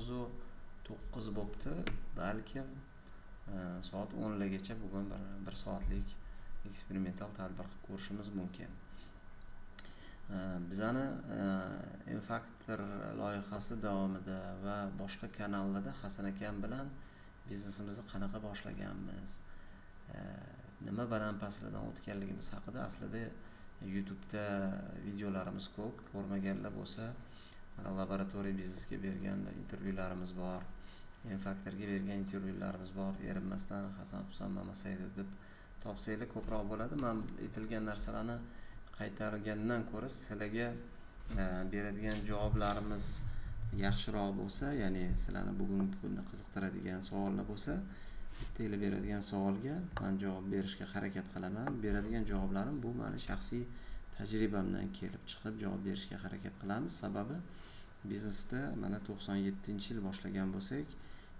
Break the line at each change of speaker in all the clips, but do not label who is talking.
to'qqizu to'qqiz bo'libdi balkim e, soat o'nlargacha bugun bir bir soatlik eksperimental tadbir qilib ko'rishimiz mumkin. E, bizani e, infaktor loyihasi davomida va boshqa kanallarda hasan akam bilan biznesimizni qanaqa boshlaganmiz e, nima baland pastlardan o'tganligimiz haqida aslida youtubeda videolarimiz ko'p ko'rmaganlar bo'lsa laboratoriya biznesga bergan intervyularimiz bor faktorga bergan intervyularimiz bor. Erinmasdan hasan husan mamasaydi deb topsanglar ko'proq bo'ladi. Man aytilgan narsalarni qaytargandan ko'ra sizlarga e, beradigan javoblarimiz yaxshiroq bo'lsa ya'ni sizlarni bugungi kunda qiziqtiradigan savollar bo'lsa bittanglar beradigan savolga man javob berishga harakat qilaman. Beradigan javoblarim bu mani shaxsiy tajribamdan kelib chiqib javob berishga harakat qilamiz. Sababi biznesda mana to'qson yettinchi yil boshlagan bo'lsak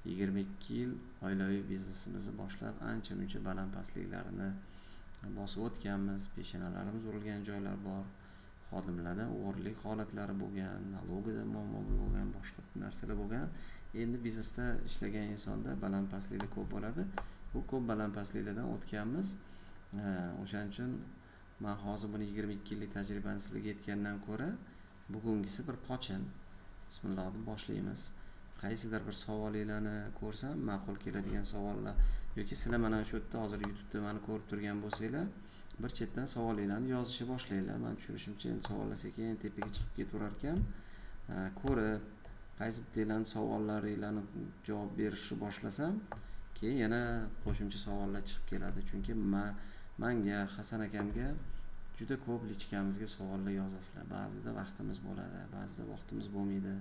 yigirma ikki yil oilaviy biznesimizni boshlab ancha muncha baland pastliklarni bosib o'tganmiz. Peshonalarimiz urilgan joylar bor xodimlarda o'g'irlik holatlari bo'lgan налогida muammo bo'lgan boshqa narsalar bo'lgan. Endi biznesda ishlagan insonda baland pastliklar ko'p bo'ladi. Bu ko'p baland pastliklardan o'tganmiz o'shaning uchun man hozir buni yigirma ikki yillik tajribani sizlarga aytgandan ko'ra bugungisi bir pochin bismillah deb boshlaymiz. Qaysidir bir savolinglarni ko'rsam ma'qul keladigan savollar yoki sizlar mana shu yerda hozir youtubeda mani ko'rib turgan bo'lsanglar bir chetdan savolinglarni yozishni boshlanglar man tushunishimcha endi savollar sekin tepaga chiqib ketaverar ekan e, ko'rib qaysi bittanglarni savollaringlarni javob berishni boshlasam keyin yana qo'shimcha savollar chiqib keladi. Chunki ma manga hasan akamga juda ko'p lichkamizga savollar yozasizlar. Ba'zida vaqtimiz bo'ladi ba'zida vaqtimiz bo'lmaydi.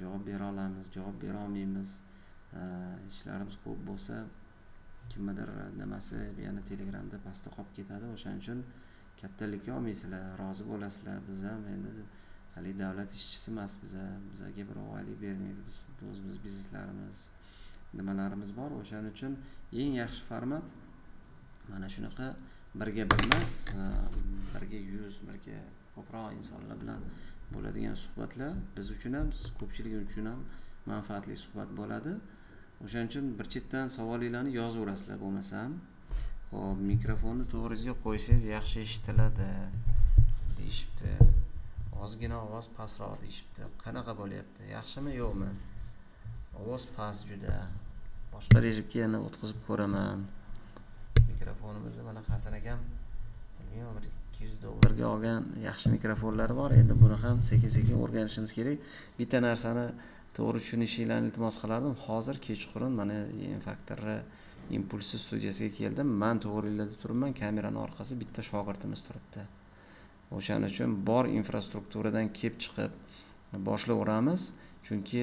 Javob bera olamiz javob bera olmaymiz. Ishlarimiz ko'p bo'lsa kimnidir nimasi yana telegramda pastda qolib ketadi. O'shaning uchun kattalikka olmaysizlar rozi bo'lasizlar. Biz ham endi haligi davlat ishchisi emas biza bizaga birov oylik bermaydi biz o'zimiz bizneslarimiz nimalarimiz bor? O'shaning uchun eng yaxshi format mana shunaqa birga bir emas e, birga yuz birga ko'proq insonlar bilan bo'ladigan suhbatlar biz uchun ham ko'pchilik uchun ham manfaatli suhbat bo'ladi. O'shaning uchun bir chetdan savolinglarni yozaverasizlar bo'lmasam ho'p mikrofonni to'g'risiga qo'ysangiz yaxshi eshitiladi deyishibdi. Ozgina ovoz pastroq deyishibdi. Qanaqa bo'lyapti? Yaxshimi yo'qmi? Ovoz past juda. Boshqa rejimga yana o'tkazib ko'raman. Mikrofonimizni mana hasan akam bilmayman bir ikki yuz dollarga olgan yaxshi mikrofonlari bor. Endi buni ham sekin sekin o'rganishimiz kerak. Bitta narsani to'g'ri tushunishinglarni iltimos qilardim. Hozir kechqurun mana faktorni impulsi studiyasiga keldim. Man to'g'ringlarda turibman kamerani orqasida bitta shogirdimiz turibdi. O'shaning uchun bor infrastrukturadan kelib chiqib boshlayveramiz chunki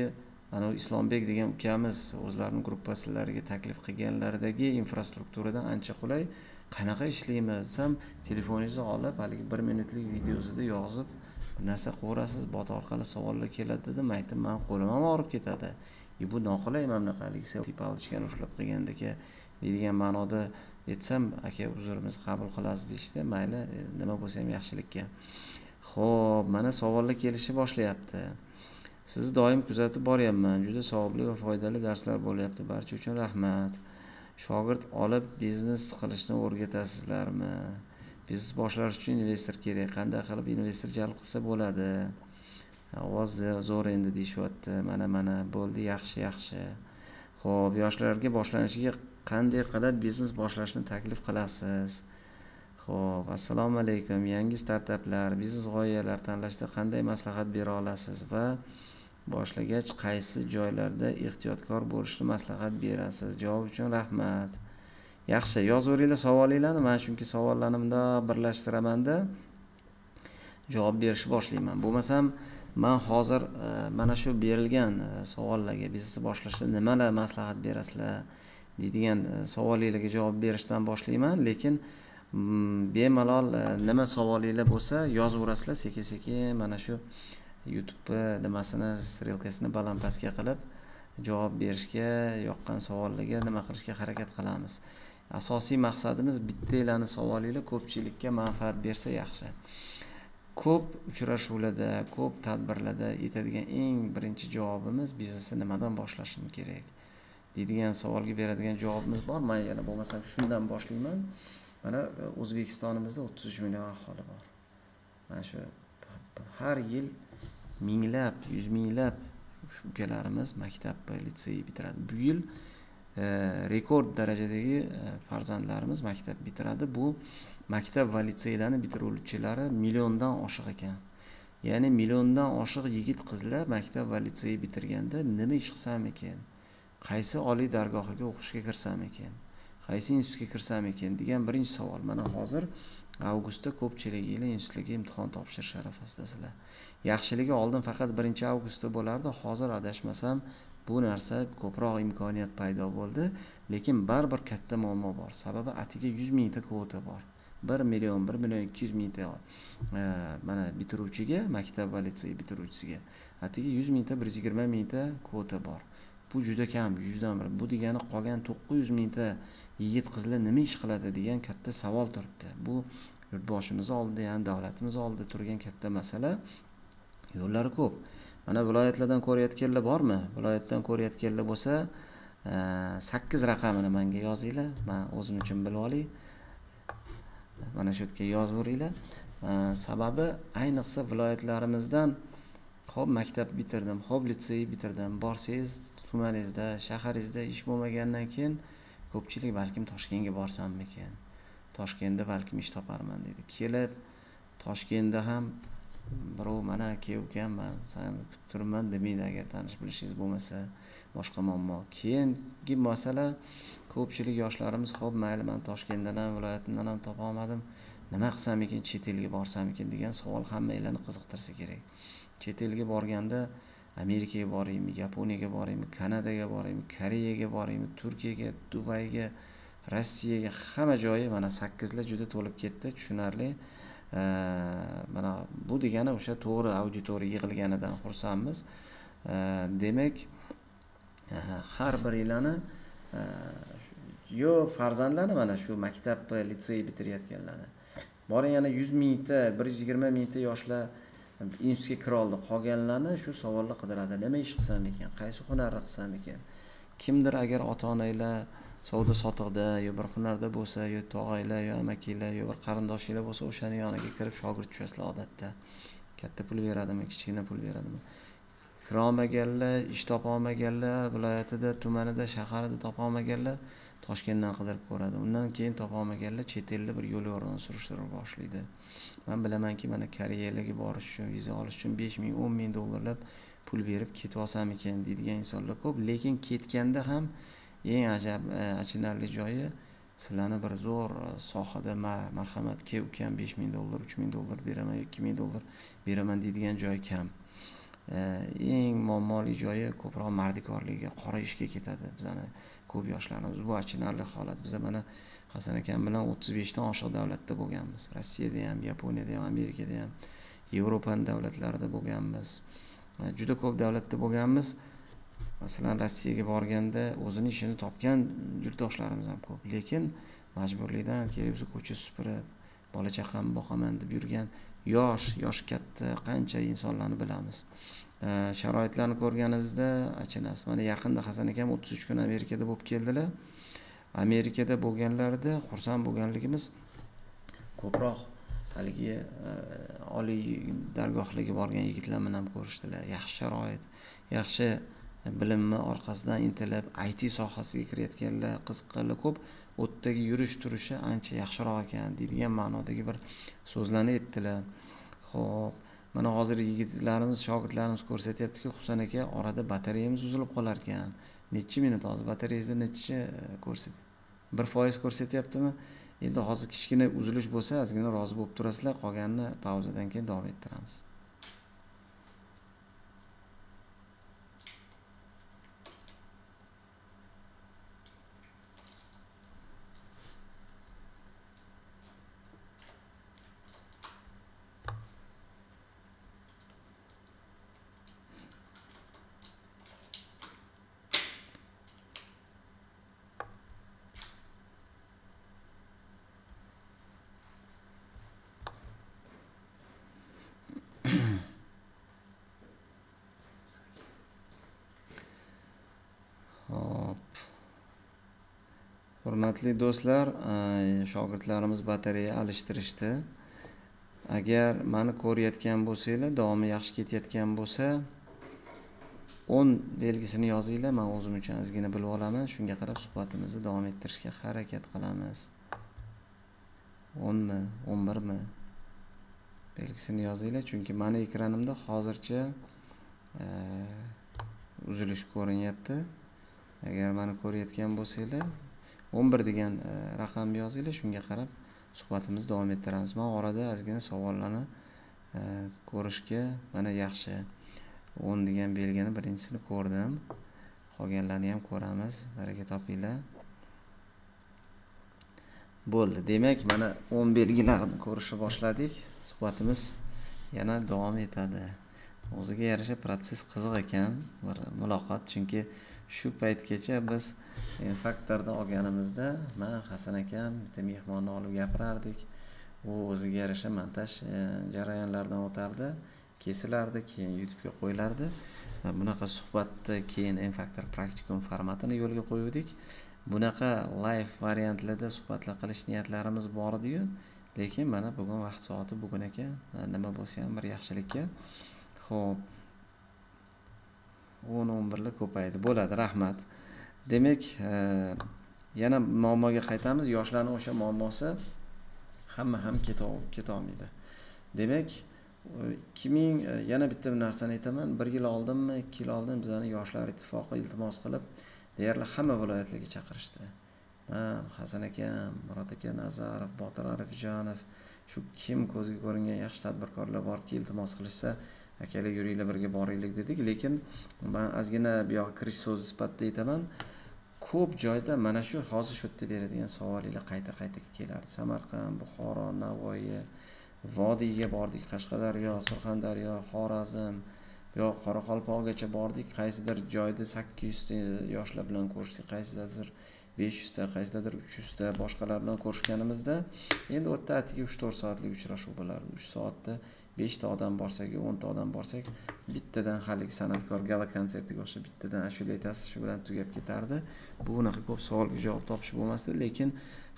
anavi islombek degan ukamiz o'zlarini gruppasilariga taklif qilganlaridagi infrastrukturadan ancha qulay qanaqa ishlaymiz desam telefoningizni olib haligi bir minutlik videosida yozib bir narsa qilaverasiz bot orqali savollar keladi dedim aytdim man qo'lim ham og'rib ketadi. И bu noqulay mana bunaqa haligi selfi palichkani ushlab qilgandaka deydigan ma'noda aytsam aka uzrimizni qabul qilasiz deyishdi. Mayli e, nima bo'lsa ham yaxshilikka. Ho'p mana savollar kelishni boshlayapti. Sizni doim kuzatib boryapman. Juda savobli va foydali darslar bo'lyapti. Barcha uchun rahmat. Shogird olib biznes qilishni o'rgatasizlarmi? Biznes boshlash uchun investor kerak. Qanday qilib investor jalb qilsa bo'ladi? Ovoz zo'r endi deyishyapti. Mana mana bo'ldi. Yaxshi yaxshi. Ho'p yoshlarga boshlanishiga qanday qilib biznes boshlashni taklif qilasiz? Ho'p assalomu alaykum. Yangi startaplar biznes g'oyalar tanlashda qanday maslahat bera olasiz va boshlagach qaysi joylarda ehtiyotkor bo'lishni maslahat berasiz? Javob uchun rahmat. Yaxshi yozaveringlar savolinglarni man chunki savollarni bundoq birlashtiramanda. Javob berishni boshlayman. Bo'lmasam man hozir e, mana shu berilgan e, savollarga biznes boshlashda nimalar maslahat berasizlar deydigan e, savolinglarga javob berishdan boshlayman. Lekin bemalol nima savolinglar bo'lsa yozaverasizlar sekin sekin mana shu youtube nimasini strelkasini baland pastga qilib javob berishga yoqqan savollarga nima qilishga harakat qilamiz. Asosiy maqsadimiz bittanglarni savolinglar ko'pchilikka manfaat bersa yaxshi. Ko'p uchrashuvlarda ko'p tadbirlarda aytadigan eng birinchi javobimiz biznesni nimadan boshlashim kerak? Deydigan savolga beradigan javobimiz bor man yana bo'lmasam shundan boshlayman. Mana o'zbekistonimizda o'ttiz uch million aholi bor. Mana shu har yil minglab yuz minglab ukalarimiz maktab litsey bitiradi. Bu yil e, rekord darajadagi e, farzandlarimiz maktab bitiradi. Bu maktab va litseylarni bitiruvchilari milliondan oshiq ekan. Ya'ni milliondan oshiq yigit qizlar maktab va litsey bitirganda nima ish qilsam ekan? Qaysi oliy dargohiga o'qishga kirsam ekan? Qaysi institutga kirsam ekan? degan birinchi savol. Mana hozir avgustda ko'pchiliginglar institutlarga imtihon topshirish arafasidasizlar yaxshiligi oldin faqat birinchi avgustda bo'lardi. Hozir adashmasam bu narsa ko'proq imkoniyat paydo bo'ldi. Lekin baribir katta muammo bor. Sababi atigi yuz mingta kvota bor. Bir million bir million ikki yuz mingta e, mana bitiruvchiga maktab va litsey bitiruvchisiga atigi yuz mingta bir yuz yigirma mingta kvota bor. Bu juda kam yuzdan bir. Bu degani qolgan to'qqiz yuz mingta yigit qizlar nima ish qiladi degan katta savol turibdi. Bu yurtboshimiz oldida ham davlatimiz oldida turgan katta masala. Yo'llari ko'p. Mana viloyatlardan ko'rayotganlar bormi? Viloyatdan ko'rayotganlar bo'lsa e, sakkiz raqamini manga yozinglar. Man o'zim uchun bilib olay mana shu yerga yozaveringlar e, sababi ayniqsa viloyatlarimizdan ho'p maktab bitirdim ho'p litsey bitirdim. Borsangiz tumaningizda shaharingizda ish bo'lmagandan keyin ko'pchilik balkim toshkentga borsammikin toshkentda balkim ish toparman deydi kelib toshkentda ham birov mana aka ukam man sani kutib turibman demaydi agar tanish bilishingiz bo'lmasa boshqa muammo. Keyingi masala ko'pchilik yoshlarimiz ho'p mayli man toshkentdan ham viloyatimdan ham topolmadim nima qilsam ekan chet elga borsam ekan degan savol hammanglarni qiziqtirsa kerak. Chet elga borganda amerikaga boraymi yaponiyaga boraymi kanadaga boraymi koreyaga boraymi turkiyaga dubayga rossiyaga hamma joyi mana sakkizlar juda to'lib ketdi. Tushunarli mana bu degani o'sha to'g'ri auditoriya yig'ilganidan xursandmiz. Demak har biringlarni e, yo'q farzandlarni mana shu maktab litsey bitirayotganlarni boring yana yuz mingta bir yuz yigirma mingta yoshlar institutga kira oldi. Qolganlarni shu savolni qidiradi. Nima ish qilsam ekan? Qaysi hunarni qilsam ekan? Kimdir agar ota onanglar savdo sotiqda yo bir hunarda bo'lsa yo tog'anglar yo amakinglar yo bir qarindoshinglar bo'lsa o'shani yoniga kirib shogird tushasizlar odatda. Katta pul beradimi kichkina pul beradimi? Kirolmaganlar ish topolmaganlar viloyatida tumanida shaharida topolmaganlar toshkentdan qidirib ko'radi. Undan keyin topolmaganlar chet elda bir yo'l o'rini surishtirib boshlaydi. Man bilamanki mana koreyalarga borish uchun viza olish uchun besh ming o'n ming dollarlab pul berib ketib olsamikin deydigan insonlar ko'p. Lekin ketganda ham eng ajab e, achinarli joyi sizlarni bir zo'r e, sohada marhamat ke ukam besh ming dollar uch ming dollar beraman ikki ming dollar beraman deydigan joy kam. E, eng muammoli joyi ko'proq mardikorlikka qora ishga ketadi bizani ko'p yoshlarimiz. Bu achinarli holat. Biza mana hasan akam bilan o'ttiz beshdan oshiq davlatda bo'lganmiz. Rossiyada ham yaponiyada ham amerikada ham yevropani davlatlarida bo'lganmiz. Juda ko'p davlatda bo'lganmiz. Masalan rossiyaga borganda o'zini ishini topgan yurtdoshlarimiz ham ko'p. Lekin majburlikdan kelib ko'cha supurib bola chaqamni boqaman deb yurgan yosh yoshi katta qancha insonlarni bilamiz. Sharoitlarni ko'rganingizda achinasiz. Mana yaqinda hasan akam o'ttiz uch kun amerikada bo'lib keldilar. Amerikada bo'lganlarida xursand bo'lganligimiz ko'proq haligi e, oliy dargohlarga borgan yigitlar bilan ham ko'rishdilar. Yaxshi sharoit yaxshi bilimni orqasidan intilib it sohasiga kirayotganlar qiziqqanlar ko'p u yerdagi yurish turishi ancha yaxshiroq ekan deydigan ma'nodagi bir so'zlarni aytdilar. Ho'p mana hozir yigitlarimiz shogirdlarimiz ko'rsatyaptiki husan aka orada batareyamiz uzilib qolar ekan. Nechi minut hozir batareyangizni nechi e, ko'rsat bir foiz ko'rsatyaptimi? Endi hozir kichkina uzilish bo'lsa ozgina rozi bo'lib turasizlar qolganini pauzadan keyin davom ettiramiz. Hurmatli do'stlar shogirdlarimiz batareya alishtirishdi. Agar mani ko'rayotgan bo'lsanglar davomi yaxshi ketayotgan bo'lsa o'n belgisini yozinglar. Man o'zim uchun ozgina bilib olaman. Shunga qarab suhbatimizni davom ettirishga harakat qilamiz. O'nmi o'n birmi belgisini yozinglar. Chunki mani ekranimda hozircha uzilish ko'rinyapti. Agar mani ko'rayotgan bo'lsanglar o'n bir degan e, raqamni yozinglar shunga qarab suhbatimizni davom ettiramiz. Man orada ozgina savollarni e, ko'rishga mana yaxshi o'n degan belgini birinchisini ko'rdim. Qolganlarni ham ko'ramiz. Baraka topinglar. Bo'ldi. Demak mana o'n belgilarini ko'rishni boshladik. Suhbatimiz yana davom etadi. O'ziga yarasha protsess qiziq ekan bir muloqot. Chunki shu paytgacha biz e, faktorda olganimizda man hasan akam bitta mehmonni olib gapirardik. U o'ziga yarasha montaj e, jarayonlaridan o'tardi. Kesilardi keyin youtubega qo'yilardi bunaqa suhbatni keyin m faktor praktikum formatini yo'lga qo'yuvdik. Bunaqa live variantlarda suhbatlar qilish niyatlarimiz bor ediyu lekin mana bugun vaqt soati bugun ekan nima bo'lsa ham bir yaxshilikka. Ho'p o'n o'n birlar ko'paydi. Bo'ladi rahmat. Demak e, yana muammoga qaytamiz. Yoshlarni o'sha muammosi hamma ham ketolmaydi demak ikki ming e, yana bitta narsani aytaman. Bir yil oldinmi ikki yil oldin bizani yoshlar ittifoqi iltimos qilib deyarli hamma viloyatlarga chaqirishdi. Man hasan akam murod aka nazarov botir arifjonov shu kim ko'zga ko'ringan yaxshi tadbirkorlar borki iltimos qilishsa akalar yuringlar birga boraylik dedik lekin man ozgina bu yoqqa kirish so'zi sifatida aytaman. Ko'p joyda mana shu hozir shu yerda beradigan savolinglar qayta qayta kelardi. Samarqand buxoro navoiy vodiyga bordik qashqadaryo surxondaryo xorazm yo qoraqalpog'gacha bordik. Qaysidir joyda sakkiz yuzta yoshlar bilan ko'rishdik qaysidadir besh yuzta qaysidadir uch yuzta boshqalar bilan ko'rishganimizda endi u yerda atigi uch to'rt soatlik uchrashuv bo'lardi. Uch soatda beshta odam borsak o'nta odam borsak bittadan haligi san'atkor gala konsertiga o'xshab bittadan ashula aytasiz shu bilan tugab ketardi. Bu unaqa ko'p savolga javob topish bo'lmasdi lekin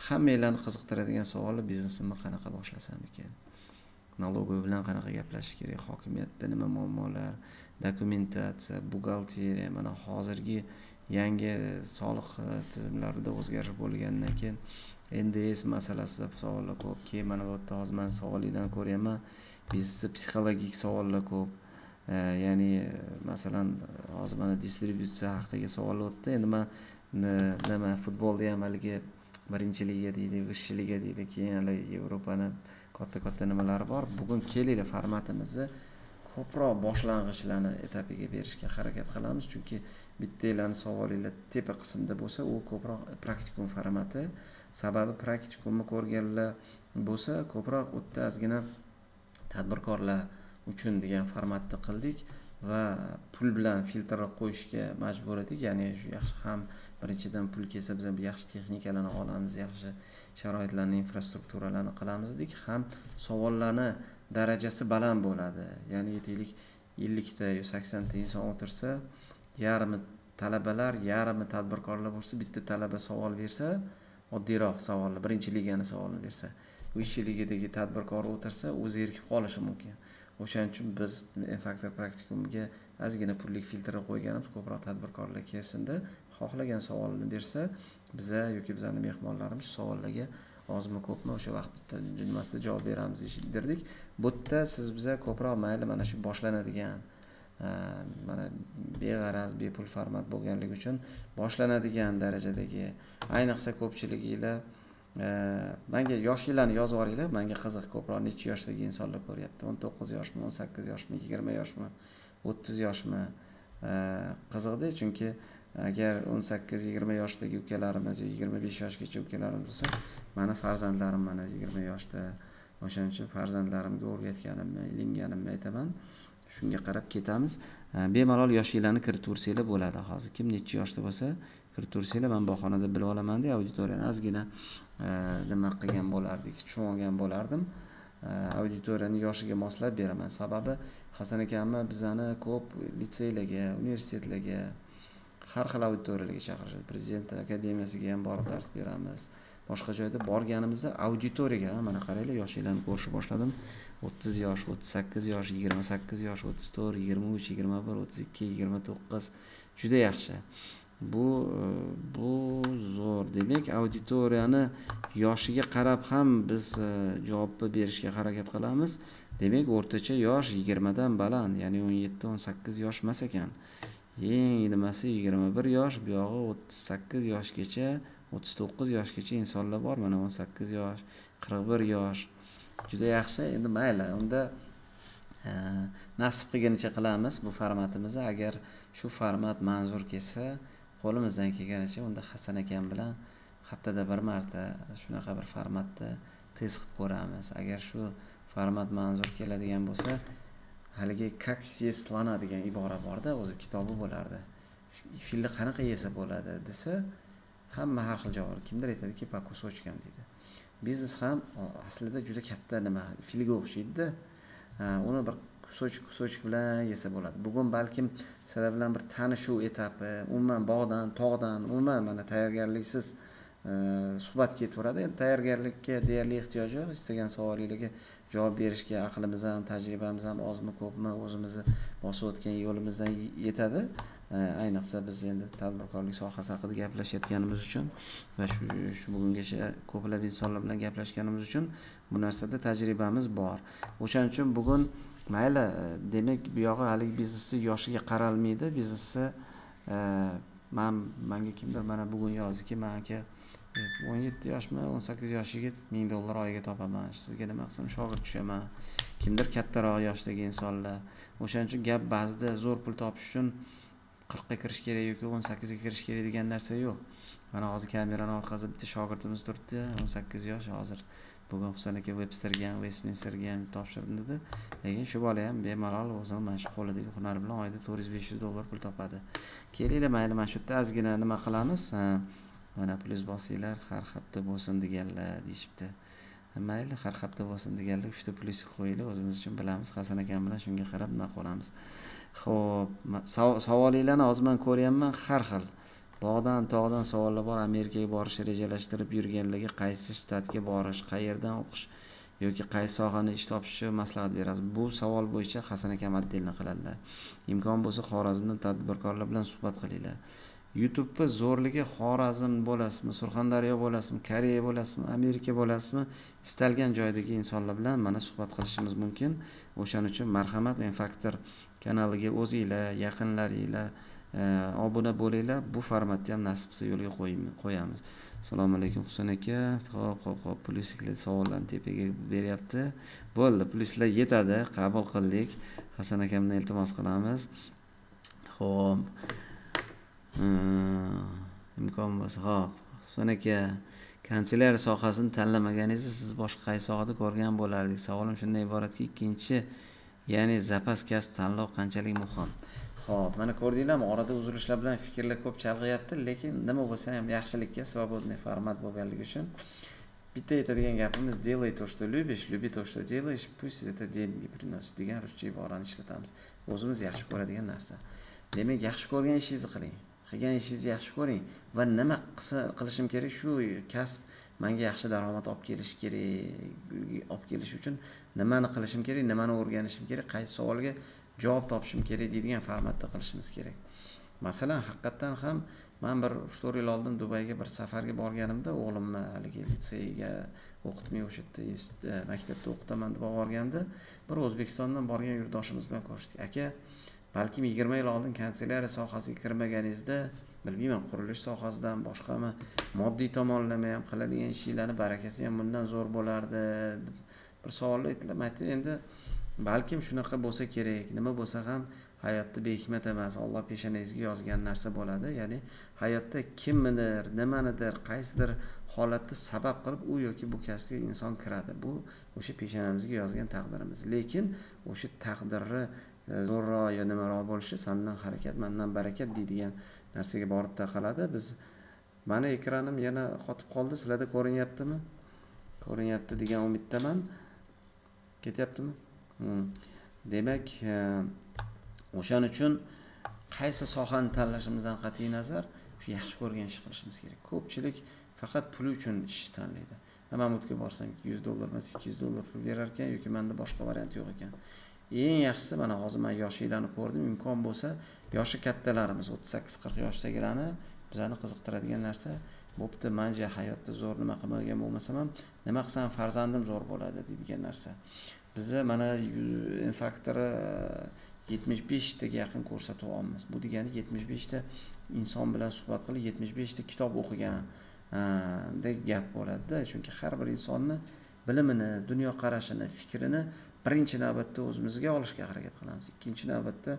hammanglarni qiziqtiradigan savoli biznesimni qanaqa boshlasam ekan? Налоговый bilan qanaqa gaplashish kerak? Hokimiyatda nima muammolar? Dokumentatsiya buxgalteriya mana hozirgi yangi soliq e, tizimlarida o'zgarish bo'lgandan keyin nds masalasida savollar ko'p. Keyin mana bu yerda hozir man savolinglarni ko'ryapman. Bizda psixologik savollar ko'p. Ya'ni masalan hozir mana distributsiya haqidagi savollar o'tdi. Endi man nima futbolda ham haligi birinchi liga deydi высший liga deydi keyin haligi yevropani katta katta nimalari bor. Bugun kelinglar formatimizni ko'proq boshlang'ichlarni etapiga berishga harakat qilamiz. Chunki bittanglarni savolinglar tepa qismda bo'lsa u ko'proq praktikum formati. Sababi praktikumni ko'rganlar bo'lsa ko'proq u yerda ozgina tadbirkorlar uchun degan formatda qildik va pul bilan filtr qo'yishga majbur edik. Ya'ni shu yaxshi ham birinchidan pul kelsa biz yaxshi texnikalarni olamiz yaxshi sharoitlarni infrastrukturalarni qilamiz dedik. Ham savollarni darajasi baland bo'ladi. Ya'ni aytaylik ellikta yo saksonta inson o'tirsa yarmi talabalar yarmi tadbirkorlar bo'lsa bitta talaba savol bersa oddiyroq savolni birinchi ligani savolini bersa. Vысший tadbirkor o'tirsa o'zi erkib qolishi mumkin. O'shaning uchun biz faktor praktikumiga ozgina pullik filtr qo'yganimiz ko'proq tadbirkorlar kelsinda xohlagan savolini bersa biza yoki bizani mehmonlarimiz shu savollarga ozmi ko'pmi o'sha vaqtda nimasida javob beramiz derdik bu yerda siz biza ko'proq mayli mana shu boshlanadigan e, mana beg'araz bepul format bo'lganligi uchun boshlanadigan darajadagi ayniqsa ko'pchiliginglar manga yoshinglarni yozib yuboringlar. Manga qiziq ko'proq necha yoshdagi insonlar ko'ryapti. o'n to'qqiz yoshmi o'n sakkiz yoshmi yigirma yoshmi o'ttiz yoshmi? Qiziqda chunki agar o'n sakkiz yigirma yoshdagi ukalarimiz yigirma besh yoshgacha ukalarimiz bo'lsa mani farzandlarim mana yigirma yoshda o'shaning uchun farzandlarimga o'rgatganimni ilinganimni aytaman. Shunga qarab ketamiz. Bemalol yoshinglarni kiritaversanglar bo'ladi. Hozir kim necha yoshda bo'lsa kiritaversanglar man bahonada bilib olamanda auditoriyani. Ozgina. Nima qilgan bo'lardik? Tushunolgan bo'lardim. Auditoriyani yoshiga moslab beraman. Sababi hasan akamni bizani ko'p litseylarga universitetlarga har xil auditoriyalarga chaqirishadi. Prezident akademiyasiga ham borib dars beramiz. Boshqa joyda borganimizda auditoriyaga mana qaranglar yoshinglarni ko'rishni boshladim. O'ttiz yosh o'ttiz sakkiz yosh yigirma sakkiz yosh o'ttiz to'rt yigirma uch yigirma bir o'ttiz ikki yigirma to'qqiz. Juda yaxshi. Bu e, bu zo'r. Demak auditoriyani yoshiga qarab ham biz e, javobni javob berishga harakat qilamiz. Demak o'rtacha yosh yigirmadan baland ya'ni o'n yetti o'n sakkiz yosh emas ekan. Eng nimasi yigirma bir yosh buyog'i o'ttiz sakkiz yoshgacha o'ttiz to'qqiz yoshgacha insonlar bor. Mana o'n sakkiz yosh qirq bir yosh. Juda yaxshi. Endi mayli unda e, nasib qilganicha qilamiz bu formatimizni. Agar shu format manzur kelsa qo'limizdan kelganicha unda hasan akam bilan haftada bir marta shunaqa bir formatni test qilib ko'ramiz. Agar shu format manzur keladigan bo'lsa haligi как съесть слона degan ibora borda o'zi kitobi bo'lardi. Filni qanaqa yesa bo'ladi desa hamma har xil javob kimdir aytadiki по кусочкам deydi. Biznes ham aslida juda katta nima filga o'xshaydida. Uni bir kusochik kusochik bilan yesa bo'ladi. Bugun balkim sizlar bilan bir tanishuv etapi umuman bog'dan tog'dan umuman mana tayyorgarliksiz e, suhbat ketaveradi. Endi tayyorgarlikka deyarli ehtiyoj yo'q. Istagan savolinglarga javob berishga aqlimiz ham tajribamiz ham ozmi ko'pmi o'zimizni bosib o'tgan yo'limizdan yetadi. E, ayniqsa biz endi tadbirkorlik sohasi haqida gaplashayotganimiz uchun va shu shu bugungacha ko'plab insonlar bilan gaplashganimiz uchun bu narsada tajribamiz bor. O'shaning uchun bugun mayli e, demak buyog'i haligi biznesni yoshiga qaralmaydi biznesni e, man manga kimdir mana bugun yozdiki man aka e, o'n yetti yoshmi o'n sakkiz yosh yigit ming dollar oyiga topaman sizga nima qilsam shogird tushaman. Kimdir kattaroq yoshdagi insonlar. O'shaning uchun gap ba'zida zo'r pul topish uchun qirqqa kirish kerak yoki o'n sakkizga kirish kerak degan narsa yo'q. Mana hozir kamerani orqasida bitta shogirdimiz turibdi o'n sakkiz yosh hozir bugun husan aka vebsterga ham vestminsterga ham topshirdim dedi. Lekin shu bola ham bemalol o'zini mana shu qo'lidagi hunari bilan oyda to'rt yuz besh yuz dollar pul topadi. Kelinglar mayli mana shu yerda ozgina nima qilamiz? Mana plyus bosinglar har hafta bo'lsin deganlar deyishibdi. Mayli har hafta bo'lsin deganlar uchta plyus qo'yinglar o'zimiz uchun bilamiz hasan akam bilan shunga qarab nima qilamiz. Ho'p savolinglarni hozir man ko'ryapman har xil. Bog'dan tog'dan savollar bor. Amerikaga borishni rejalashtirib yurganlarga qaysi shtatga borish qayerdan o'qish yoki qaysi sohani ish topishni maslahat berasiz? Bu savol bo'yicha hasan aka modelni qiladilar. Imkon bo'lsa xorazmdan tadbirkorlar bilan suhbat qilinglar. Youtubeni zo'rligi xorazm bo'lasizmi surxondaryo bo'lasizmi koreya bo'lasizmi amerika bo'lasizmi? Istalgan joydagi insonlar bilan mana suhbat qilishimiz mumkin. O'shaning uchun marhamat infaktor faktor kanaliga o'zinglar yaqinlaringlar. Obuna bo'linglar. Bu formatni ham nasib qilsa yo'lga qo'yamiz. Assalomu alaykum husan aka. Hop hop hop plyusiklar savollarni tepaga beryapti. Bo'ldi plyuslar yetadi. Qabul qildik. Hasan akamdan iltimos qilamiz. Ho'p imkon bo'lsa ho'p husan aka kanselyariya sohasini tanlamaganingizda siz boshqa qaysi sohada ko'rgan bo'lardik? Savolim shundan iboratki ikkinchi ya'ni zapas kasb tanlov qanchalik muhim? Ho'p mana ko'rdinglarmi orada uzilishlar bilan fikrlar ko'p chalg'iyapti lekin nima bo'lsa ham yaxshilikka свободный format bo'lganligi uchun. Bitta aytadigan gapimiz делай то что любишь люби то что делаешь пусть это деньги приносит degan ruscha iborani ishlatamiz. O'zimiz yaxshi ko'radigan narsa. Demak yaxshi ko'rgan ishingizni qiling. Qilgan ishingizni yaxshi ko'ring va nima qilsa qilishim kerak? Shu kasb manga yaxshi daromad olib kelishi kerak olib kelish uchun nimani qilishim kerak nimani o'rganishim kerak? Qaysi savolga javob topishim kerak deydigan formatda qilishimiz kerak. Masalan haqiqatdan ham man bir uch to'rt yil oldin dubayga bir safarga borganimda o'g'limni haligi litseyga o'qitmay o'sha yerda e, maktabda o'qitaman deb olib borganimda bir o'zbekistondan borgan yurtdoshimiz bilan ko'rishdik. Aka balkim yigirma yil oldin kanselyariya sohasiga kirmaganingizda bilmayman qurilish sohasidan boshqami moddiy tomonlama ham qiladigan ishinglarni barakasi ham bundan zo'r bo'lardi bir savollar aytdilar. Man aytdim endi balkim shunaqa bo'lsa kerak nima bo'lsa ham hayotda behikmat emas olloh peshonangizga yozgan narsa bo'ladi. Ya'ni hayotda kimnidir nimanidir qaysidir holatni sabab qilib u yoki bu kasbga inson kiradi. Bu o'sha peshonamizga yozgan taqdirimiz. Lekin o'sha taqdirni e, zo'rroq yo nimaroq bo'lishi sandan harakat mandan barakat deydigan narsaga borib taqaladi. Biz mani ekranim yana qotib qoldi. Sizlarda ko'rinyaptimi? Ko'rinyapti degan umiddaman. Ketyaptimi. Hmm. demak e, o'shaning uchun qaysi sohani tanlashimizdan qat'iy nazar shu yaxshi ko'rgan ishni qilishimiz kerak. Ko'pchilik faqat puli uchun ishni tanlaydi. Mamutga borsang yuz dollar emas ikki yuz dollar pul berar ekan yoki manda boshqa variant yo'q ekan. Eng yaxshisi mana hozir man yoshinglarni ko'rdim imkon bo'lsa yoshi kattalarimiz o'ttiz sakkiz qirq yoshdagilarni bizani qiziqtiradigan narsa bo'pti. Manja hayotda zo'r nima qilmagan bo'lmasam ham nima qilsam farzandim zo'r bo'ladi deydigan narsa. Bizni mana infaktori e, yetmish beshtaga yaqin ko'rsatyapmiz bu degani yetmish beshta inson bilan suhbat qilib yetmish beshta kitob o'qigandek gap bo'ladida. Chunki har bir insonni bilimini dunyoqarashini fikrini birinchi navbatda o'zimizga olishga harakat qilamiz. Ikkinchi navbatda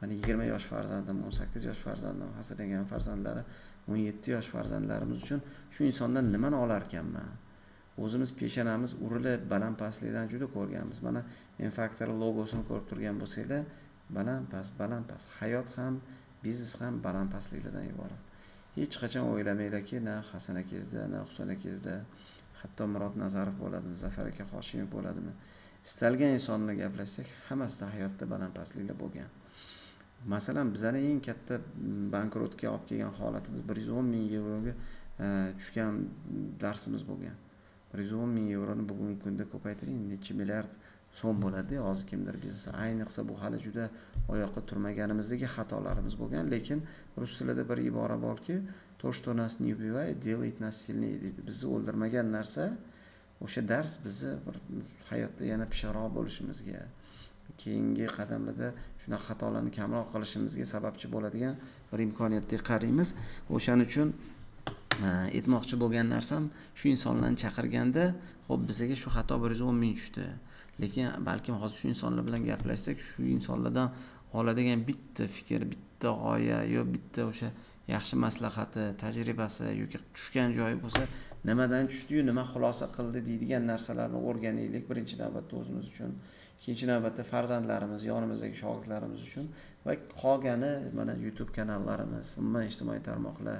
mana yigirma yosh farzandim o'n sakkiz yosh farzandim hasragan farzandlari o'n yetti yosh farzandlarimiz uchun shu insondan nimani olar ekanman o'zimiz peshonamiz urilib baland pastliklarni juda ko'rganmiz mana m faktor logosini ko'rib turgan bo'lsanglar baland past baland past hayot ham biznes ham baland pastliklardan iborat. Hech qachon o'ylamanglarki na hasan akangizda na husan akangizda hatto murod nazarov bo'ladimi zafar aka hoshimov bo'ladimi? Istalgan insonni gaplashsak hammasida hayotda baland pastliklar bo'lgan. Masalan bizani eng katta mm, bankrotga olib kelgan holatimiz bir yuz o'n ming yevroga e, tushgan darsimiz bo'lgan. Yuz o'n ming yevroni bugungi kunda ko'paytiring. Necha milliard so'm bo'ladi. Hozir kimdir biz ayniqsa bu hali juda oyoqqa turmaganimizdagi xatolarimiz bo'lgan. Lekin rus tilida bir ibora borki то что нас не убивает делает нас сильнее deydi. Bizni o'ldirmagan narsa o'sha dars bizni bir hayotda yana pishiqroq bo'lishimizga keyingi qadamlarda shunaqa xatolarni kamroq qilishimizga sababchi bo'ladigan bir imkoniyatdek qaraymiz. O'shaning uchun Э, aytmoqchi bo'lgan narsam shu insonlarni chaqirganda ho'p bizaga shu xato bir yuz o'n ming tushdi. Lekin balkim hozir shu insonlar bilan gaplashsak shu insonlardan oladigan bitta fikr bitta g'oya yo bitta o'sha yaxshi maslahati tajribasi yoki tushgan joyi bo'lsa nimadan tushdiyu nima xulosa qildi deydigan narsalarni o'rganaylik birinchi navbatda o'zimiz uchun ikkinchi navbatda farzandlarimiz yonimizdagi shogirdlarimiz uchun va qolgani mana youtube kanallarimiz umuman ijtimoiy tarmoqlar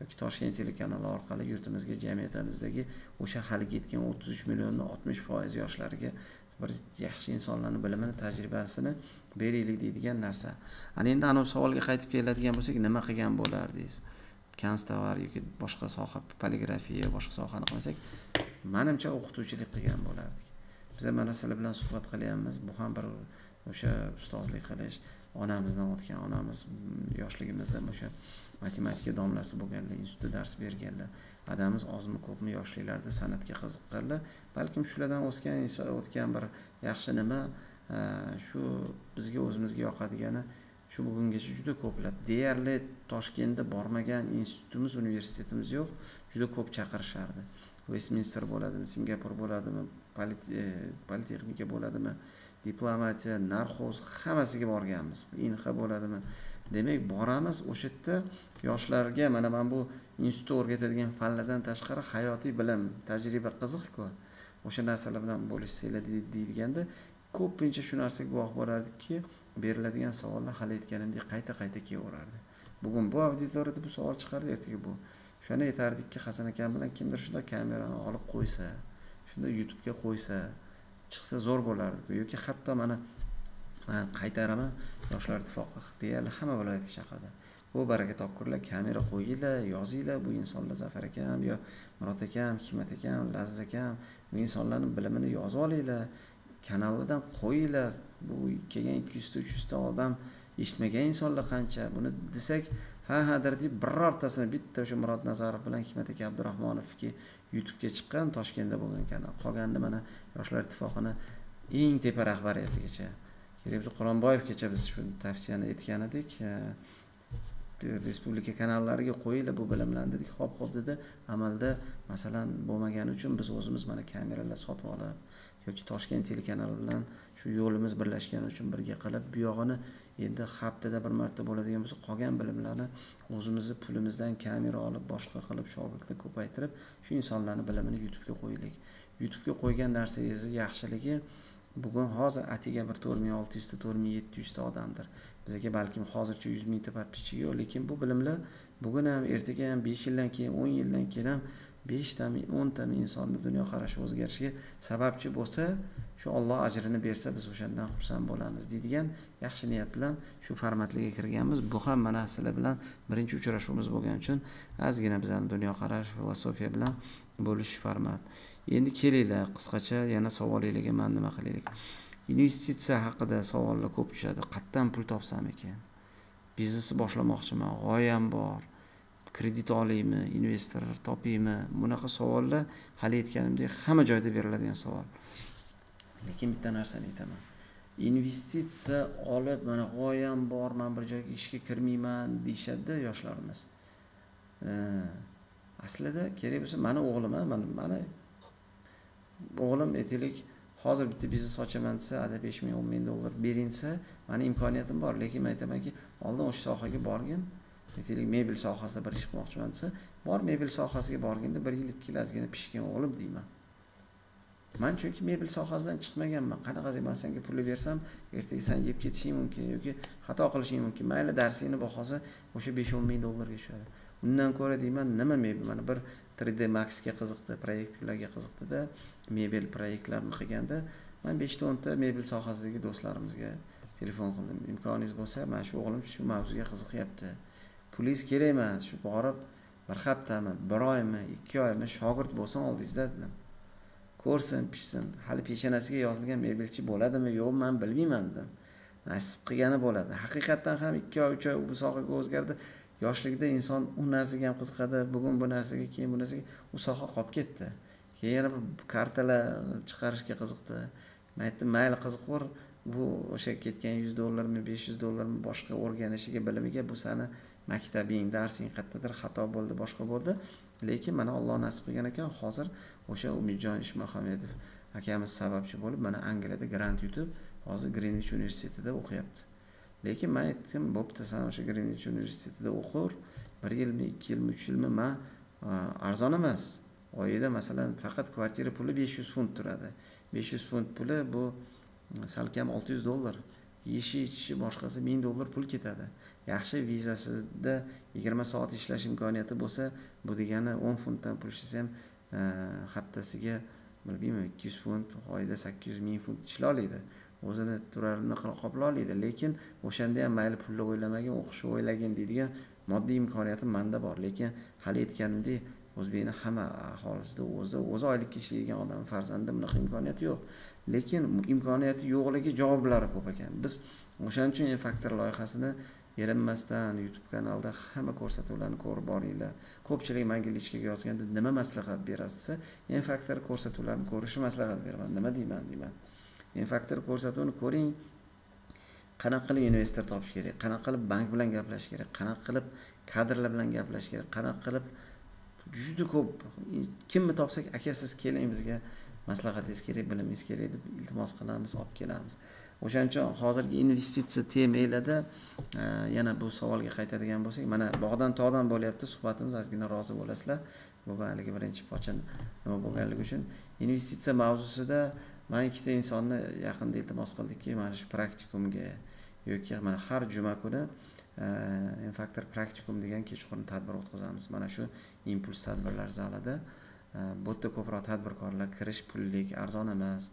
yoki toshkent telekanali orqali yurtimizga jamiyatimizdagi o'sha hali ketgan o'ttiz uch millionni oltmish foiz yoshlariga bir yaxshi insonlarni bilimini tajribasini beraylik deydigan narsa. Ana endi anavi savolga qaytib keladigan bo'lsak nima qilgan bo'lardingiz kanstovar yoki boshqa soha poligrafiya boshqa sohani qilmasak manimcha o'qituvchilik qilgan bo'lardik. Biz mana sizlar bilan suhbat qilyapmiz. Bu ham bir o'sha ustozlik qilish onamizdan o'tgan onamiz yoshligimizda o'sha matematika domlasi bo'lganlar institutda dars berganlar. Adamiz ozmi ko'pmi yoshliklarida san'atga qiziqqanlar. Balkim shulardan o'sgan o'tgan bir yaxshi nima? Shu bizga o'zimizga yoqadigani shu bugungacha juda ko'plab deyarli toshkentda bormagan institutimiz universitetimiz yo'q juda ko'p chaqirishardi. Vestminster bo'ladimi singapur bo'ladimi e, politexnika bo'ladimi? Diplomatiya narxoz hammasiga borganmiz. Inxa bo'ladimi? Demak boramiz. O'sha yerda yoshlarga mana mana bu institutda o'rgatadigan fanlardan tashqari hayotiy bilim tajriba qiziqku o'sha narsalar bilan bo'lishsanglar deyilganda ko'pincha shu narsaga guvoh bo'lardikki beriladigan savollar hali aytganimdek qayta qayta kelaverardi. Bugun bu auditoriyada bu savol chiqardi ertaga bu. O'shani aytardikki hasan akam bilan kimdir shunday kamerani olib qo'ysa shunda youtubega qo'ysa chiqsa zo'r bo'lardiku. Yoki hatto mana qaytaraman yoshlar ittifoqi deyarli hamma viloyatga chaqirdi bu baraka topkurlar kamera qo'yinglar yozinglar bu insonlar zafar akam yo murod akam hikmat akam laziz akam bu insonlarni bilimini yozib olinglar kanalidan qo'yinglar. Bu kelgan ikki yuzta uch yuzta odam eshitmagan insonlar qancha? Buni desak ha ha deb birortasini bitta o'sha murod nazarov bilan hikmat aka abdurahmonovniki youtubega chiqqan toshkentda bo'lgan kanal qolganini mana yoshlar ittifoqini eng tepa rahbariyatigacha kerak quronboyevgacha biz shu tavsiyani aytgan edik e, respublika kanallariga qo'yinglar bu bilimlarni dedik. Hop hop dedi. Amalda masalan bo'lmagani uchun biz o'zimiz mana kameralar sotib olib yoki toshkent telekanali bilan shu yo'limiz birlashgani uchun birga qilib bu yog'ini endi haftada bir marta bo'ladigan bo'lsa qolgan bilimlarni o'zimizni pulimizdan kamera olib boshqa qilib shogirdlar ko'paytirib shu insonlarni bilimini youtubega qo'yaylik. Youtubega qo'ygan narsangizni yaxshiligi bugun hozir atiga bir to'rt ming olti yuzta to'rt ming yetti yuzta odamdir. Bizga balkim hozircha yuz mingta подписчик yo'q lekin bu bilimlar bugun ham ertaga ham besh yildan keyin o'n yildan keyin ham beshtami o'ntami insonni dunyoqarashi o'zgarishiga sababchi bo'lsa shu olloh ajrini bersa biz o'shandan xursand bo'lamiz deydigan yaxshi niyat bilan shu formatlarga kirganmiz. Bu ham mana sizlar bilan birinchi uchrashuvimiz bo'lgani uchun ozgina bizani dunyoqarash filosofiya bilan bo'lishish format. Endi kelinglar qisqacha yana savolinglarga man nima qilaylik? Investitsiya haqida savollar ko'p tushadi. Qayerdan pul topsam ekan? Biznesni boshlamoqchiman g'oyam bor. Kredit olaymi investor topaymi bunaqa savollar hali aytganimdek hamma joyda beriladigan savol. Lekin bitta narsani aytaman. Investitsiya olib mana g'oyam bor man bir joyga ishga kirmayman deyishadida yoshlarimiz. Aslida kerak bo'lsa mani o'g'lim mana mana o'g'lim aytaylik hozir bitta biznes ochaman desa ada besh ming o'n ming dollar bering desa mani imkoniyatim bor. Lekin man aytamanki oldin o'sha sohaga borgin aytaylik mebel sohasida bir ish qilmoqchiman desa bor mebel sohasiga borganda bir yil ikki yil ozgina pishgin o'g'lim deyman. Man chunki mebel sohasidan chiqmaganman. Qanaqasi man senga pulni bersam ertaga san yeb ketishing mumkin yoki xato qilishing mumkin. Mayli darsingni bahosi o'sha besh o'n ming dollarga tushadi. Undan ko'ra deyman nima mebel? Mana bir 3d maxga qiziqdi proyektlarga qiziqdida mebel proyektlarini qilganda man beshta o'nta mebel sohasidagi do'stlarimizga telefon qildim. Imkoningiz bo'lsa mana shu o'g'lim shu mavzuga qiziqyapti. Pulingiz kerak emas shu borib bir haftami? Bir oymi? Ikki oymi? Shogird bo'lsin oldingizda dedim. Ko'rsin pishsin. Hali peshonasiga yozilgan mebelchi bo'ladimi yo'qmi man bilmayman dedim. Nasib qilgani bo'ladi. Haqiqatdan ham ikki oy uch oy bu sohaga o'zgardi. Yoshligida inson u narsaga ham qiziqadi bugun bu narsaga keyin bu narsaga. U soha qolib ketdi. Keyin yana bir kartalar chiqarishga qiziqdi. Man aytdim mayli qiziqaver bu o'sha ketgan yuz dollarmi besh yuz dollarmi boshqa o'rganishiga bilimiga bu sani maktabing darsing qayerdadir xato bo'ldi boshqa bo'ldi. Lekin mana alloh nasib qilgan ekan hozir o'sha umidjon ishmuhamedov akamiz sababchi bo'lib mana angliyada grant yutib hozir grinvich universitetida o'qiyapti. Lekin man aytdim bo'pti san o'sha grinvich universitetida o'qir bir yilmi ikki yilmi uch yilmi man arzon emas. Oyida masalan faqat kvartira puli besh yuz funt turadi. Besh yuz funt puli bu salkam olti yuz dollar. Yeyishi ichishi boshqasi ming dollar pul ketadi. Yaxshi vizasizda yigirma soat ishlash imkoniyati bo'lsa bu degani o'n funtdan pul ishlasa ham e, haftasiga bilmayman ikki yuz funt oyida sakkiz yuz ming funt ishlolmaydi o'zini turarini qoplolmaydi lekin o'shanda ham mayli pulni o'ylamagin o'qishni o'ylagin deydigan moddiy imkoniyati manda bor. Lekin hali aytganimdek o'zbekni hamma aholisida o'zi o'zi oylikka ishlaydigan odam farzandida bunaqa imkoniyat yo'q. Lekin imkoniyati yo'qligi javoblari ko'p ekan. Biz o'shaning uchun faktor loyihasini erinmasdan youtube kanalda hamma ko'rsatuvlarni ko'rib boringlar. Ko'pchilik manga lichkaga yozganda nima maslahat berasiz? Desa infaktor faktor ko'rsatuvlarini ko'rishni maslahat beraman. Nima deyman deyman. Infaktor faktor ko'rsatuvini ko'ring. Qanaqa qilib investor topish kerak? Qanaqa qilib bank bilan gaplashish kerak? Qanaqa qilib kadrlar bilan gaplashish kerak? Qanaqa qilib juda ko'p kimni topsak aka siz keling bizga. Maslahatingiz kerak bilimingiz kerak deb iltimos qilamiz olib kelamiz. O'shaning uchun hozirgi investitsiya temanglarda e, yana bu savolga qaytadigan bo'lsak mana bog'dan tog'dan bo'lyapti suhbatimiz ozgina rozi bo'lasizlar. Bugun haligi birinchi pochin nima bo'lganligi uchun. Investitsiya mavzusida man ikkita insonni yaqinda iltimos qildikki mana shu praktikumga yoki mana har juma kuni e, m faktor praktikum degan kechqurun tadbir o'tkazamiz. Mana shu impuls tadbirlar zalida. Э, bu yerda ko'proq tadbirkorlar kirish pullik arzon emas.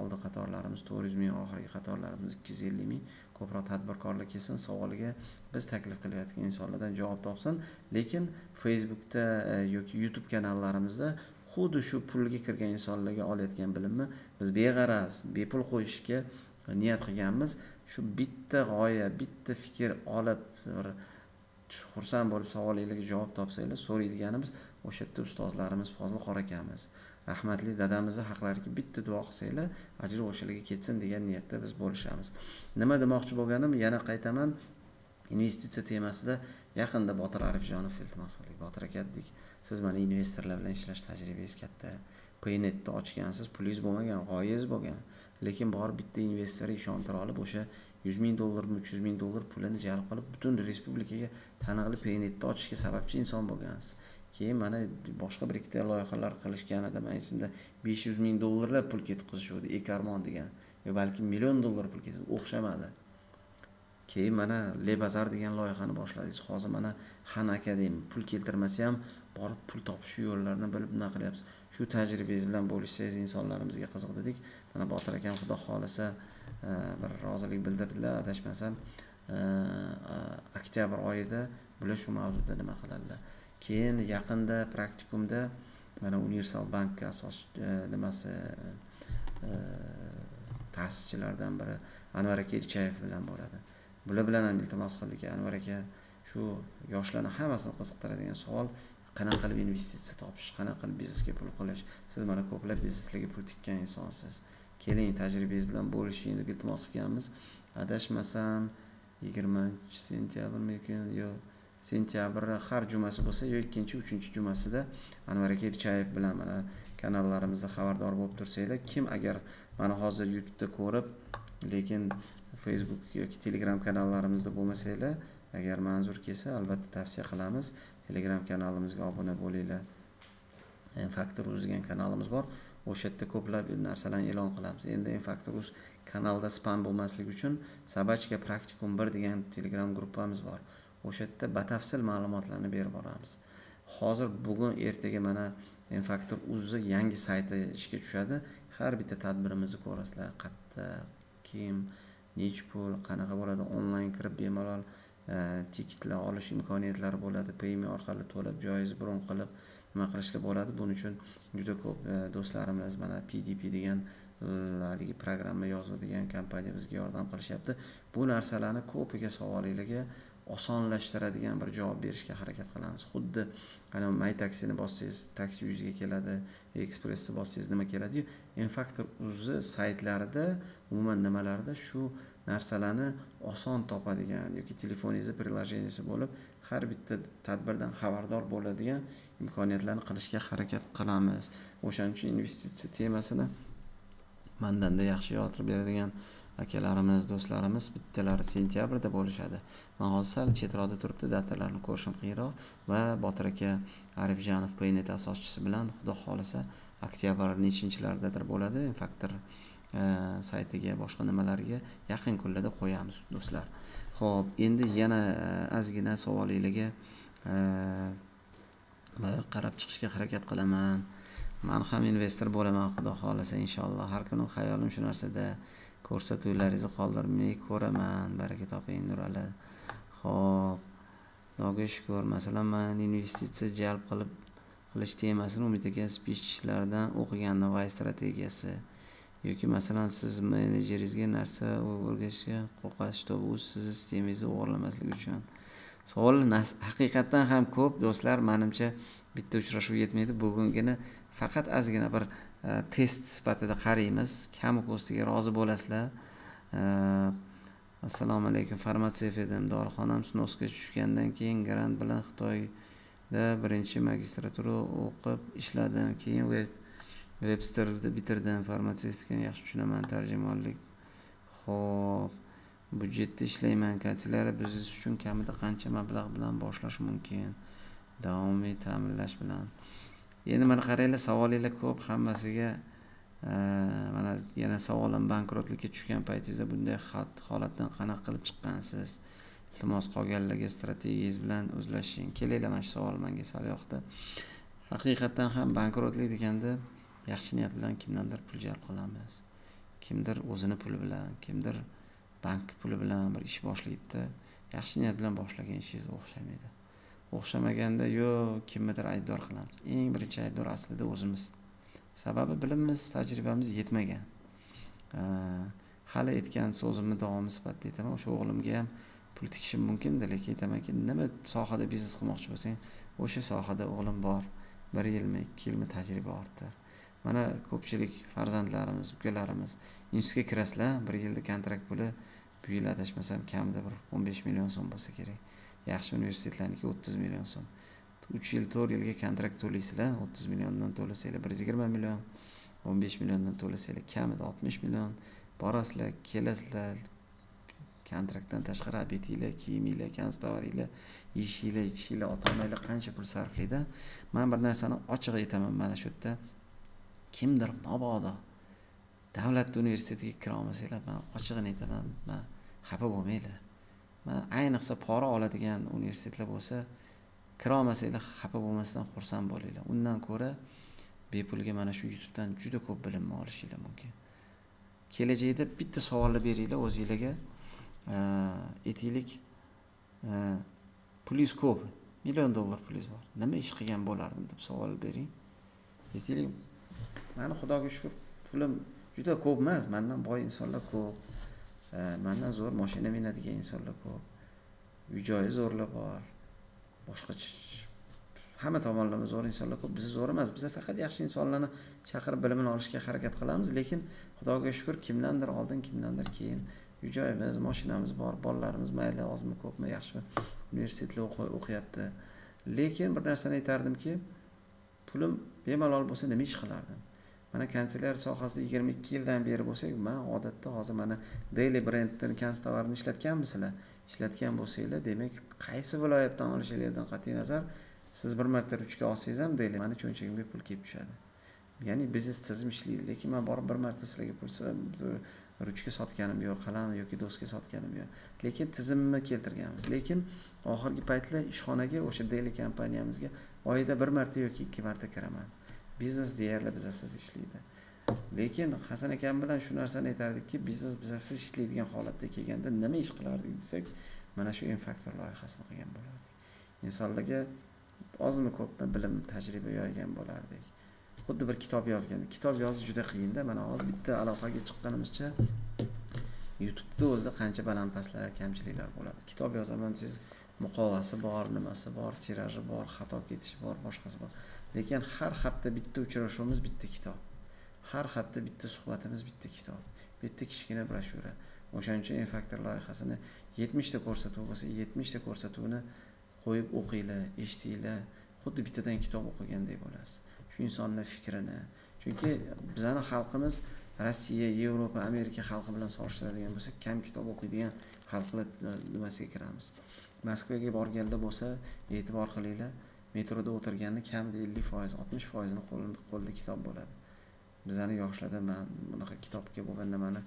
Oldi qatorlarimiz to'rt yuz ming oxirgi qatorlarimiz ikki yuz ellik ming. Ko'proq tadbirkorlar kelsin savoliga biz taklif qilayotgan insonlardan javob topsin. Lekin facebookda e, yoki youtube kanallarimizda xuddi shu pulga kirgan insonlarga olayotgan bilimni biz beg'araz bepul qo'yishga e, niyat qilganmiz. Shu bitta g'oya bitta fikr olib bir xursand bo'lib savolinglarga javob topsanglar so'raydiganimiz o'sha yerda ustozlarimiz fozil qora akamiz rahmatli dadamizni haqlariga bitta duo qilsanglar ajri o'shalarga ketsin degan niyatda biz bo'lishamiz. Nima demoqchi bo'lganim yana qaytaman. Investitsiya temasida yaqinda botir arifjonov iltimos qildik. Botir aka dedik siz mana investorlar bilan ishlash tajribangiz katta. Paynetni ochgansiz pulingiz bo'lmagan g'oyangiz bo'lgan. Lekin borib bitta investorni ishontira olib o'sha yuz ming dollarmi uch yuz ming dollar pulini jalb qilib butun respublikaga taniqli paynetni ochishga sababchi inson bo'lgansiz. Keyin mana boshqa bir ikkita loyihalar qilishganida man esimda besh yuz ming dollarlab pul ketqizishuvdi ekarmon degan. Yo balki million dollar pul ketdi o'xshamadi. Keyin mana lebazar degan loyihani boshladingiz. Hozir mana xan akademi pul keltirmasa ham borib pul topish yo'llarini bilib nima qilyapsiz. Shu tajribangiz bilan bo'lishsangiz insonlarimizga qiziq dedik. Mana botir akam xudo xohlasa e, bir rozilik bildirdilar. Adashmasam e, e, oktyabr oyida bular shu mavzuda nima qiladilar? Keyin yaqinda praktikumda mana universal bankka asos e, nimasi e, ta'sischilaridan biri anvar aka elchayev bilan bo'ladi. Bular bilan ham iltimos qildik. Anvar aka shu yoshlarni hammasini qiziqtiradigan savol qanaqa qilib investitsiya topish qanaqa qilib biznesga pul qilish? Siz mana ko'plab bizneslarga pul tikkan insonsiz. Keling tajribangiz bilan bo'lishing deb iltimos qilganmiz. Adashmasam yigirmanchi sentyabrmikin yo sentyabr har jumasi bo'lsa yo ikkinchi uchinchi jumasida anvar aka erchayev bilan mana kanallarimizda xabardor bo'lib tursanglar. Kim agar mana hozir youtubeda ko'rib lekin facebook yoki telegram kanallarimizda bo'lmasanglar agar manzur kelsa albatta tavsiya qilamiz. Telegram kanalimizga obuna bo'linglar. Faktor degan kanalimiz bor. O'sha yerda ko'plab narsalarni e'lon qilamiz. Endi faktor kanalda spam bo'lmasligi uchun sabachka praktikum bir degan telegram gruppamiz bor. O'sha yerda batafsil ma'lumotlarni berib boramiz hozir bugun ertaga mana faktor uzni yangi sayti ishga tushadi. Har bitta tadbirimizni ko'rasizlar. Qattiq kim nechi pul qanaqa bo'ladi onlayn kirib bemalol e, tiketlar olish imkoniyatlari bo'ladi payme orqali to'lab joiz bron qilib nima qilishga bo'ladi? Buning uchun juda ko'p e, do'stlarimiz mana pdp degan haligi programma yozadigan kompaniya bizga yordam qilishyapti. Bu narsalarni ko'piga savolinglarga osonlashtiradigan bir javob berishga harakat qilamiz. Xuddi ana may taksini bossangiz taksi yuzga keladi ekspressni bossangiz nima keladiyu infaktor uzi saytlarida umuman nimalarda shu narsalarni oson topadigan yoki telefoningizda приложениесі bo'lib har bitta tadbirdan xabardor bo'ladigan imkoniyatlarni qilishga harakat qilamiz. O'shaning uchun investitsiya temasini mandanda yaxshi yoritib beradigan akalarimiz do'stlarimiz bittalari sentyabrda bo'lishadi. Man hozir sal chetroqda turibdi datalarni ko'rishim qiyinroq va botir aka arifjanov paynet asoschisi bilan xudo xohlasa oktyabr nechinchilardadir bo'ladi. Faktor e, saytiga boshqa nimalarga yaqin kunlarda qo'yamiz do'stlar. Ho'p endi yana e, ozgina savolinglarga e, qarab chiqishga harakat qilaman. Man ham investor bo'laman xudo xohlasa inshaalloh. Har kuni xayolim shu narsada. Ko'rsatuvlaringizni qoldirmay ko'raman. Baraka toping nurali ho'p xudoga shukur masalan man investitsiya jalb qilib qilish temasini umid aka spichlardan o'qigandim va strategiyasi. Yoki masalan siz menejeringizga narsa o'rgatishga qo'rqasiz to'g'ri u sizni sistemangizni o'g'irlamaslik uchun. Savollar haqiqatdan ham ko'p do'stlar manimcha bitta uchrashuv yetmaydi. Bugungini faqat ozgina bir e, test sifatida qaraymiz. Kami ko'stiga rozi bo'lasizlar. E, assalomu alaykum farmatsevt edim dorixonam snosga tushgandan keyin grant bilan xitoyda birinchi magistratura o'qib ishladim. Keyin websterni bitirdim. Farmatsevtikani yaxshi tushunaman tarjimonlik ho'p byudjetda ishlayman. Kanselyariya biznes uchun kamida qancha mablag' bilan boshlash mumkin? Davomiy ta'minlash bilan. Endi mana qaranglar savolinglar ko'p hammasiga e, mana yana savolim bankrotlikka tushgan paytingizda bunday xat holatdan qanaqa qilib chiqqansiz? Iltimos qolganlarga strategiyangiz bilan o'zlashing. Kelinglar mana shu savol manga sal yoqdi haqiqatdan ham bankrotlik deganda yaxshi niyat bilan kimdandir pul jalb qilamiz. Kimdir o'zini puli bilan kimdir bank puli bilan bir ish boshlaydida. Yaxshi niyat bilan boshlagan ishingiz o'xshamaydi. O'xshamaganda yo'q kimnidir aybdor qilamiz. Eng birinchi aybdor aslida o'zimiz. Sababi bilimimiz tajribamiz yetmagan. Hali aytgan so'zimni davomi sifatida aytaman. O'sha o'g'limga ham pul tikishim mumkinda lekin aytamanki nima sohada biznes qilmoqchi bo'lsang o'sha sohada o'g'lim bor. Bir yilmi ikki yilmi tajriba orttir mana ko'pchilik farzandlarimiz ukalarimiz institutga kirasizlar bir yilda kontrakt puli bu yil adashmasam kamida bir o'n besh million so'm bo'lsa kerak. Yaxshi universitetlarniki o'ttiz million so'm. Uch yil to'rt yilga kontrakt to'laysizlar o'ttiz milliondan to'lasanglar bir yuz yigirma million o'n besh milliondan to'lasanglar kamida oltmish million. Borasizlar kelasizlar kontraktdan tashqari obetinglar kiyiminglar konstovaringlar yeyishinglar ichishinglar ota onanglar qancha pul sarflaydi? Man bir narsani ochiq aytaman mana shu yerda. Kimdir mabodo davlat universitetiga kira olmasanglar man ochig'ini aytaman man xafa bo'lmanglar. Mana ayniqsa pora oladigan universitetlar bo'lsa kira olmasanglar xafa bo'lmasdan xursand bo'linglar. Undan ko'ra bepulga mana shu youtubedan juda ko'p bilimni olishinglar mumkin. Kelajakda bitta savolni beringlar o'zinglarga. Aytaylik pulingiz ko'p million dollar pulingiz bor. Nima ish qilgan bo'lardim deb savol bering. Aytaylik mani xudoga shukur pulim juda ko'p emas mandan boy insonlar ko'p. Mandan zo'r moshina minadigan insonlar ko'p. Uy joyi zo'rlar bor. Boshqa hamma tomonlama zo'r insonlar ko'p. Biz zo'r emas. Biz faqat yaxshi insonlarni chaqirib bilimini olishga harakat qilamiz lekin xudoga shukur kimdandir oldin kimdandir keyin uy joyimiz moshinamiz bor bolalarimiz mayli ozmi ko'pmi yaxshimi universitetda o'qiyapti. Lekin bir narsani aytardimki pulim bemalol bo'lsa nima ish qilardim? Mana kanselyar sohasida yigirma ikki yildan beri bo'lsak man odatda hozir mana daily brendni kanstovarni ishlatganmisizlar? Ishlatgan bo'lsanglar demak qaysi viloyatdan olishinglardan qat'iy nazar? Siz bir marta ruchka olsangiz ham daily mani cho'nchagimga pul kelib tushadi. Ya'ni biznes tizim ishlaydi lekin man borib bir marta sizlarga pul ruchka sotganim yo'q qalam yoki doska sotganim yo'q. Lekin tizimni keltirganmiz. Lekin oxirgi paytlar ishxonaga o'sha deyli kompaniyamizga oyida bir marta yoki ikki marta kiraman. Biznes deyarli bizasiz ishlaydi. Lekin hasan akam bilan shu narsani aytardikki biznes bizasiz ishlaydigan holatda kelganda nima ish qilardik desak mana shu infaktor loyihasini qilgan bo'lardik. Insonlarga ozmi ko'pmi bilim tajriba yoygan bo'lardik. Xuddi bir kitob yozganda kitob yozish juda qiyinda mana hozir bitta aloqaga chiqqanimizcha youtubeda o'zida qancha balandpastlar kamchiliklar bo'ladi. Kitob yozaman desangiz muqovasi bor nimasi bor tiraji bor xato ketishi bor boshqasi bor. Lekin har hafta bitta uchrashuvimiz bitta kitob. Har hafta bitta suhbatimiz bitta kitob. Bitta kichkina broshura. O'shaning uchun faktor loyihasini yetmishta ko'rsatuv bo'lsa yetmishta ko'rsatuvni qo'yib o'qinglar eshitinglar. Xuddi bittadan kitob o'qiganday bo'lasiz. Shu insonni fikrini. Chunki bizani xalqimiz rossiya yevropa amerika xalqi bilan solishtiradigan bo'lsak kam kitob o'qiydigan xalqlar nimasiga kiramiz? Moskvaga borganda bo'lsa e'tibor qilinglar. Metroda o'tirganda kamida ellik foiz oltmish foizini qo'lida kitob bo'ladi. Bizani yoshlarda man bunaqa kitobga bo'lgan nimani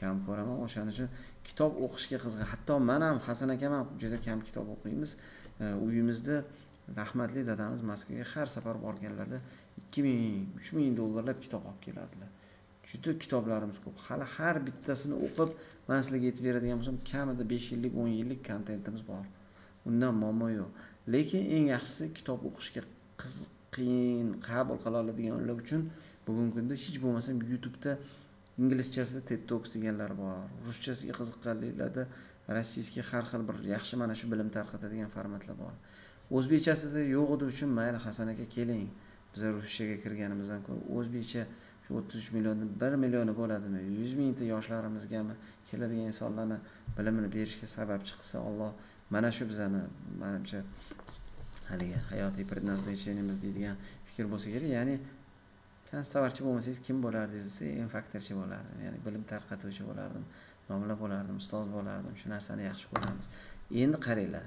kam ko'raman. O'shaning uchun kitob o'qishga qiziq hatto man ham hasan akam ham juda kam kitob o'qiymiz. Uyimizda rahmatli dadamiz moskvaga har safar borganlarida ikki ming uch ming dollarlab kitob olib kelardilar. Juda kitoblarimiz ko'p. Hali har bittasini o'qib man sizlarga aytib beradigan bo'lsam kamida besh yillik o'n yillik kontentimiz bor. Undan muammo yo'q. Lekin eng yaxshisi kitob o'qishga qiyin qabul qila oladiganlar uchun bugungi kunda hech bo'lmasam youtubeda inglizchasida ted talks deganlar bor ruschasiga qiziqqanliklarda rossiyskiy har xil bir yaxshi mana shu bilim tarqatadigan formatlar bor. O'zbekchasida yo'q edi uchun mayli hasan aka keling. Bizlar ruschaga kirganimizdan ko'ra o'zbekcha shu o'ttiz uch millionni bir millioni bo'ladimi yuz mingta yoshlarimizgami keladigan insonlarni bilimini berishga sababchi qilsa olloh mana shu bizani manimcha haligi hayotiy предназначениemiz deydigan fikr bo'lsa kerak. Ya'ni konstovarchi bo'lmasangiz kim bo'lardingiz desa infaktorchi bo'lardim. Ya'ni bilim tarqatuvchi bo'lardim domla bo'lardim ustoz bo'lardim shu narsani yaxshi ko'ramiz. Endi qaranglar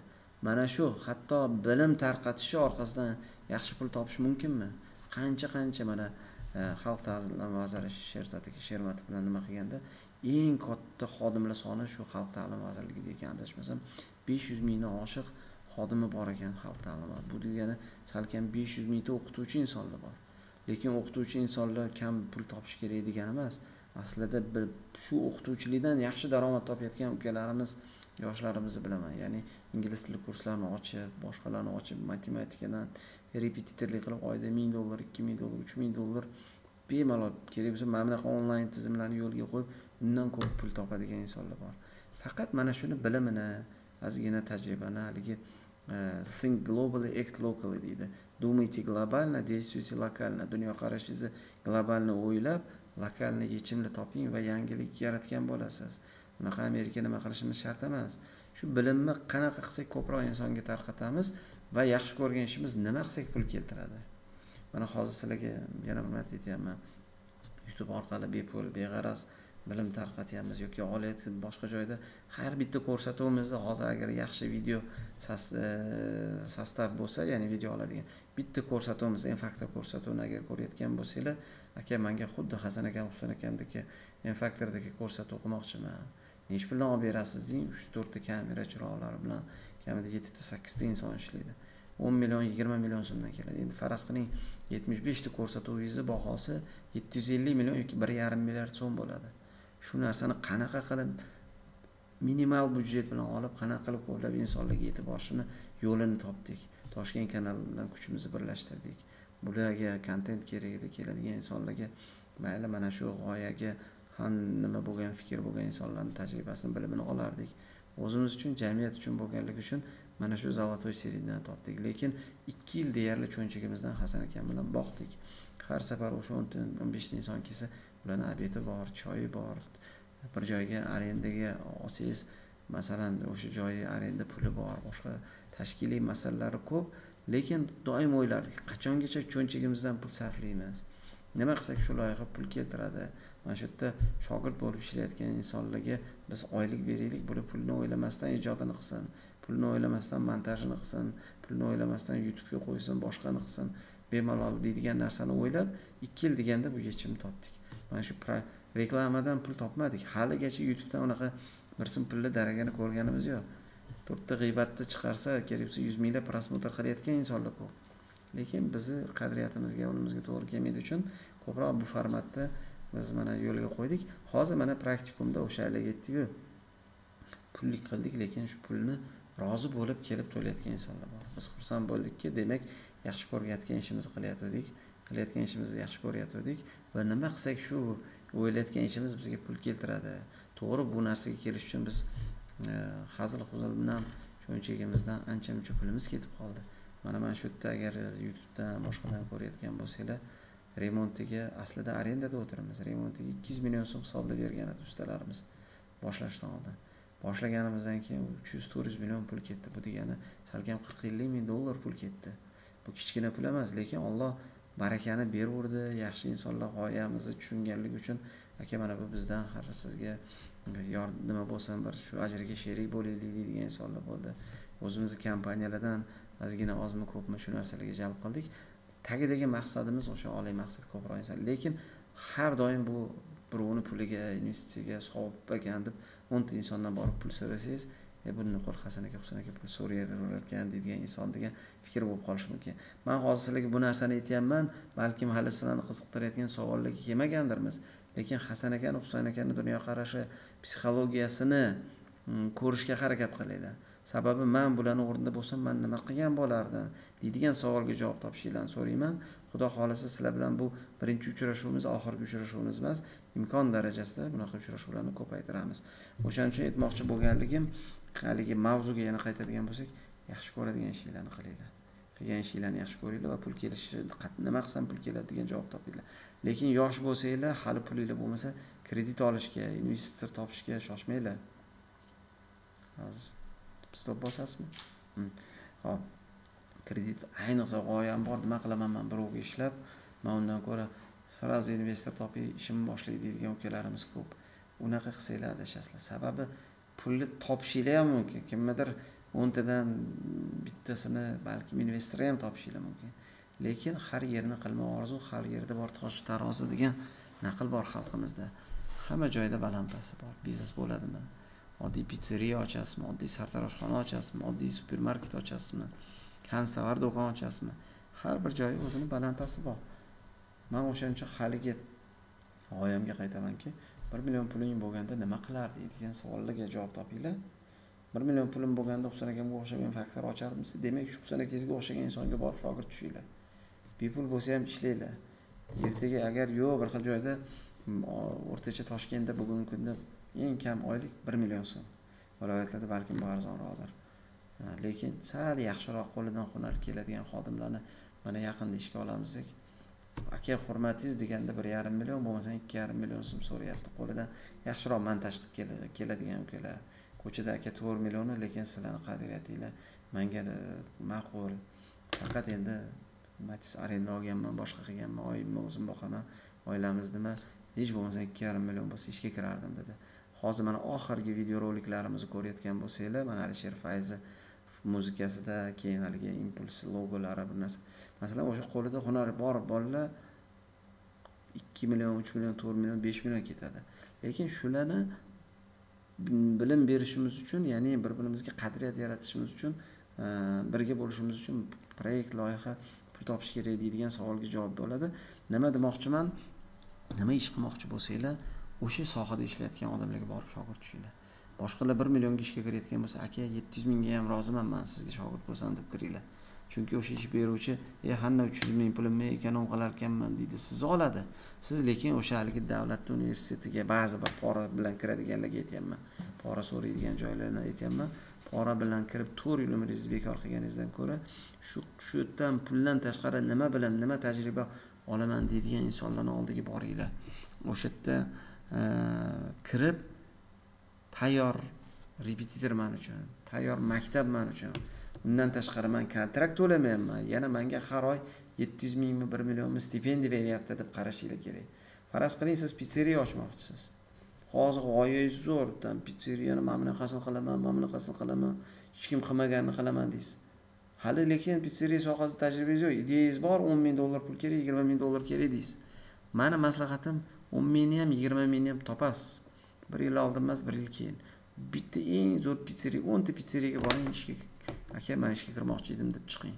mana shu hatto bilim tarqatishi orqasidan yaxshi pul topish mumkinmi? Qancha qancha mana e, xalq ta'limi vaziri sherzod aka shermatov bilan nima qilganda eng katta xodimlar soni shu xalq ta'limi vazirligida ekan adashmasam besh yuz mingdan oshiq xodimi bor ekan xalq ta'limi. Bu degani salkam besh yuz mingta o'qituvchi insonlar bor. Lekin o'qituvchi insonlar kam pul topish kerak degani emas. Aslida shu o'qituvchilikdan yaxshi daromad topayotgan ukalarimiz yoshlarimizni bilaman. Ya'ni ingliz tili kurslarini ochib boshqalarni ochib matematikadan repetitorlik qilib oyda ming dollar ikki ming dollar uch ming dollar bemalol kerak bo'lsa mana bunaqa onlayn tizimlarni yo'lga qo'yib undan ko'p pul topadigan insonlar bor. Faqat mana shuni bilimini ozgina tajribani haligi e, think globally act locally deydi. Думайте глобально действуйте локально. Dunyoqarashingizni globalni o'ylab lokalni yechimni toping va yangilik yaratgan bo'lasiz. Unaqa amerika nima qilishimiz shart emas. Shu bilimni qanaqa qilsak ko'proq insonga tarqatamiz va yaxshi ko'rgan ishimiz nima qilsak pul keltiradi? Mana hozir sizlarga yana bir marta aytyapman youtube orqali bepul beg'araz bilim tarqatyapmiz yoki olayotib boshqa joyda har bitta ko'rsatuvimizni hozir agar yaxshi video sostav e, bo'lsa ya'ni video oladigan bitta ko'rsatuvimiz faktor ko'rsatuvini agar ko'rayotgan bo'lsanglar aka manga xuddi hasan akam husan akamniki faktordagi ko'rsatuv o'qimoqchiman nechi puldan olib berasiz deng? Uchta to'rtta kamera chiroqlari bilan kamida yettita sakkizta inson ishlaydi. o'n million yigirma million so'mdan keladi. Endi faraz qiling yetmish beshta ko'rsatuvingizni bahosi yetti yuz ellik million yoki bir yarim milliard so'm bo'ladi. Shu narsani qanaqa qilib minimal byudjet bilan olib qanaqa qilib ko'plab insonlarga yetib borishini yo'lini topdik toshkent kanali bilan kuchimizni birlashtirdik. Bularga kontent kerak edi keladigan insonlarga mayli mana shu g'oyaga ham nima bo'lgan fikr bo'lgan insonlarni tajribasini bilimini olardik. O'zimiz uchun jamiyat uchun bo'lganligi uchun mana shu золотой seriyadan topdik. Lekin ikki yil deyarli cho'nchagimizdan hasan akam bilan boqdik. Har safar o'sha o'n beshta inson kelsa ularni obedi bor choyi bor bir joyga arendaga olsangiz masalan o'sha joyi arenda puli bor boshqa tashkiliy masalalari ko'p lekin doim o'ylardik qachongacha cho'nchagimizdan pul sarflaymiz? Nima qilsak shu loyiha pul keltiradi? Mana shu yerda shogird bo'lib ishlayotgan insonlarga biz oylik beraylik bular pulni o'ylamasdan ijodini qilsin pulni o'ylamasdan montajini qilsin pulni o'ylamasdan youtubega qo'ysin boshqani qilsin bemalol deydigan narsani o'ylab ikki yil deganda bu yechimni topdik. Mana shu reklamadan pul topmadik. Haligacha youtubedan unaqa bir so'm pulli daragini ko'rganimiz yo'q. To'rtta g'iybatni chiqarsa kerak bo'lsa yuz minglab prosmotr qilayotgan insonlar ko'p. Lekin bizni qadriyatimizga unimizga to'g'ri kelmaydi uchun ko'proq bu formatni biz mana yo'lga qo'ydik. Hozir mana praktikumda o'sha haligi aytdiku pullik qildik lekin shu pulni rozi bo'lib kelib to'layotgan insonlar bor. Biz xursand bo'ldikki demak yaxshi ko'rayotgan ishimizni qilayotgandik qilayotgan ishimizni yaxshi ko'rayotgandik va nima qilsak shu o'ylayotgan ishimiz bizga pul keltiradi. To'g'ri bu narsaga kelish uchun biz e, hazil huzul bilan cho'nchagimizdan ancha muncha pulimiz ketib qoldi. Mana mana shu yerda agar youtubedan boshqadan ko'rayotgan bo'lsanglar remontiga aslida arendada o'tiramiz. Remontiga ikki yuz million so'm hisoblab bergan edi ustalarimiz boshlashdan oldin. Boshlaganimizdan keyin uch yuz to'rt yuz million pul ketdi. Bu degani salkam qirq ellik ming dollar pul ketdi. Bu kichkina pul emas lekin olloh barakani beraverdi yaxshi insonlar g'oyamizni tushunganligi uchun aka mana bu bizdan har sizga nima bo'lsin bir shu ajrga sherik bo'laylik deydigan insonlar bo'ldi. O'zimizni kompaniyalardan ozgina ozmi ko'pmi shu narsalarga jalb qildik. Tagidagi maqsadimiz o'sha oliy maqsad ko'proq inson. Lekin har doim bu birovni puliga investitsiyaga savob ekan deb o'nta insondan borib pul so'rasangiz e bu nuqul hasan aka husan aka pul so'rayverarkan deydigan inson degan fikr bo'lib qolishi mumkin. Man hozir sizlarga bu narsani aytyapman balkim hali sizlarni qiziqtirayotgan savollarga kelmagandirmiz. Lekin hasan akani husan akani dunyoqarashi psixologiyasini mm, ko'rishga harakat qilinglar sababi man bularni o'rnida bo'lsam man nima qilgan bo'lardim? Deydigan savolga javob topishinglarni so'rayman. Xudo xohlasa sizlar bilan bu birinchi uchrashuvimiz oxirgi uchrashuvimiz emas imkon darajasida bunaqa uchrashuvlarni ko'paytiramiz. O'shaning uchun aytmoqchi bo'lganligim haligi mavzuga yana qaytadigan bo'lsak yaxshi ko'radigan ishinglarni qilinglar. Qilgan ishinglarni yaxshi ko'ringlar va pul kelishi nima qilsam pul keladi degan javob topinglar. Lekin yosh bo'lsanglar hali pulinglar bo'lmasa kredit olishga investitsiya topishga shoshmanglar. Hozir stop bosasizmi? Mm. Ho'p. Kredit ayniqsa g'oyam bor nima qilaman man birovga ishlab man undan ko'ra сразу investor topib ishimni boshlaydi deydigan ukalarimiz ko'p. Unaqa qilsanglar adashasizlar. Sababi pulni topishinglar ham mumkin? Kimnidir o'ntadan bittasini balkim investor ham topishinglar mumkin. Lekin har yerni qilma orzu har yerda bor tosh tarozi degan naql bor xalqimizda. Hamma joyda balandpasi bor. Biznes bo'ladimi? Oddiy pitsseriya ochasizmi? Oddiy sartaroshxona ochasizmi? Oddiy supermarket ochasizmi? Konstovar do'kon ochasizmi? Har bir joyi o'zini balandpasi bor. Man o'shaning uchun haligi g'oyamga qaytamanki bir million puling bo'lganda nima qilarding degan savollarga javob topinglar. Bir million pulim bo'lganda husan akamga o'xshagan faktor ocharmisiz? Demak shu husan akangizga o'xshagan insonga borib shogird tushinglar. Bepul bo'lsa ham ishlanglar. Ertaga agar yo'q bir xil joyda o'rtacha toshkentda bugungi kunda eng kam oylik bir million so'm. Viloyatlarda balkim bu arzonroqdir. Lekin sal yaxshiroq qo'lidan hunar keladigan xodimlarni mana yaqinda ishga olamiz desak aka hurmatingiz deganda bir yarim million bo'lmasa ikki yarim million so'm so'rayapti qo'lidan yaxshiroq montaj qilib keladigan ukalar. Ko'chada aka to'rt millionu lekin sizlarni qadriyatinglar. Manga e, ma'qul. Faqat endi matiz arenda olganman boshqa qilganman. Oyimni o'zim boqaman. Oilamiz nima? Hech bo'lmasa ikki yarim million bo'lsa ishga kirardim dedi. Hozir mana oxirgi videoroliklarimizni ko'rayotgan bo'lsanglar mana alisher fayzi muzikasida keyin haligi impuls logolari bir narsa. Masalan o'sha qo'lida hunari bor bolalar ikki million uch million to'rt million besh million ketadi. Lekin shularni bilim berishimiz uchun ya'ni bir birimizga qadriyat yaratishimiz uchun e, birga bo'lishimiz uchun proyekt loyiha pul topish kerak deydigan savolga javob bo'ladi. Nima demoqchiman? Nima ish qilmoqchi bo'lsanglar o'sha sohada ishlayotgan odamlarga borib shogird tushinglar. Boshqalar bir millionga ishga kirayotgan bo'lsa aka yetti yuz mingga ham roziman man sizga shogird bo'lsam deb kiringlar. Chunki o'sha ish beruvchi e hanna uch yuz ming pulimni ekonom qilarkanman deydi. Sizni oladi. Siz lekin o'sha haligi davlat universitetiga ba'zi bir pora bilan kiradiganlarga aytyapman. Pora so'raydigan joylarni aytyapman. Pora bilan kirib to'rt yil umringizni bekor qilganingizdan ko'ra shu shu yerdan puldan tashqari nima bilim nima tajriba olaman deydigan insonlarni oldiga boringlar. O'sha yerda e, kirib tayyor repetitor man uchun tayyor maktab man uchun undan tashqari man kontrakt to'lamayapman. Yana manga har oy yetti yuz mingmi bir millionmi stipendiya beryapti deb qarashinglar kerak. Faraz qiling siz pitseriya ochmoqchisiz. Hozir g'oyangiz zo'r там pitseriyani mana bunaqasini qilaman mana bunaqasini qilaman hech kim qilmaganini qilaman deysiz. Hali lekin pitseriya sohasida tajribangiz yo'q ideyangiz bor o'n ming dollar pul kerak yigirma ming dollar kerak deysiz. Mani maslahatim o'n mingni ham yigirma mingni ham topasiz. Bir yil oldin emas bir yil keyin. Bitta eng zo'r pitseriya o'nta pitseriyaga boring ishga aka man ishga kirmoqchi edim deb chiqing.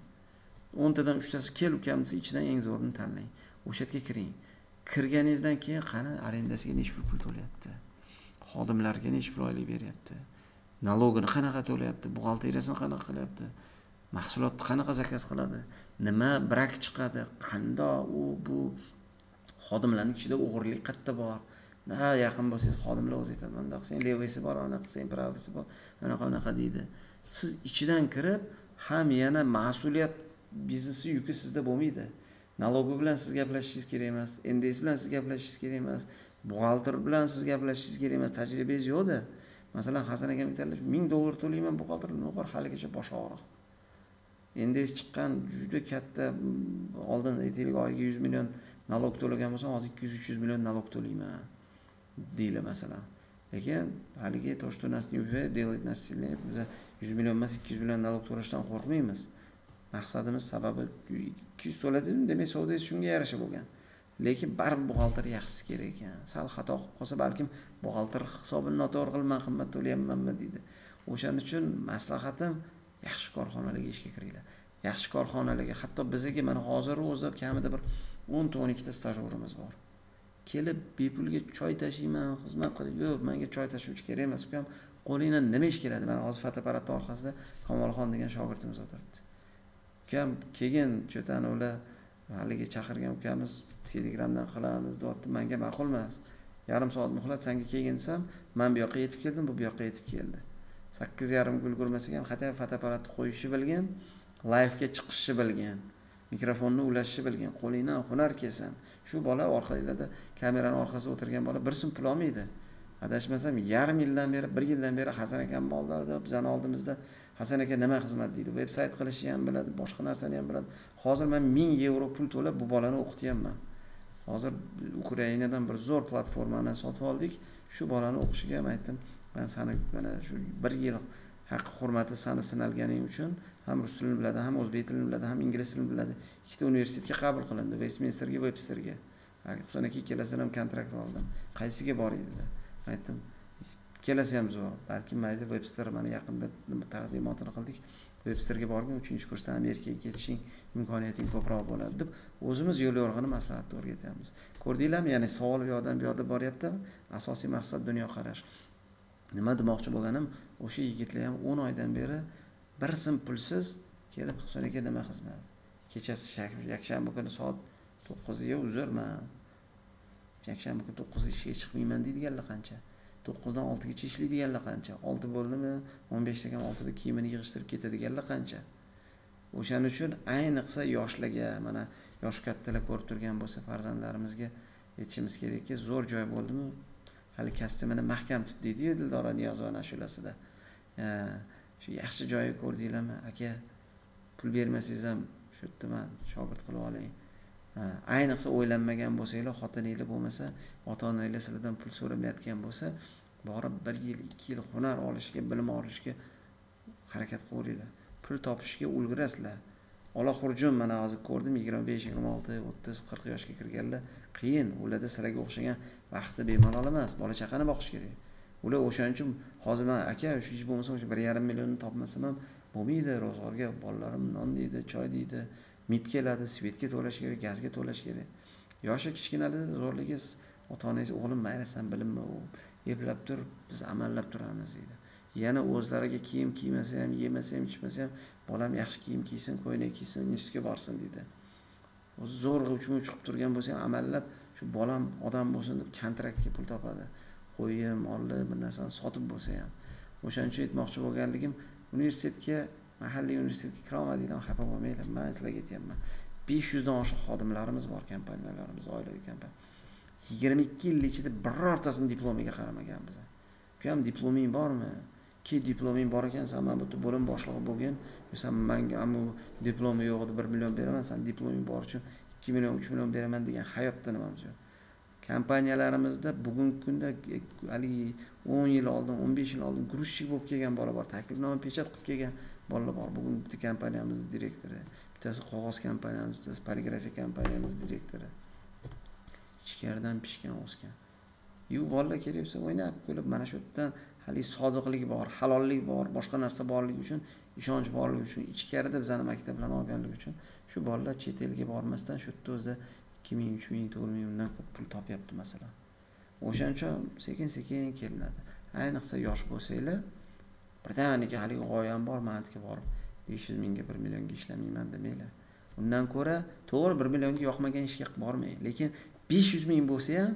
O'ntadan uchtasi kel ukam desa ichidan eng zo'rini tanlang. O'sha yerga kiring. Kirganingizdan keyin qani arendasiga nechi pul pul to'layapti? Xodimlarga nechi pul oylik beryapti? Налогini qanaqa to'layapti? Buxgalteriyasini qanaqa qilyapti? Mahsulotni qanaqa zakaz qiladi? Nima brak chiqadi? Qandoq u bu? Xodimlarni ichida o'g'irlik qayerda bor. Ha yaqin bo'lsangiz xodimlar o'zi aytadi bundoq qilsang levisi bor anaqa qilsang pravisi bor anaqa unaqa deydi. Siz ichidan kirib ham yana mas'uliyat biznesi yuki sizda bo'lmaydi. Налоги bilan siz gaplashishingiz kerak emas nds bilan siz gaplashishingiz kerak emas buxgalter bilan siz gaplashishingiz kerak emas tajribangiz yo'qda masalan hasan akam aytadilar ming dollar to'layman buxgalter bor haligacha bosh og'riq. Nds chiqqan juda katta oldin aytaylik oyiga yuz million налог to'lagan bo'lsam hozir ikki yuz uch yuz million налог to'layman deylar masalan. Lekin haligi то что нас не убивает делает нас сильнее yuz million emas ikki yuz million налог to'lashdan qo'rqmaymiz. Maqsadimiz sababi ikki yuz to'ladimi demak savdoyingiz shunga yarasha bo'lgan. Lekin baribir buxgalter yaxshisi kerak ekan. Sal xato qilib qolsa balkim buxgalter hisobini noto'g'ri qilibman qimmat to'layapmanmi deydi. O'shaning uchun maslahatim yaxshi korxonalarga ishga kiringlar. Yaxshi korxonalarga hatto bizaga mana hozir o'zida kamida bir o'nta o'n ikkita stajyorimiz bor. Kelib bepulga choy tashiyman xizmat qilib yo'q manga choy tashuvchi kerak emas ukam. Qo'lingdan nima ish keladi? Mana hozir fotoapparatni orqasida kamolxon degan shogirdimiz o'tiribdi. Ukam keyin cho'tani ular haligi chaqirgan ukamiz telegramdan qilamiz deyapti. Manga ma'qul emas. Yarim soat muhlat sanga kelgin desam man bu yoqqa yetib keldim bu bu yoqqa yetib keldi. Sakkiz yarimga ulgurmasak ham хотя fotoapparatni qo'yishni bilgan layvga chiqishni bilgan mikrofonni ulashishni bilgan qo'lingdan hunar kelsin. Shu bola orqanglarda kamerani orqasida o'tirgan bola bir so'm pul olmaydi. Adashmasam yarim yildan beri bir yildan beri hasan aka oldida bizani oldimizda. Hasan aka nima xizmat deydi? Veb sayt qilishni ham biladi boshqa narsani ham biladi. Hozir man ming yevro pul to'lab bu bolani o'qityapman. Hozir ukrainadan bir zo'r platformani sotib oldik. Shu bolani o'qishiga ham aytdim. Man sani mana shu bir yil haqqi hurmati sani sinalganing uchun ham rus tilini biladi ham o'zbek tilini biladi ham ingliz tilini biladi. Ikkita universitetga qabul qilindi vestminsterga websterga. Husan aka ikkalasidan ham kontrakt oldim. Qaysiga boray dedi aytdim. Ikkalasi ham zo'r. Balki mayli vebster mana yaqinda taqdimotini qildik. Vebsterga borgin uchinchi kursdan amerikaga ketishing imkoniyating ko'proq bo'ladi deb o'zimiz yo'l yo'rig'ini maslahatni o'rgatyapmiz ko'rdinglarmi? Ya'ni savol bu yoqdan bu yoqda boryaptimi asosiy maqsad dunyoqarash nima demoqchi bo'lganim o'sha yigitlar ham o'n oydan beri bir sim pulsiz kelib husan aka nima xizmat? Kechasi yakshanba kuni soat to'qqizga uzrman yakshanba kuni to'qqizda ishga chiqmayman deydiganlar qancha? To'qqizdan oltigacha ishlaydiganlar qancha? Olti bo'ldimi? O'n beshda oltida kiyimini yig'ishtirib ketadiganlar qancha? O'shaning uchun ayniqsa yoshlarga mana yosh kattalar ko'rib turgan bo'lsa farzandlarimizga aytishimiz kerakki zo'r joy bo'ldimi? Hali kostyumini mahkam tut deydiyu dildora niyozovani ashulasida shu yaxshi joyi ko'rdinglarmi? Aka pul bermasangiz ham shu yerda man shogird qilib oling. Ayniqsa o'ylanmagan bo'lsanglar xotininglar bo'lmasa ota onanglar sizlardan pul so'ramayotgan bo'lsa borib bir yil ikki yil hunar olishga bilim olishga harakat qilaveringlar pul topishga ulgurasizlar. Ola xurjun mana hozir ko'rdim yigirma besh yigirma olti o'ttiz qirq yoshga kirganlar. Qiyin ularda sizlarga o'xshagan vaqti bemalol emas bola chaqani boqish kerak. Ular o'shaning uchun hozir man aka shu hech bo'lmasa o'sha bir yarim millionni topmasam ham bo'lmaydi ro'zg'orga bolalarim non deydi choy deydi. Mib keladi svetga to'lash kerak gazga to'lash kerak. Yoshi kichkinalarda zo'rligi ota onangiz o'g'lim mayli san bilinma u eplab tur biz amallab turamiz deydi. Yana o'zlariga kiyim kiymasa ham yemasa ham ichmasa ham bolam yaxshi kiyim kiysin ko'ynak kiysin institutga borsin deydi. O'zi zo'rg'a uchun chiqib turgan bo'lsa ham amallab shu bolam odam bo'lsin deb kontraktga pul topadi. Qo'yim molli bir narsani sotib bo'lsa ham. O'shaning uchun aytmoqchi bo'lganligim universitetga mahalliy universitetga kirolmadinglar xafa bo'lmanglar man sizlarga aytyapman. besh yuzdan oshiq xodimlarimiz bor kompaniyalarimiz oilaviy kompaniya. Yigirma ikki yil ichida birortasini diplomiga qaramaganmiz ukam diploming bormi? Ke diploming bor ekan san mana bu yerda bo'lim boshlig'i bo'lgin. San manga bu diplomi yo'q edi bir million beraman san diploming bor uchun ikki million uch million beraman degan hayotda nimamiz yo'q? Kompaniyalarimizda bugungi kunda e, haligi o'n yil oldin o'n besh yil oldin грузчик bo'lib kelgan bola bor taklifnoma pechat qilib kelgan. Bolalar bor bugun bitta kompaniyamizni direktori bittasi qog'oz kompaniyamiz bittasi poligrafiya kompaniyamiz direktori. Ichkaridan pishgan o'sgan. Yu bolalar kelyapsa o'ynab kulib mana shu yerdan haligi sodiqlik bor halollik bor boshqa narsa borligi uchun ishonch borligi uchun ichkarida bizani maktabdan olganligi uchun shu bolalar chet elga bormasdan shu yerda o'zida ikki ming uch ming to'rt ming undan ko'p pul topyapti masalan. O'shaning uchun sekin sekin kelinadi. Ayniqsa yosh bo'lsanglar birdaniga haligi g'oyam bor manatga borib besh yuz mingga bir millionga ishlamayman demanglar undan ko'ra to'g'ri bir millionga yoqmagan ishga bormang lekin besh yuz ming bo'lsa ham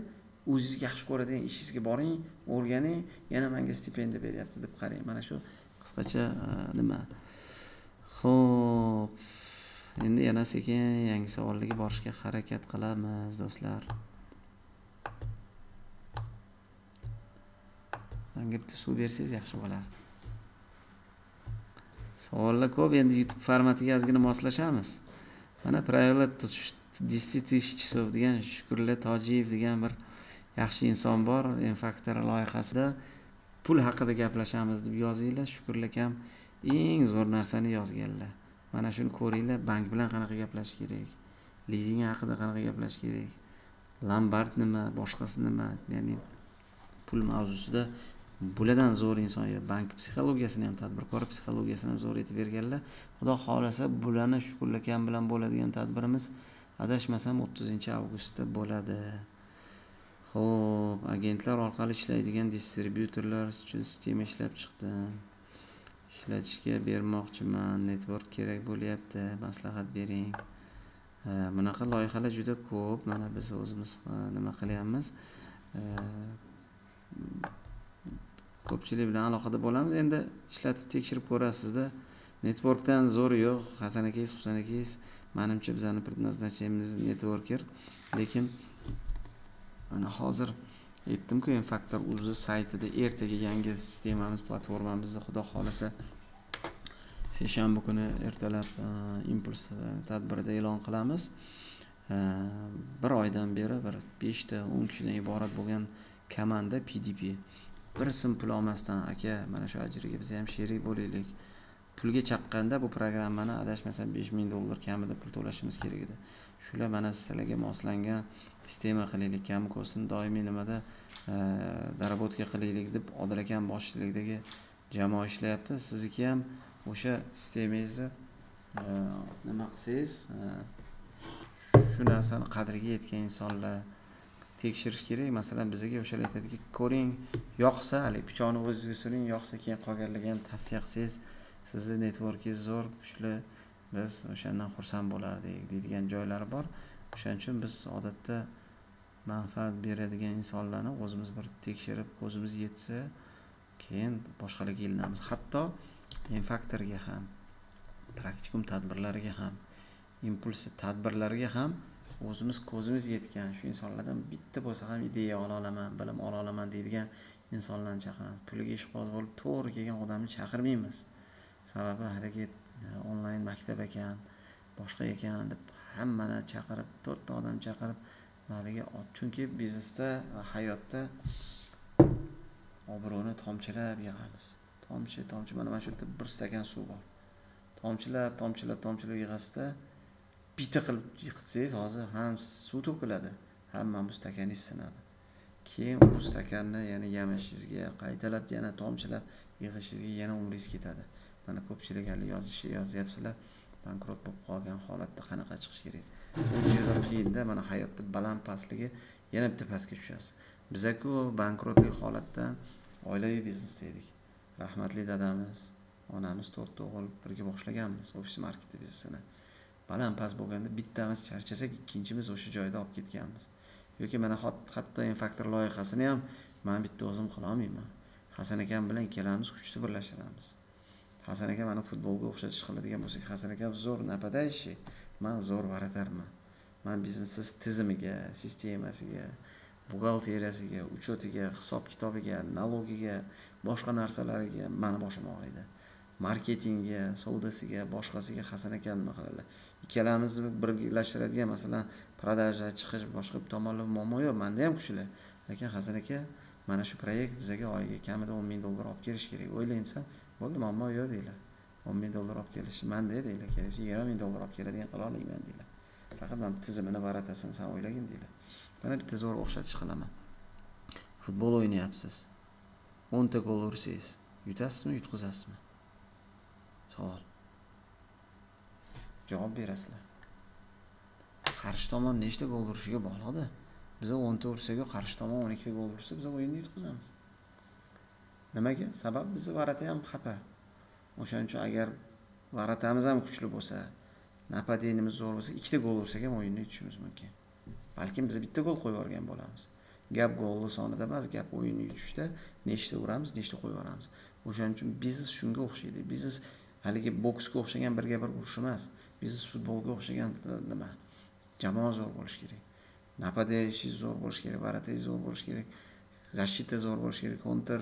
o'zingiz yaxshi ko'radigan ishingizga boring o'rganing yana manga stipendiya beryapti deb qarang. Mana shu qisqacha e, nima? Ho'p endi yana sekin yangi savollarga borishga harakat qilamiz do'stlar. Manga bitta suv bersangiz yaxshi bo'lardi. Savollar ko'p endi youtube formatiga ozgina moslashamiz. Mana правила десяти degan shukurla tojiyev degan bir yaxshi inson bor m faktor loyihasida. Pul haqida gaplashamiz deb yozinglar shukurla akam eng zo'r narsani yozganlar. Mana shuni ko'ringlar bank bilan qanaqa gaplashish kerak lizing haqida qanaqa gaplashish kerak lombard nima boshqasi nima ya'ni pul mavzusida bulardan zo'r inson bank psixologiyasini ham tadbirkor psixologiyasini ham zo'r aytib berganlar. Xudo xohlasa bularni shukurla akam bilan bo'ladigan tadbirimiz adashmasam o'ttizinchi avgustda bo'ladi. Ho'p agentlar orqali ishlaydigan distribyutorlar uchun sistema ishlab chiqdim ishlatishga bermoqchiman network kerak bo'lyapti maslahat bering. Bunaqa loyihalar juda ko'p mana biz o'zimiz nima qilyapmiz? Ko'pchilik bilan aloqada bo'lamiz. Endi ishlatib tekshirib ko'rasizda networkdan zo'ri yo'q. Hasan akangiz husan akangiz manimcha bizani предназначениемiz networker. Lekin mana hozir aytdimku faktor uzi saytida ertaga yangi sistemamiz platformamizni xudo xohlasa seshanba kuni ertalab e, impuls tadbirida e'lon qilamiz. E, bir oydan beri bir beshta o'n kishidan iborat bo'lgan komanda pdp bir sim pul olmasdan aka mana shu ajriga biz ham sherik bo'laylik. Pulga chaqqanda bu programmani adashmasam besh ming dollar kamida pul to'lashimiz kerak edi. Shular mana sizlarga moslangan sistema qilaylik kamkosni doimiy nimada e, qilaylik deb odil akam boshchiligidagi jamoa ishlayapti. Sizniki ham o'sha sistemangizni e, nima qilsangiz e, shu narsani qadriga yetgan insonlar tekshirish kerak. Masalan bizga o'shalar aytadiki ko'ring yoqsa haligi pichoqni o'zingizga suring yoqsa keyin qolganlarga ham tavsiya qilsangiz sizni networkingiz zo'r kuchli biz o'shandan xursand bo'lardik deydigan joylari bor. O'shaning uchun biz odatda manfaat beradigan insonlarni o'zimiz bir tekshirib ko'zimiz yetsa keyin boshqalarga ilinamiz. Hatto infaktorga ham praktikum tadbirlariga ham impulsi tadbirlariga ham o'zimiz ko'zimiz yetgan shu insonlardan bitta bo'lsa ham ideya ola olaman bilim ola olaman deydigan insonlarni chaqiramiz. Puliga ishqiboz bo'lib to'g'ri kelgan odamni chaqirmaymiz. Sababi haligi e, onlayn maktab ekan boshqa ekan deb hammani chaqirib to'rtta odam chaqirib haligi chunki biznesda va hayotda obro'ni tomchilab yig'amiz. Tomchi tomchi mana mana shu yerda bir stakan suv bor. Tomchilab tomchilab tomchilab yig'asizda bitta qilib yiqitsangiz hozir ham suv to'kiladi ham mana bu stakanningiz sinadi. Keyin u stakanni yana yamashingizga qaytalab yana tomchilab yig'ishingizga yana umringiz ketadi. Mana ko'pchilik hali yozish yozyapsizlar bankrot bo'lib qolgan holatda qanaqa chiqish kerak? Bu juda qiyinda mana hayotda baland pastligi yana bitta pastga tushasiz. Bizaku bankrotlik holatda oilaviy biznesda edik rahmatli dadamiz onamiz to'rtta o'g'il birga boshlaganmiz ofis marketi biznesini. Baland past bo'lganda bittamiz charchasak ikkinchimiz o'sha joyda olib ketganmiz. Yoki mana hatto infaktor loyihasini ham man bitta o'zim qilolmayman hasan akam bilan ikkalamiz kuchni birlashtiramiz. Hasan aka mani futbolga o'xshatish qiladigan bo'lsak hasan akam zo'r нападающий man zo'r vratarman man biznesni tizimiga sistemasiga buxgalteriyasiga учетiga hisob kitobiga налогiga boshqa narsalariga mani boshim og'riydi. Marketingga savdosiga boshqasiga hasan aka nima qiladi? Ikkalamizni birlashtiradigan masalan продажа chiqish boshqa tomonlama muammo yo'q. Manda ham kuchli. Lekin hasan aka mana shu proyekt bizaga oyiga kamida o'n ming dollar olib kelishi kerak. O'ylang desa bo'ldi muammo yo'q deydilar o'n ming dollar olib kelishi manda deydilar kelishi yigirma ming dollar olib keladigan qila olmayman deydilar faqat mana tizimini baratasini san o'ylagin deydilar mana bitta zo'r o'xshatish qilaman futbol o'ynayapsiz. O'nta gol ursangiz yutasizmi yutqazasizmi? Savol. Javob berasizlar. Qarshi tomon nechta gol urishiga bog'liqda biza o'nta ursaku qarshi tomon o'n ikkita gol ursa biz o'yinni yutqazamiz. Nimaga? Sabab bizni varata ham xafa. O'shaning uchun agar varatamiz ham kuchli bo'lsa napadenimiz zo'r bo'lsa ikkita gol ursak ham o'yinni yutishimiz mumkin. Balkim biz bitta gol qo'yib yuborgan bo'lamiz. Gap golni sonida emas gap o'yinni yutishda nechta uramiz nechta qo'yib yuboramiz. O'shaning uchun biznes shunga o'xshaydi. Biznes haligi boksga o'xshagan birga bir urush emas. Biznes futbolga o'xshagan e, nima jamoa zo'r bo'lishi kerak. Нападающий zo'r bo'lishi kerak вратарь zo'r bo'lishi kerak защита zo'r bo'lishi kerak kontr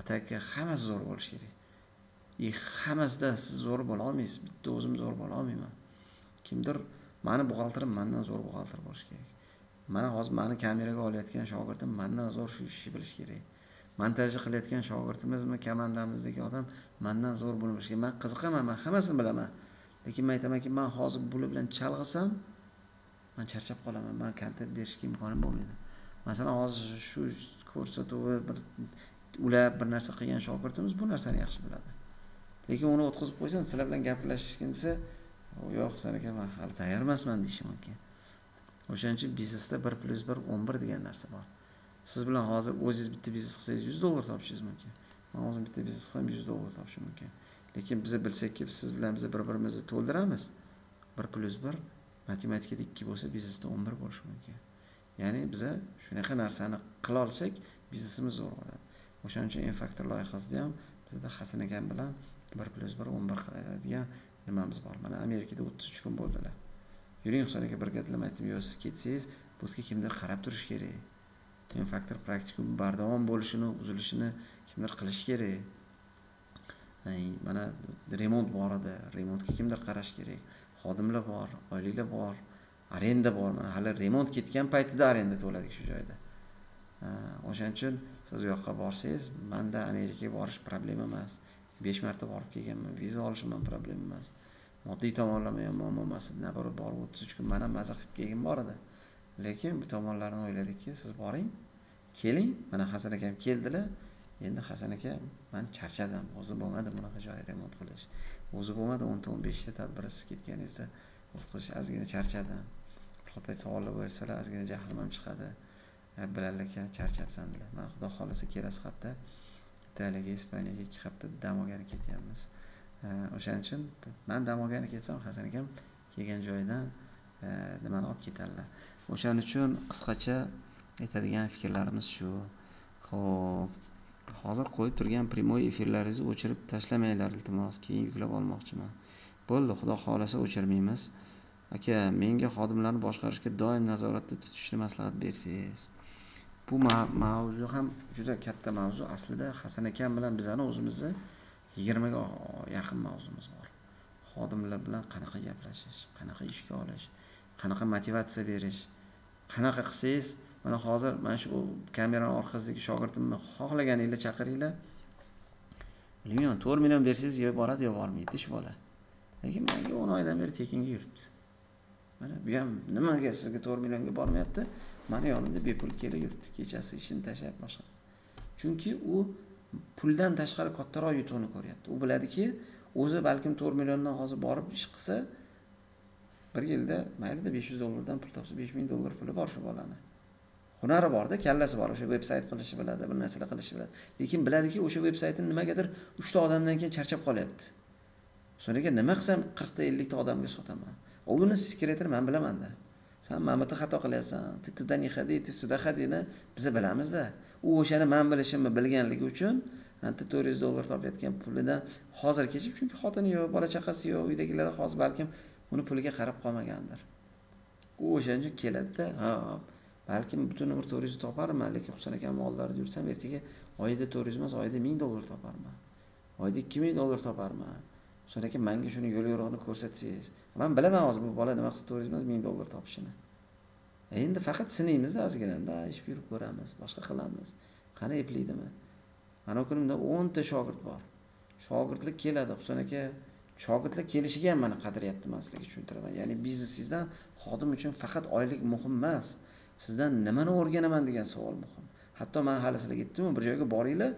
ataka hammasi zo'r bo'lishi kerak. E, И hammasida siz zo'r bo'la olmaysiz bitta o'zim zo'r bo'la olmayman. Kimdir mani buxgalterim mandan zo'r buxgalter bo'lishi kerak. Mana hozir mani kameraga olayotgan shogirdim mandan zo'r shu ishni bilishi kerak. Montajni qilayotgan shogirtimizmi komandamizdagi odam mandan zo'r buni man qiziqaman man hammasini bilaman. Lekin man aytamanki man hozir buni bilan chalg'isam man charchab qolaman man kontent berishga imkonim bo'lmaydi. Masalan hozir shu ko'rsatuvi bir ulab bir narsa qilgan shogirdimiz bu narsani yaxshi biladi. Lekin uni o'tkazib qo'ysam sizlar bilan gaplashishgin desa yo'q san aka man hali tayyor emasman deyishi mumkin. O'shaning uchun biznesda bir plyus bir o'n bir degan narsa bor. Siz bilan hozir o'zingiz bitta biznes qilsangiz yuz dollar topishingiz mumkin. Man o'zim bitta biznes qilsam yuz dollar topishim mumkin. Lekin biz bilsakki siz bilan biz bir birimizni to'ldiramiz. Bir plyus bir matematikada ikki bo'lsa biznesda o'n bir bo'lishi mumkin. Ya'ni biza shunaqa narsani qila olsak biznesimiz zo'r bo'ladi. O'shaning uchun n faktor loyihasida ham bizda hasan akam bilan bir plyus bir o'n bir qiladigan nimamiz bor. Mana amerikada o'ttiz uch kun bo'ldilar. Yuring husan aka birga aytdim. Yo'q siz ketsangiz bu kimdir qarab turishi kerak. N faktor praktikum bardavom bo'lishini uzilishini kimdir qilishi kerak. Mana remont bor edi. Remontga kimdir qarash kerak. Xodimlar bor oyliklar bor arenda bor. Mana hali remont ketgan paytida arenda to'ladik shu joyda. O'shaning uchun siz u yoqqa borsangiz manda amerikaga borish problema emas. Besh marta borib kelganman viza olishim ham problema emas. Moddiy tomonlama ham muammo emas наоборот borib o'ttiz uch kun man ham maza qilib kelgim bor edi. Lekin bu tomonlarni o'yladikki siz boring keling. Mana hasan akam keldilar. Endi hasan aka man charchadim o'zi bo'lmadi bunaqa joy remont qilish. O'zi bo'lmadi o'nta o'n beshta tadbir siz ketganingizda o'tkazish ozgina charchadim. Biror savollar bersalar ozgina jahlim ham chiqadi. E, Bilal aka charchabsan dedilar man xudo xohlasa kelasi hafta italiyaga ispaniyaga ikki hafta dam olgani ketyapmiz. E, o'shaning uchun man dam olgani ketsam hasan akam kelgan joyidan e, nimani olib ketadilar o'shaning uchun qisqacha aytadigan fikrlarimiz shu. Ho'p hozir qo'yib turgan прямой efirlaringizni o'chirib tashlamanglar iltimos keyin yuklab olmoqchiman. Bo'ldi xudo xohlasa o'chirmaymiz. Aka menga xodimlarni boshqarishga doim nazoratda tutishni maslahat bersangiz. Bu mavzu ham juda katta mavzu aslida. Hasan akam bilan bizani o'zimizni yigirmaga yaqin mavzumiz bor. Xodimlar bilan qanaqa gaplashish qanaqa ishga olish qanaqa motivatsiya berish qanaqa qilsangiz mana hozir mana shu kamerani orqasidagi shogirdimni xohlaganinglar chaqiringlar. Bilmayman to'rt million bersangiz yo boradi yo bormaydi shu bola. Lekin manga o'n oydan beri tekinga yuribdi. Mana bu ham nimaga sizga to'rt millionga bormayapti mani yonimda bepul kelib yuribdi kechasi ishini tashlab boshqa. Chunki u puldan tashqari kattaroq yutuqni ko'ryapti. U biladiki o'zi balkim to'rt milliondan hozir borib ish qilsa bir yilda maylida besh yuz dollardan pul topsa besh ming dollar puli bor shu bolani. Hunari borda kallasi bor o'sha veb sayt qilishni biladi bir narsalar qilishni biladi. Lekin biladiki o'sha veb saytni nimagadir uchta odamdan keyin charchab qolyapti. So'ng nima qilsam qirqta ellikta odamga sotaman? Uni sekretini man bilamanda san mana bu yerda xato qilyapsan ты туда не ходи ты bilamizda u o'shani man bilishimni bilganligi uchun anta to'rt yuz dollar topayotgan pulidan hozir kechib chunki xotini yo'q bola chaqasi yo'q uydagilar hozir balkim uni puliga qarab qolmagandir. U o'shaning uchun keladida ha balkim butun umr to'rt yuz toparman lekin husan akamni oldilarida yursam ertaga oyida to'rt yuz emas oyida ming dollar toparman. Oyida ikki ming dollar toparman. Husan aka manga shuni yo'l yo'rig'ini ko'rsatsangiz man bilaman hozir bu bola nima qilsa to'rt yuz emas ming dollar topishini. E, endi faqat sinaymizda ozginada ish yurib ko'ramiz boshqa qilamiz. Qani eplaydimi anavi kuni unda o'nta shogird bor. Shogirdlik keladi husan aka. Shogirdlar kelishiga ham mana qadriyatni man sizlarga tushuntiraman. Ya'ni biznesingizdan xodim uchun faqat oylik muhim emas. Sizdan nimani o'rganaman degan savol muhim. Hatto man hali sizlarga aytdimu bir joyga boringlar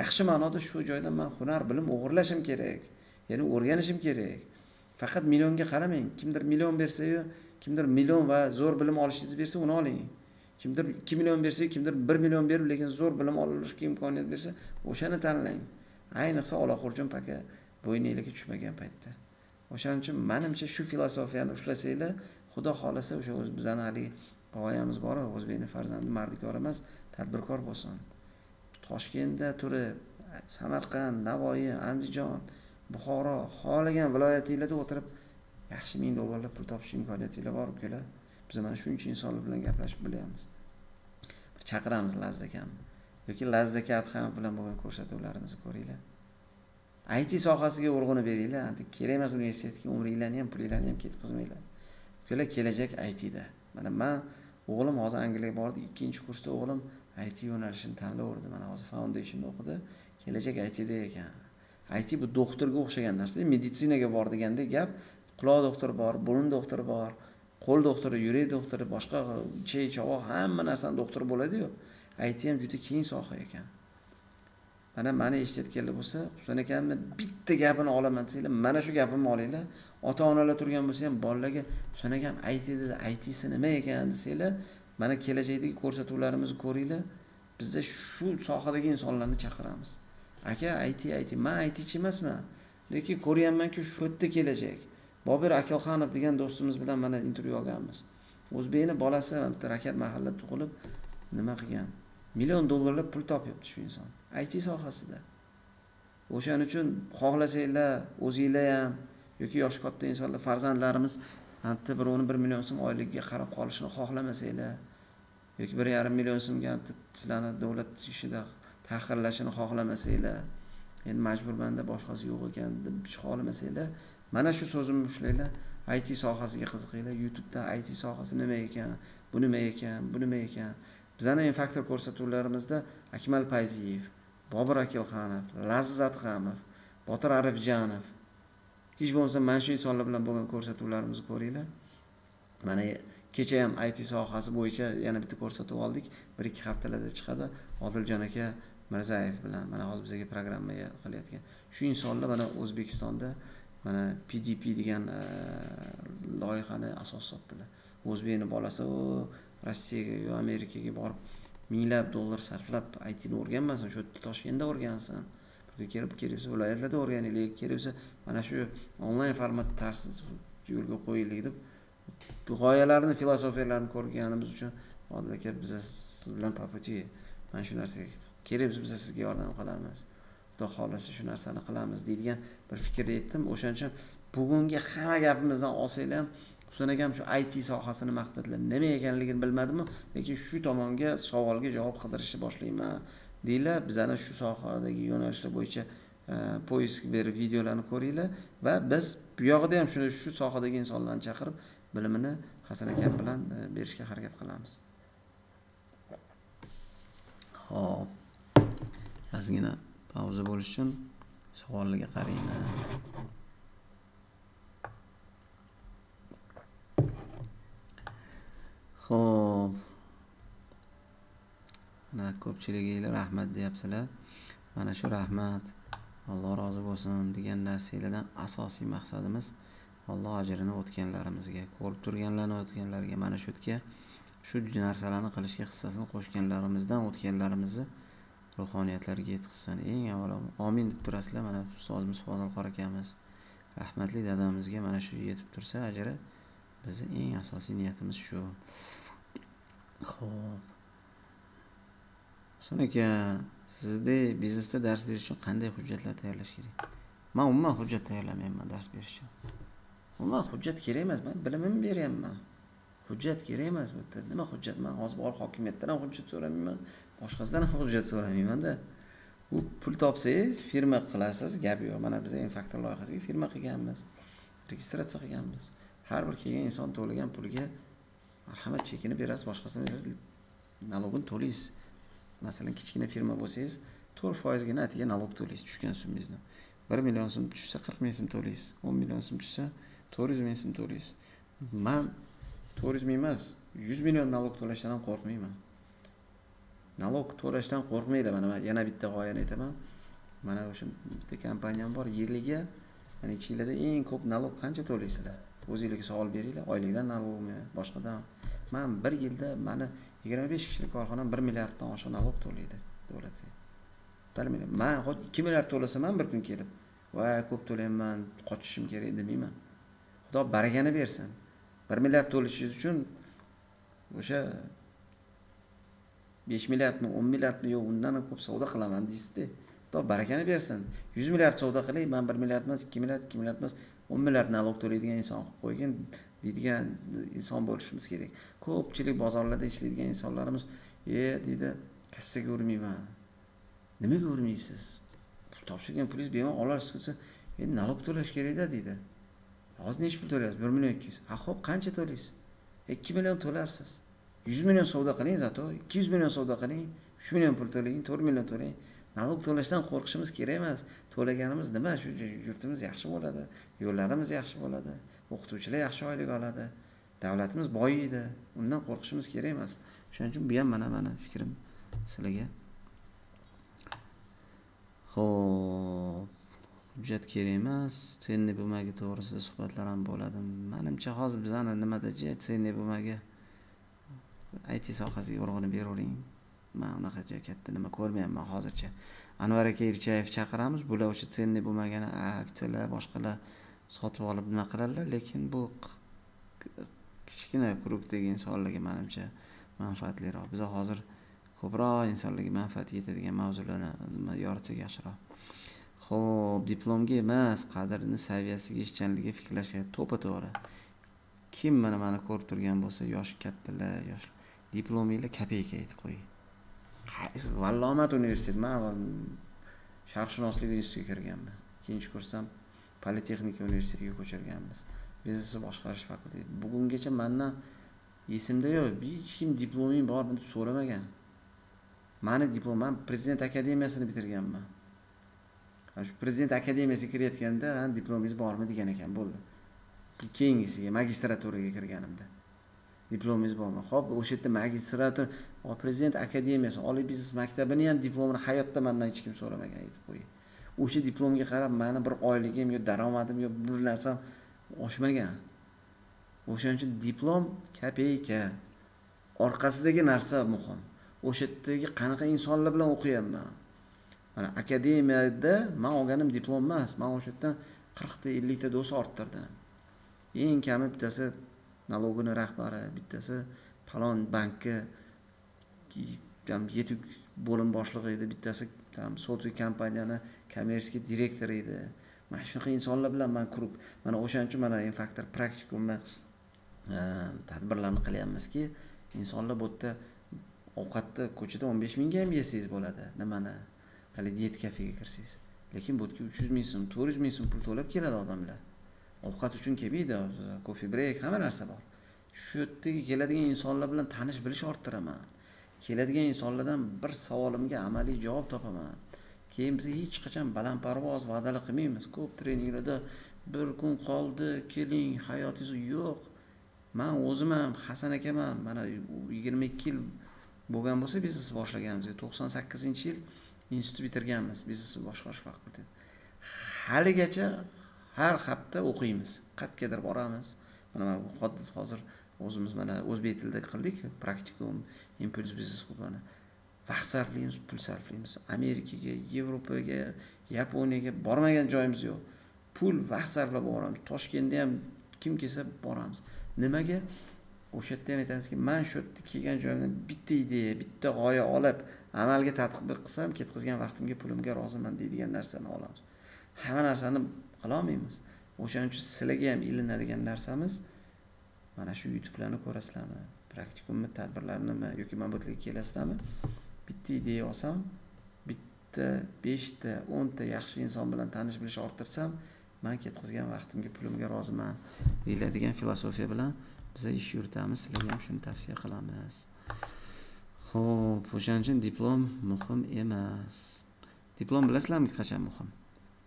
yaxshi ma'noda shu joydan man hunar bilim o'g'irlashim kerak ya'ni o'rganishim kerak. Faqat millionga qaramang kimdir million bersayu kimdir million va zo'r bilim olishingizni bersa uni oling. Kimdir ikki million bersa kimdir bir million berib lekin zo'r bilim olishga imkoniyat bersa o'shani tanlang. Ayniqsa olaxo'rjon paka bo'yninglarga tushmagan paytda. O'shaning uchun manimcha shu filosofiyani ushlasanglar xudo xohlasa o'sha o'z bizani haligi g'oyamiz bor o'zbekni farzandi mardikor emas tadbirkor bo'lsin. Toshkentda turib samarqand navoiy andijon buxoro xohlagan viloyatinglarda o'tirib yaxshi ming dollarlab pul topish imkoniyatinglar bor ukalar biz mana shuncha insonlar bilan gaplashib bilyapmiz. Bir chaqiramiz lazza akamni yoki lazza aka ham bilan bo'lgan ko'rsatuvlarimizni ko'ringlar. It sohasiga urg'uni beringlar. Kerak emas universitetga umringlarni ham pulinglarni ham ketkazmanglar ukalar kelajak itda mana man o'g'lim hozir angliyaga bordi ikkinchi kursda o'g'lim it yo'nalishini tanlaverdi mana hozir foundationda o'qidi kelajak itda ekan. It bu doktorga o'xshagan narsa. Meditsinaga bor deganda gap quloq doktori bor burun doktori bor qo'l doktori yurak doktori boshqa chey chovoq hamma narsani doktori bo'ladiyu. It ham juda keng soha ekan. Mana mani eshitayotganlar bo'lsa husan akamni bitta gapini olaman desanglar mana shu gapimni olinglar. Ota onalar turgan bo'lsa ham bolalarga husan akam it dedi itsi nima ekan? desanglar mana kelajakdagi ko'rsatuvlarimizni ko'ringlar. Biza shu sohadagi insonlarni chaqiramiz. Aka it it man itchi emasman lekin ko'ryapmanki shu yerda kelajak. Bobir akalxonov degan do'stimiz bilan mana intervyu olganmiz. O'zbekni bolasi bitta rakat mahalla tug'ilib nima qilgan? Million dollarlab pul topyapti shu inson. It sohasida. O'shaning uchun xohlasanglar o'zinglar ham yoki yoshi katta insonlar farzandlarimiz bitta birovni bir million so'm oyligiga qarab qolishini xohlamasanglar yoki bir yarim million so'mga sizlarni davlat ishida tahqirlashini xohlamasanglar endi majburmanda boshqasi yo'q ekan deb xohlamasanglar mana shu so'zimni ushlanglar it sohasiga qiziqinglar youtubedan it sohasi nima ekan bu nima ekan bu nima ekan. Bizani faktor ko'rsatuvlarimizda akmal payziyev bobur akilxanov lazzat g'amov botir arifjanov hech bo'lmasa mana shu insonlar bilan bo'lgan ko'rsatuvlarimizni ko'ringlar. Mana kecha ham it sohasi bo'yicha yana bitta ko'rsatuv oldik. Bir ikki haftalarda chiqadi. Odiljon aka mirzayev bilan mana hozir bizga programma qilayotgan. Shu insonlar mana o'zbekistonda mana pdp degan e, loyihani asos solibdilar o'zbekni bolasi rossiyaga yo amerikaga borib minglab dollar sarflab itni o'rganmasin shu yerda toshkentda o'rgansin. Kelib kerak bo'lsa viloyatlarda o'rganaylik kerak bo'lsa mana shu onlayn formatda tarsiz yo'lga qo'yaylik deb g'oyalarni filosofiyalarini ko'rganimiz uchun odil aka biz siz bilan по пути mana shu narsaga kerak bo'lsa biz sizga yordam qilamiz. Xudo xohlasa shu narsani qilamiz deydigan bir fikrga yetdim o'shaning uchun bugungi hamma gapimizdan olsanglar ham husan akam shu it sohasini maqtadilar. Nima ekanligini bilmadimi lekin shu tomonga savolga javob qidirishni boshlayman deydilar bizani shu sohadagi yo'nalishlar bo'yicha e, poisk berib videolarni ko'ringlar va biz bu yog'ida ham shuni shu sohadagi insonlarni chaqirib bilimini hasan akam bilan e, berishga harakat qilamiz. Ho'p ozgina pauza bo'lishi uchun savollarga qaraymiz. xo'p. Mana ko'pchiliginglar rahmat deyapsizlar. Mana shu rahmat. Alloh rozi bo'lsin degan narsalardan asosiy maqsadimiz alloh ajrini o'tganlarimizga ko'rib turganlarni o'tganlarga mana shu yerga shu narsalarni qilishga hissasini qo'shganlarimizdan o'tganlarimizni ruhoniyatlarga yetkazsin eng avvalo omin deb turasizlar. Mana ustozimiz fozil qora akamiz rahmatli dadamizga mana shu yetib tursa ajri bizni eng asosiy niyatimiz shu. Ho'p husan aka sizdek biznesda dars berish uchun qanday hujjatlar tayyorlash kerak? Man umuman hujjat tayyorlamayman dars berish uchun. Umuman hujjat kerak emas man bilimimni beryapman. Hujjat kerak emas bu yerda. Nima hujjat? Man hozir bor hokimiyatdan ham hujjat so'ramayman boshqasidan ham hujjat so'ramaymanda. U pul topsangiz firma qilasiz gap yo'q. Mana biz infaktor loyihasiga firma qilganmiz registratsiya qilganmiz. Har bir kelgan inson to'lagan pulga marhamat chekini berasiz boshqasini berasiz. Nalogini to'laysiz masalan kichkina firma bo'lsangiz to'rt foizgina atigi налог to'laysiz tushgan summangizdan bir million so'm tushsa qirq ming so'm to'laysiz o'n million so'm tushsa to'rt yuz ming so'm to'laysiz man to'rt yuz ming emas yuz million налог to'lashdan ham qo'rqmayman. Налог to'lashdan qo'rqmaydi. Mana man yana bitta g'oyani aytaman. Mana o'sha bitta kompaniyam bor yiliga mana ichinglarda eng ko'p налог qancha to'laysizlar o'zinglarga savol beringlar oylikdan налогmi boshqadan man bir yilda mani yigirma besh kishilik korxonam bir milliarddan oshiq налог to'laydi davlatga bir milliard man hozir ikki milliard to'lasam ham bir kun kelib voy ko'p to'layapman qochishim kerak demayman. Xudo barakani bersin. Bir milliard to'lashingiz uchun o'sha besh milliardmi o'n milliardmi yo'q undan ham ko'p savdo qilaman deysizda. Xudo barakani bersin. Yuz milliard savdo qilay man bir milliard emas ikki milliard ikki milliard emas o'n milliard nalog to'laydigan inson qilib qo'ygin deydigan inson bo'lishimiz kerak. Ko'pchilik bozorlarda ishlaydigan insonlarimiz e deydi kassaga urmayman nimaga urmaysiz pul topshirgan pulingiz bemalol olasiz desa endi nalog to'lash kerakda deydi. Hozir nechi pul to'layapsiz bir million ikki yuz? Ha ho'p qancha to'laysiz? Ikki million to'larsiz. Yuz million savdo qiling zato ikki yuz million savdo qiling uch million pul to'lang to'rt million to'lang nalog to'lashdan qo'rqishimiz kerak emas. To'laganimiz nima? Shu yurtimiz yaxshi bo'ladi yo'llarimiz yaxshi bo'ladi o'qituvchilar yaxshi oylik oladi davlatimiz boyiydi undan qo'rqishimiz kerak emas. O'shaning uchun bu ham mana mani fikrim sizlarga. Ho'p hujjat kerak emas. Ценный бумаги to'g'risida suhbatlar ham bo'ladi. Manimcha hozir bizani nimadachi ценный бумаги it sohasiga urg'uni beravering man unaqa katta nima ko'rmayapman hozircha. Anvar aka erchayev chaqiramiz. Bular o'sha ценный bo'lmagan aksiyalar boshqalar sotib olib nima qiladilar? Lekin bu kichkina krugdagi insonlarga manimcha manfaatliroq biza hozir ko'proq insonlarga manfaat yetadigan mavzularni yoritsak yaxshiroq. Ho'p diplomga emas qadrini saviyasiga ishchanligiga fikrlashga to'ppa to'g'ri. Kim mana mani ko'rib turgan bo'lsa yoshi kattalar yosh diplominglar kopeyka aytib qo'ying. Vallomat universitet man sharqshunoslik institutiga kirganman ikkinchi kursdan politexnika universitetiga ko'chirganmiz. Biznesni boshqarish fakulteti. Bugungacha mandan esimda yo'q hech kim diploming bormi deb so'ramagan. Mani diplom man prezident akademiyasini bitirganman. Shu prezident akademiyasiga kirayotganda diplomingiz bormi? degan ekan bo'ldi. Keyingisiga magistraturaga kirganimda. Diplomingiz bormi? Ho'p o'sha yerda magistratur prezident akademiyasi oliy biznes maktabini ham diplomini hayotda mandan hech kim so'ramagan aytib qo'ying. O'sha diplomga qarab mani bir oyligim yo daromadim yo bir narsam oshmagan. O'shaning uchun diplom kopeyka orqasidagi narsa muhim. O'sha yerdagi qanaqa insonlar bilan o'qiyapman? Mana akademiyada man olganim diplom emas. Man o'sha yerdan qirqta ellikta do'st orttirdim. Eng kami bittasi налогini rahbari bittasi palon bankka yetuk bo'lim boshlig'i edi bittasi sotli kompaniyani kommersiya direktori edi. Mana shunaqa insonlar bilan man kuruk mana o'shaning uchun mana faktor praktikumni e, tadbirlarni qilyapmizki insonlar bu yerda ovqatni ko'chada o'n besh mingga ham yesangiz bo'ladi. Nimani? Hali diet kafega kirsangiz. Lekin bu yerga uch yuz ming so'm to'rt yuz ming so'm pul to'lab keladi odamlar. Ovqat uchun kelmaydi kofe brek hamma narsa bor. Shu yerdagi keladigan insonlar bilan tanish bilish orttiraman. Keladigan insonlardan bir savolimga amaliy javob topaman. Keyin biz hech qachon balandparvoz va'dalar qilmaymiz. Ko'p treninglarda bir kun qoldi keling hayotingiz yo'q. Man o'zim ham hasan akaman. Mana yigirma ikki yil bo'lgan bo'lsa biznes boshlaganmiz. To'qson sakkizinchi yil institut bitirganmiz biznesni boshqarish fakulteti. Haligacha har hafta o'qiymiz qayergadir boramiz. Mana hozir o'zimiz mana o'zbek tilida qildik praktikum impuls biznes klubini vaqt sarflaymiz pul sarflaymiz. Amerikaga yevropaga yaponiyaga bormagan joyimiz yo'q. Pul vaqt sarflab boramiz. Toshkentda ham kim kelsa boramiz. Nimaga? O'sha yerda ham aytamizki man shu yerda kelgan joyimdan bitta ideya bitta g'oya olib amalga tadbiq qilsam ketkazgan vaqtimga pulimga roziman deydigan narsani olamiz. Hamma narsani qilolmaymiz. O'shaning uchun sizlarga ham ilinadigan narsamiz. Mana shu youtubelarni ko'rasizlarmi? Praktikummi tadbirlarnimi yoki mana bu yerga kelasizlarmi? Bitta ideya olsam bitta beshta o'nta yaxshi inson bilan tanish bilish orttirsam man ketkazgan vaqtimga pulimga roziman deyiladigan filosofiya bilan biza ish yuritamiz. Sizlarga ham shuni tavsiya qilamiz. Ho'p o'shaning uchun diplom muhim emas. Diplom bilasizlarmi? Qachon muhim?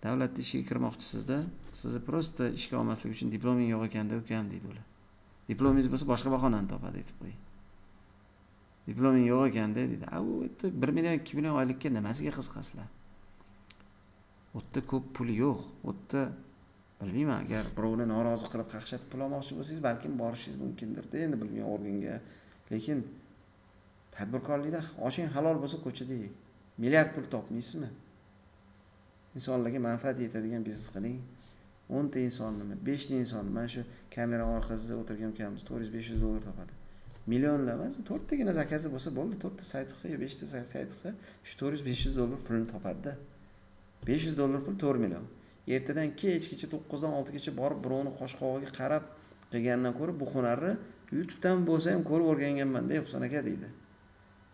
Davlatda ishiga kirmoqchisizda sizni просто ishga olmaslik uchun diploming yo'q ekanda ukam deydi ular. Diplomingiz bo'lsa boshqa bahonani topadi aytib qo'ying. Diploming yo'q ekanda deydi. A u bir million ikki million oylikka nimasiga qiziqasizlar u yerda ko'p pul yo'q u yerda bilmayman agar birovni norozi qilib qaqshatib pul olmoqchi bo'lsangiz balkim borishingiz mumkindirda endi bilmayman organga. Lekin tadbirkorlikda oshing halol bo'lsa ko'chada yeng milliard pul topmaysizmi? Insonlarga manfaat yetadigan biznes qiling. O'nta insonnimi beshta inson mana shu kamera orqasida o'tirgan ukamiz to'rt yuz besh yuz dollar topadi. Millionlab emas to'rttagina zakasi bo'lsa bo'ldi. To'rtta sayt qilsa yo beshta sayt qilsa shu to'rt yuz besh yuz dollar pulini topadida besh yuz dollar pul to'rt million. Ertadan kechgacha to'qqizdan oltigacha borib birovni qosh qovog'iga qarab qilgandan ko'ra bu hunarni youtubedan bo'lsa ham ko'rib o'rganganmanda ehson aka deydi.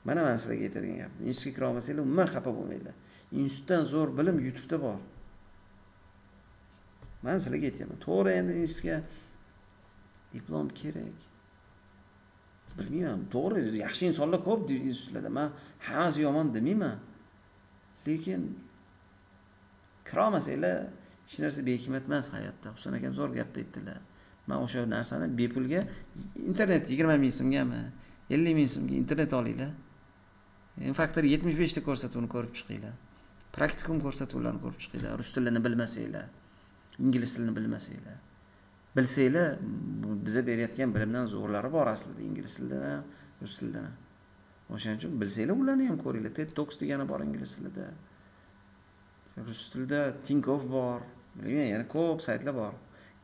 Mana man sizlarga aytadigan gapim. Institutga kira olmasanglar umuman xafa bo'lmanglar institutdan zo'r bilim youtubeda bor. Man sizlarga aytyapman. To'g'ri endi institutga diplom kerak. Bilmayman to'g'ri yaxshi insonlar ko'p institutlarda. Man hammasi yomon demayman lekin kirolmasanglar hech narsa behikmat emas hayotda. Husan akam zo'r gap aytdilar. Man o'sha narsani bepulga internet yigirma ming so'mgami ellik ming so'mga internet olinglar. Faktor yetmish beshda ko'rsatuvini ko'rib chiqinglar. Praktikum ko'rsatuvlarni ko'rib chiqinglar. Rus tilini bilmasanglar ingliz tilini bilmasanglar. Bilsanglar biza berayotgan bilimdan zo'rlari bor aslida ingliz tilidan ham rus tilidan ham o'shaning uchun bilsanglar ularni ham ko'ringlar. Ted toks degani bor ingliz tilida. Rus tilida tinkov bor bilmayman yana ko'p saytlar bor.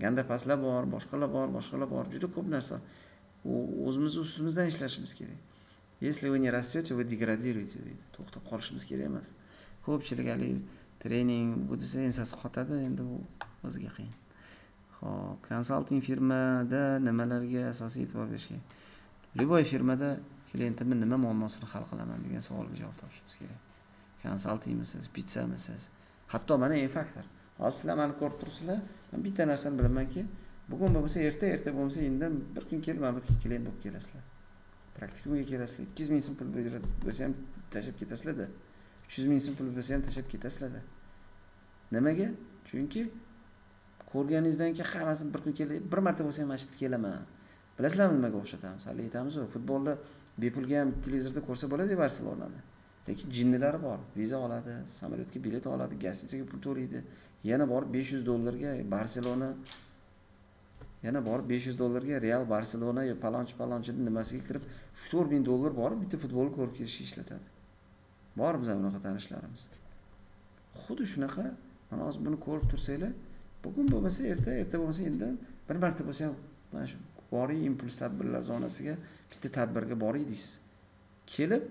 Gandapaslar bor boshqalar bor boshqalar bor. Juda ko'p narsa. O'zimizni ustimizdan ishlashimiz kerak. Если вы не растете вы деградируете deydi. To'xtab qolishimiz kerak emas. Ko'pchilik haligi trening bu desa ensasi qotadi endi u o'ziga qiyin. Ho'p konsalting firmada nimalarga asosiy e'tibor berish kerak любой firmada klientimni nima muammosini hal qilaman degan savolga javob topishimiz kerak. Konsaltingmisiz pitsamisiz hatto mana e faktor hozir sizlar mani ko'rib turibsizlar man bitta narsani bilamanki bugun bo'lmasa erta erta bo'lmasa endi bir kun kelib mana bu yerga klient bo'lib kelasizlar. Praktikumga kelasizlar. Ikki yuz ming so'm pul bo'lsa ham tashlab ketasizlarda. Uch yuz ming so'm pul bo'lsa ham tashlab ketasizlarda nimaga? Chunki ko'rganingizdan keyin hammasini bir kun kelib bir marta bo'lsa ham mana shu yerga kelaman bilasizlarmi nimaga o'xshatamiz? Hali aytamizu futbolda bepulga ham televizorda ko'rsa bo'ladi barselonani. Lekin jinnilari bor viza oladi samolyotga bilet oladi gостиницаga pul to'laydi. Yana borib besh yuz dollarga barselona yana borib besh yuz dollarga real barselona yo palonchi palonchini nimasiga kirib uch to'rt ming dollar borib bitta futbolni ko'rib kelishga ishlatadi bor bizar bunaqa tanishlarimiz xuddi shunaqa mana hozir buni ko'rib tursanglar bugun bo'lmasa erta erta bo'lmasa indin bir marta bo'lsa ham mana shu boring impuls tadbirlar zonasiga bitta tadbirga boring deysiz. Kelib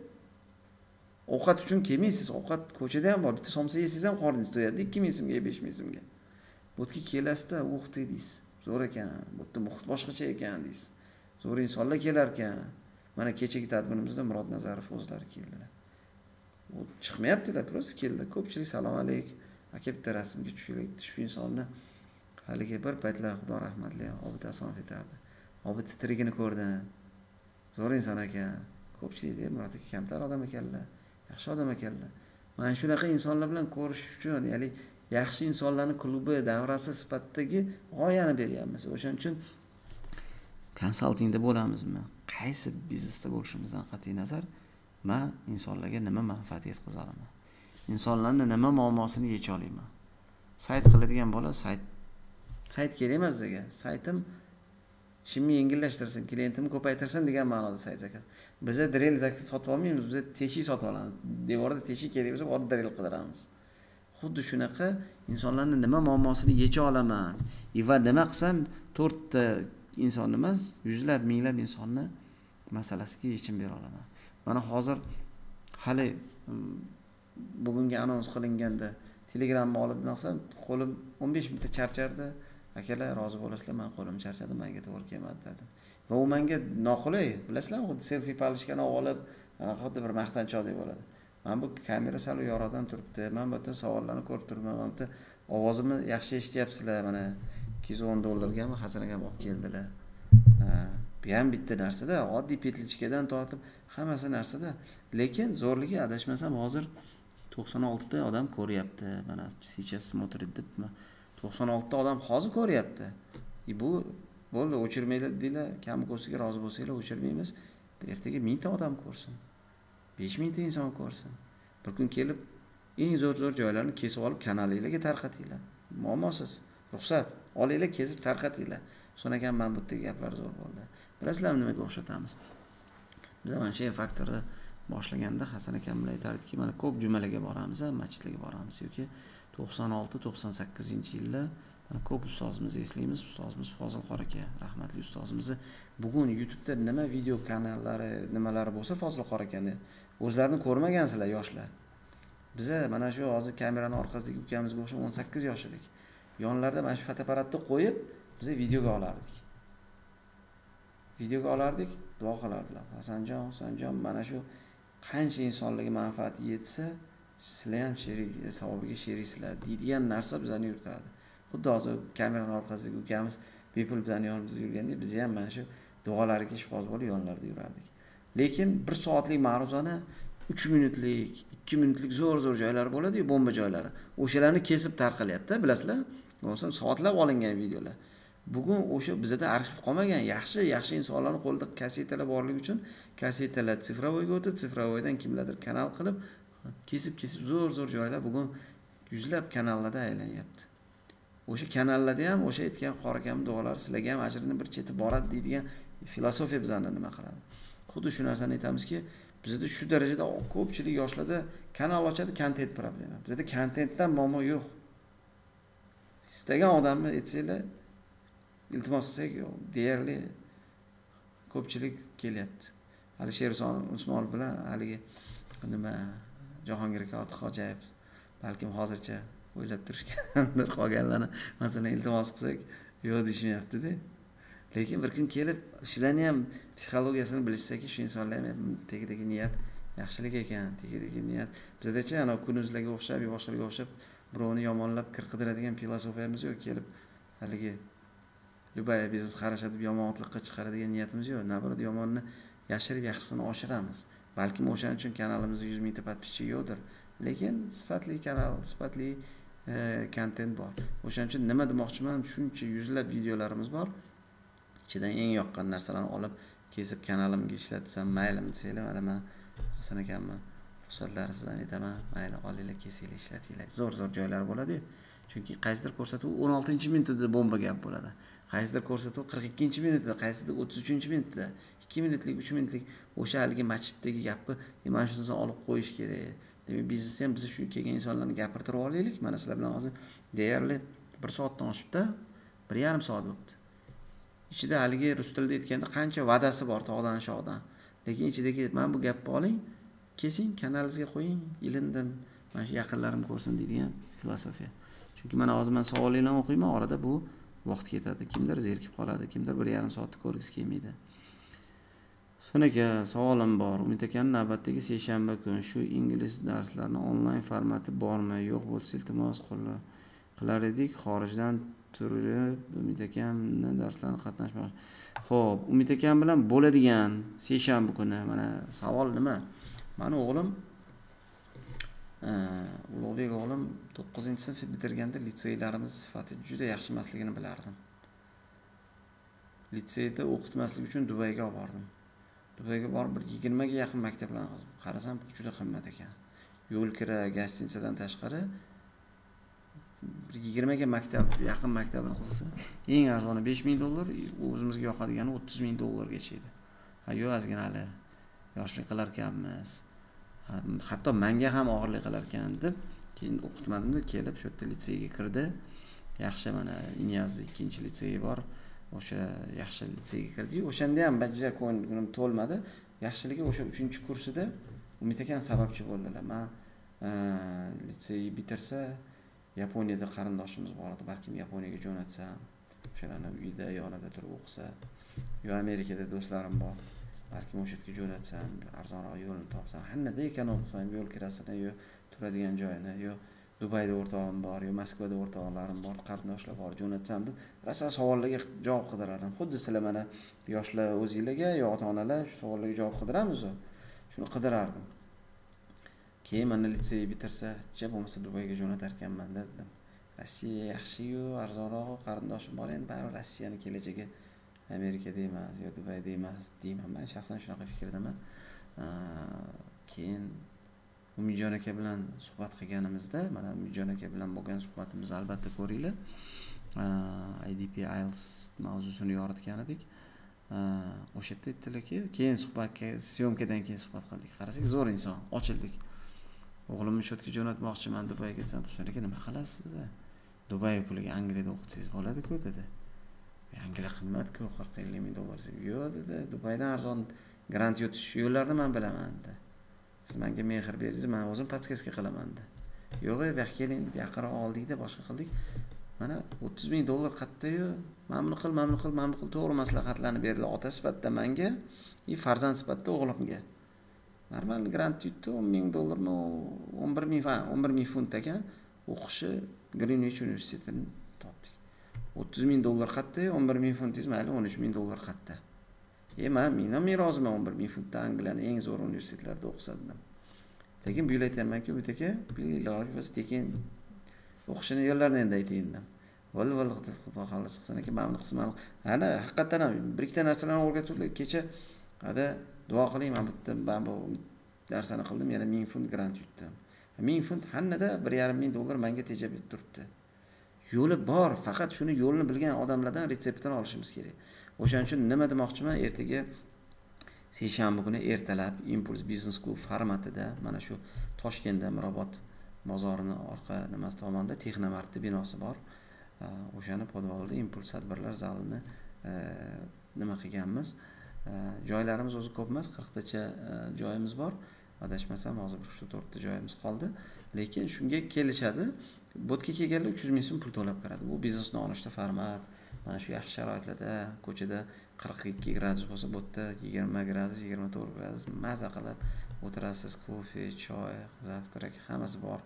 ovqat uchun kelmaysiz ovqat ko'chada ham bor bitta somsa yesangiz ham qorningiz to'yadi ikki ming so'mga besh ming so'mga bu yerga kelasizda uh deysiz. Zo'r ekan bu yerda muhit boshqacha ekan deysiz. Zo'r insonlar kelar ekan. Mana kechagi tadbirimizda murod nazarov o'zlari keldilar. Chiqmayaptilar просто keldi. Ko'pchilik salom alik aka bitta rasmga tushaylik shu insonni haligi bir paytlar xudo rahmatli obid asonov aytardi. Obidni tirigini ko'rdim. Zo'r inson ekan. Ko'pchilik deydi murod aka kamtar odam ekanlar yaxshi odam ekanlar. Mana shunaqa insonlar bilan ko'rishish uchun ya'ni yaxshi insonlarni klubi davrasi sifatidagi g'oyani beryapmiz. O'shaning uchun konsaltingda bo'lamizmi? Qaysi biznesda bo'lishimizdan qat'iy nazar man insonlarga nima manfaat yetkaza olaman insonlarni nima muammosini yecha olaman sayt qiladigan bola sayt sayt kerak emas bizga. Saytim ishimni yengillashtirsin klientimni ko'paytirsin degan ma'noda sayt zakaz biza drel sotib olmaymiz biza teshik sotib olamiz. Devorda teshik kerak bo'lsa borib drel qidiramiz xuddi shunaqa insonlarni nima muammosini yecha olaman? Va nima qilsam to'rtta inson emas yuzlab minglab insonni masalasiga yechim bera olaman. Mana hozir hali mm, bugungi anons qilinganda telegramma olib nima qilsam qo'lim o'n besh minutda charchardi. Akalar rozi bo'lasizlar man qo'lim charchadi manga to'g'ri kelmadi dedim. Va u manga noqulay bilasizlarmi xuddi selfi palochkani olib anaqa xuddi bir maqtanchoqdek bo'ladi. Mana bu kamera sal u turibdi man bu yerda savollarni ko'rib turibman mana bu yerda ovozimni yaxshi eshityapsizlar mana ikki yuz o'n dollargami hasan olib keldilar. Bu ham bitta narsada oddiy petlichkadan tortib hammasi narsada. Lekin zo'rligi adashmasam hozir to'qson oltita odam ko'ryapti. Mana сейчас смотрит debmi? To'qson oltita odam hozir ko'ryapti. И bu bo'ldi o'chirmanglar deylar kami ko'rsaga rozi bo'lsanglar o'chirmaymiz. Ertaga mingta odam ko'rsin. Besh mingta inson ko'rsin. Bir kun kelib eng zo'r zo'r joylarni kesib olib kanalinglarga tarqatinglar. Muammosiz. Ruxsat. Olinglar kesib tarqatinglar. So'ng akam mana bu yerdagi gaplar zo'r bo'ldi. Bilasizlarmi nimaga o'xshatamiz biz mana shu faktorni boshlaganda hasan akam bilan aytardiki mana ko'p jumalaga boramiz masjidlarga boramiz yoki to'qson olti to'qson sakkizinchi yilda ko'p ustozimizni eslaymiz ustozimiz fozilxor aka rahmatli ustozimizni bugun youtubeda nima video kanallari nimalari bo'lsa fozilxor akani o'zlarini ko'rmagansizlar yoshlar. Biza mana shu hozir kamerani orqasidagi ukamizga o'xshab o'n sakkiz yosh edik yonlarida mana shu fotoapparatni qo'yib biza videoga olardik. Videoga olardik duo qilardilar. Hasanjon husanjon mana shu qancha insonlarga manfaati yetsa sizlar ham sherik e, savobiga sheriksizlar deydigan narsa bizani yuritadi. Xuddi hozir kamerani orqasidagi ukamiz bepul bizani yonimizda yurgandek biz ham mana shu duolariga ishqoz bo'lib yonlarida yurardik. Lekin bir soatlik ma'ruzani uch minutlik ikki minutlik zo'r zo'r joylari bo'ladiyu bomba joylari. O'shalarni kesib tarqalyapti bilasizlar. Bo'lmasam soatlab olingan videolar. Bugun o'sha bizada arxiv qolmagan. Yaxshi yaxshi insonlarni qo'lida kassetalar borligi uchun kassetalar цифровойga o'tib цифровойdan kimlardir kanal qilib kesib kesib zo'r zo'r joylar bugun yuzlab kanallarda aylanyapti. O'sha kanallarda ham o'sha aytgan qori akamni duolari sizlarga ham ajrini bir cheti boradi deydigan filosofiya bizani nima qiladi? Xuddi shu narsani aytamizki bizada shu darajada ko'pchilik yoshlarda kanal ochadi kontent problema bizada kontentdan muammo yo'q. Istagan odamni aytsanglar iltimos qilsak deyarli ko'pchilik kelyapti. Alisher usmonov bilan haligi nima jahongir aka otixo'jayev balkim hozircha o'ylab turishgandir qolganlarni masalan iltimos qilsak yo'q deyishmayaptida. Lekin bir kun kelib shularni ham psixologiyasini bilishsaki shu insonlar ham tagidagi niyat yaxshilik ekan tagidagi niyat. Bizadachi anavi kunuzlarga o'xshab yo boshqalarga o'xshab birovni yomonlab kir qidiradigan filosofiyamiz yo'q. Kelib haligi любая biznes qarashadi deb yomon otliqqa chiqaradigan niyatimiz yo'q. Наоборот yomonni yashirib yaxshisini oshiramiz. Balkim o'shaning uchun kanalimizda yuz mingta подписчик yo'qdir. Lekin sifatli kanal sifatli e, kontent bor. O'shaning uchun nima demoqchiman? Shuncha yuzlab videolarimiz bor. Ichidan eng yoqqan narsalarni olib kesib kanalimga ishlatsam maylimi desanglar mana man hasan akamni ruxsatlarisizdan aytaman. Mayli olinglar kesinglar ishlatinglar. Zo'r zo'r joylari bo'ladiyu. Chunki qaysidir ko'rsatuv o'n oltinchi minutida bomba gap bo'ladi. Qaysidir ko'rsatuv qirq ikkinchi minutda qaysidir o'ttiz uchinchi minutda ikki minutlik uch minutlik o'sha haligi masjiddagi gapni mana shu narsani olib qo'yish kerak demak biznesda ham biz shu kelgan insonlarni gapirtirib olaylik mana sizlar bilan hozir deyarli bir soatdan oshibdi bir yarim soat bo'libdi ichida haligi rus tilida aytganda qancha va'dasi bor tog'dan shog'dan lekin ichidagi mana bu gapni oling kesing kanalingizga qo'ying ilindim mana shu yaqinlarim ko'rsin deydigan filosofiya. Chunki mana hozir man savolinglarni o'qiyman orada bu vaqt ketadi. Kimdir zerikib qoladi kimdir bir yarim soatni ko'rgisi kelmaydi. Husan aka savolim bor. Umid akani navbatdagi seshanba kuni. Shu ingliz darslarini onlayn formati bormi? Yo'q bo'lsa iltimos qilar edik xorijdan turib umid akamni darslarida qatnashmoqchi. Ho'p umid akam bilan bo'ladigan seshanba kuni. Mana savol nima? Mani o'g'lim ulug'bek o'g'lim to'qqizinchi sinf bitirganda litseylarimiz sifati juda yaxshi emasligini bilardim. Litseyda o'qitmaslik uchun dubayga olib bordim. Dubayga borib bir yigirmaga yaqin maktablarni qildim qarasam juda qimmat ekan. Yo'l kira gostinitsadan tashqari bir yigirmaga maktab yaqin maktabni qilsa eng arzoni besh ming dollar o'zimizga yoqadigani o'ttiz ming dollargacha edi. Ha yo'q ozgina hali yoshlik qilarkanmiz. Hatto manga ham og'irlik qilar ekan deb keyin o'qitmadimda kelib shu yerda litseyga kirdi. Yaxshi mana inyazni ikkinchi litseyi bor. O'sha yaxshi litseyga kirdiyu o'shanda ham baja ko'nglim to'lmadi. Yaxshiligi o'sha uchinchi kursida umid akam sababchi bo'ldilar. Man e, litsey bitirsa yaponiyada qarindoshimiz bor edi. Balkim yaponiyaga jo'natsam o'shalarni uyida yonida turib o'qisa. Yo amerikada do'stlarim bor. Balkim o'sha yerga jo'natsam arzonroq yo'lini topsam hanada ekonom qilsam yo'l kirasini yo turadigan joyini yo dubayda o'rtog'im bor yo moskvada o'rtoqlarim bor qarindoshlar bor jo'natsam deb rosa savollarga javob qidirardim. Xuddi sizlar mana yoshlar o'zinglarga yo ota onalar shu savollarga javob qidiramizu shuni qidirardim. Keyin mana litsey bitirsa cha bo'lmasa dubayga jo'natar ekanman dedim. Rossiya yaxshiyu arzonrog'u qarindoshim bor endi baribir rossiyani kelajagi amerikada emas yo dubayda emas deyman. Man shaxsan shunaqa fikrdaman keyin umidjon aka bilan suhbat qilganimizda mana umidjon aka bilan bo'lgan suhbatimizni albatta ko'ringlar idp ielts mavzusini yoritgan edik. O'sha yerda aytdilarki keyin suhbatga syomkadan keyin suhbat qildik. Qarasak zo'r inson ochildik. O'g'limni shu yerga jo'natmoqchiman dubayga desam husn aka nima qilasiz? dedi. Dubay puliga angliyada o'qitsangiz bo'ladiku dedi. Angliya qimmatku qirq ellik ming dollar yo'q dedi dubaydan arzon grant yutish yo'llarini man bilaman dedi. Siz manga mehr berdingiz man o'zim подсказка qilaman dedi. Yo'q e, bu yoqqa keling deb yaqinroq oldikda boshqa qildik. Mana o'ttiz ming dollar qayerdayu mana buni qil mana buni qil mana buni qil to'g'ri maslahatlarni berdilar ota sifatida manga и farzand sifatida o'g'limga. Normal grant yutdi o'n ming dollarmi o'n bir ming o'n bir ming funt ekan o'qishi grinvich universitetini o'ttiz ming dollar qayerda o'n bir ming funtingiz mayli o'n uch ming dollar qayerda e man men ham roziman o'n bir ming funtda angliyani eng zo'r universitetlarida o'qisa dedim lekin bu yil aytyapmanki umid aka iloji tekin o'qishini yo'llarini endi ayting dedim. Bo'ldi bo'ldi xudo xohlasa qilsin aka mana buni qilsin mana ana haqiqatdan ham bir ikkita narsalarni o'rgatuvdilar kecha hada duo qiling man bitta mana bu narsani qildim yana ming funt grant yutdim. Ming funt hannada bir yarim ming dollar manga tejab turibdi. Yo'li bor faqat shuni yo'lini bilgan odamlardan retseptini olishimiz kerak. O'shaning uchun nima demoqchiman? Ertaga seshanba kuni ertalab impuls biznes klub formatida mana shu toshkentda mirobod bozorini orqa nimasi tomonda texnomartni binosi bor. O'shani podvolida impuls tadbirlar zalini nima qilganmiz? Joylarimiz o'zi ko'p emas qirqtacha joyimiz bor. Adashmasam hozir bir uchta to'rtta joyimiz qoldi. Lekin shunga kelishadi. Bu kelganlar uch yuz ming so'm pul to'lab kiradi bu biznes nonushta format. Mana shu yaxshi sharoitlarda ko'chada qirq ikki gradus bo'lsa bu yerda yigirma gradus yigirma to'rt gradus maza qilib o'tirasiz. Kofe choy zavtrak hammasi bor.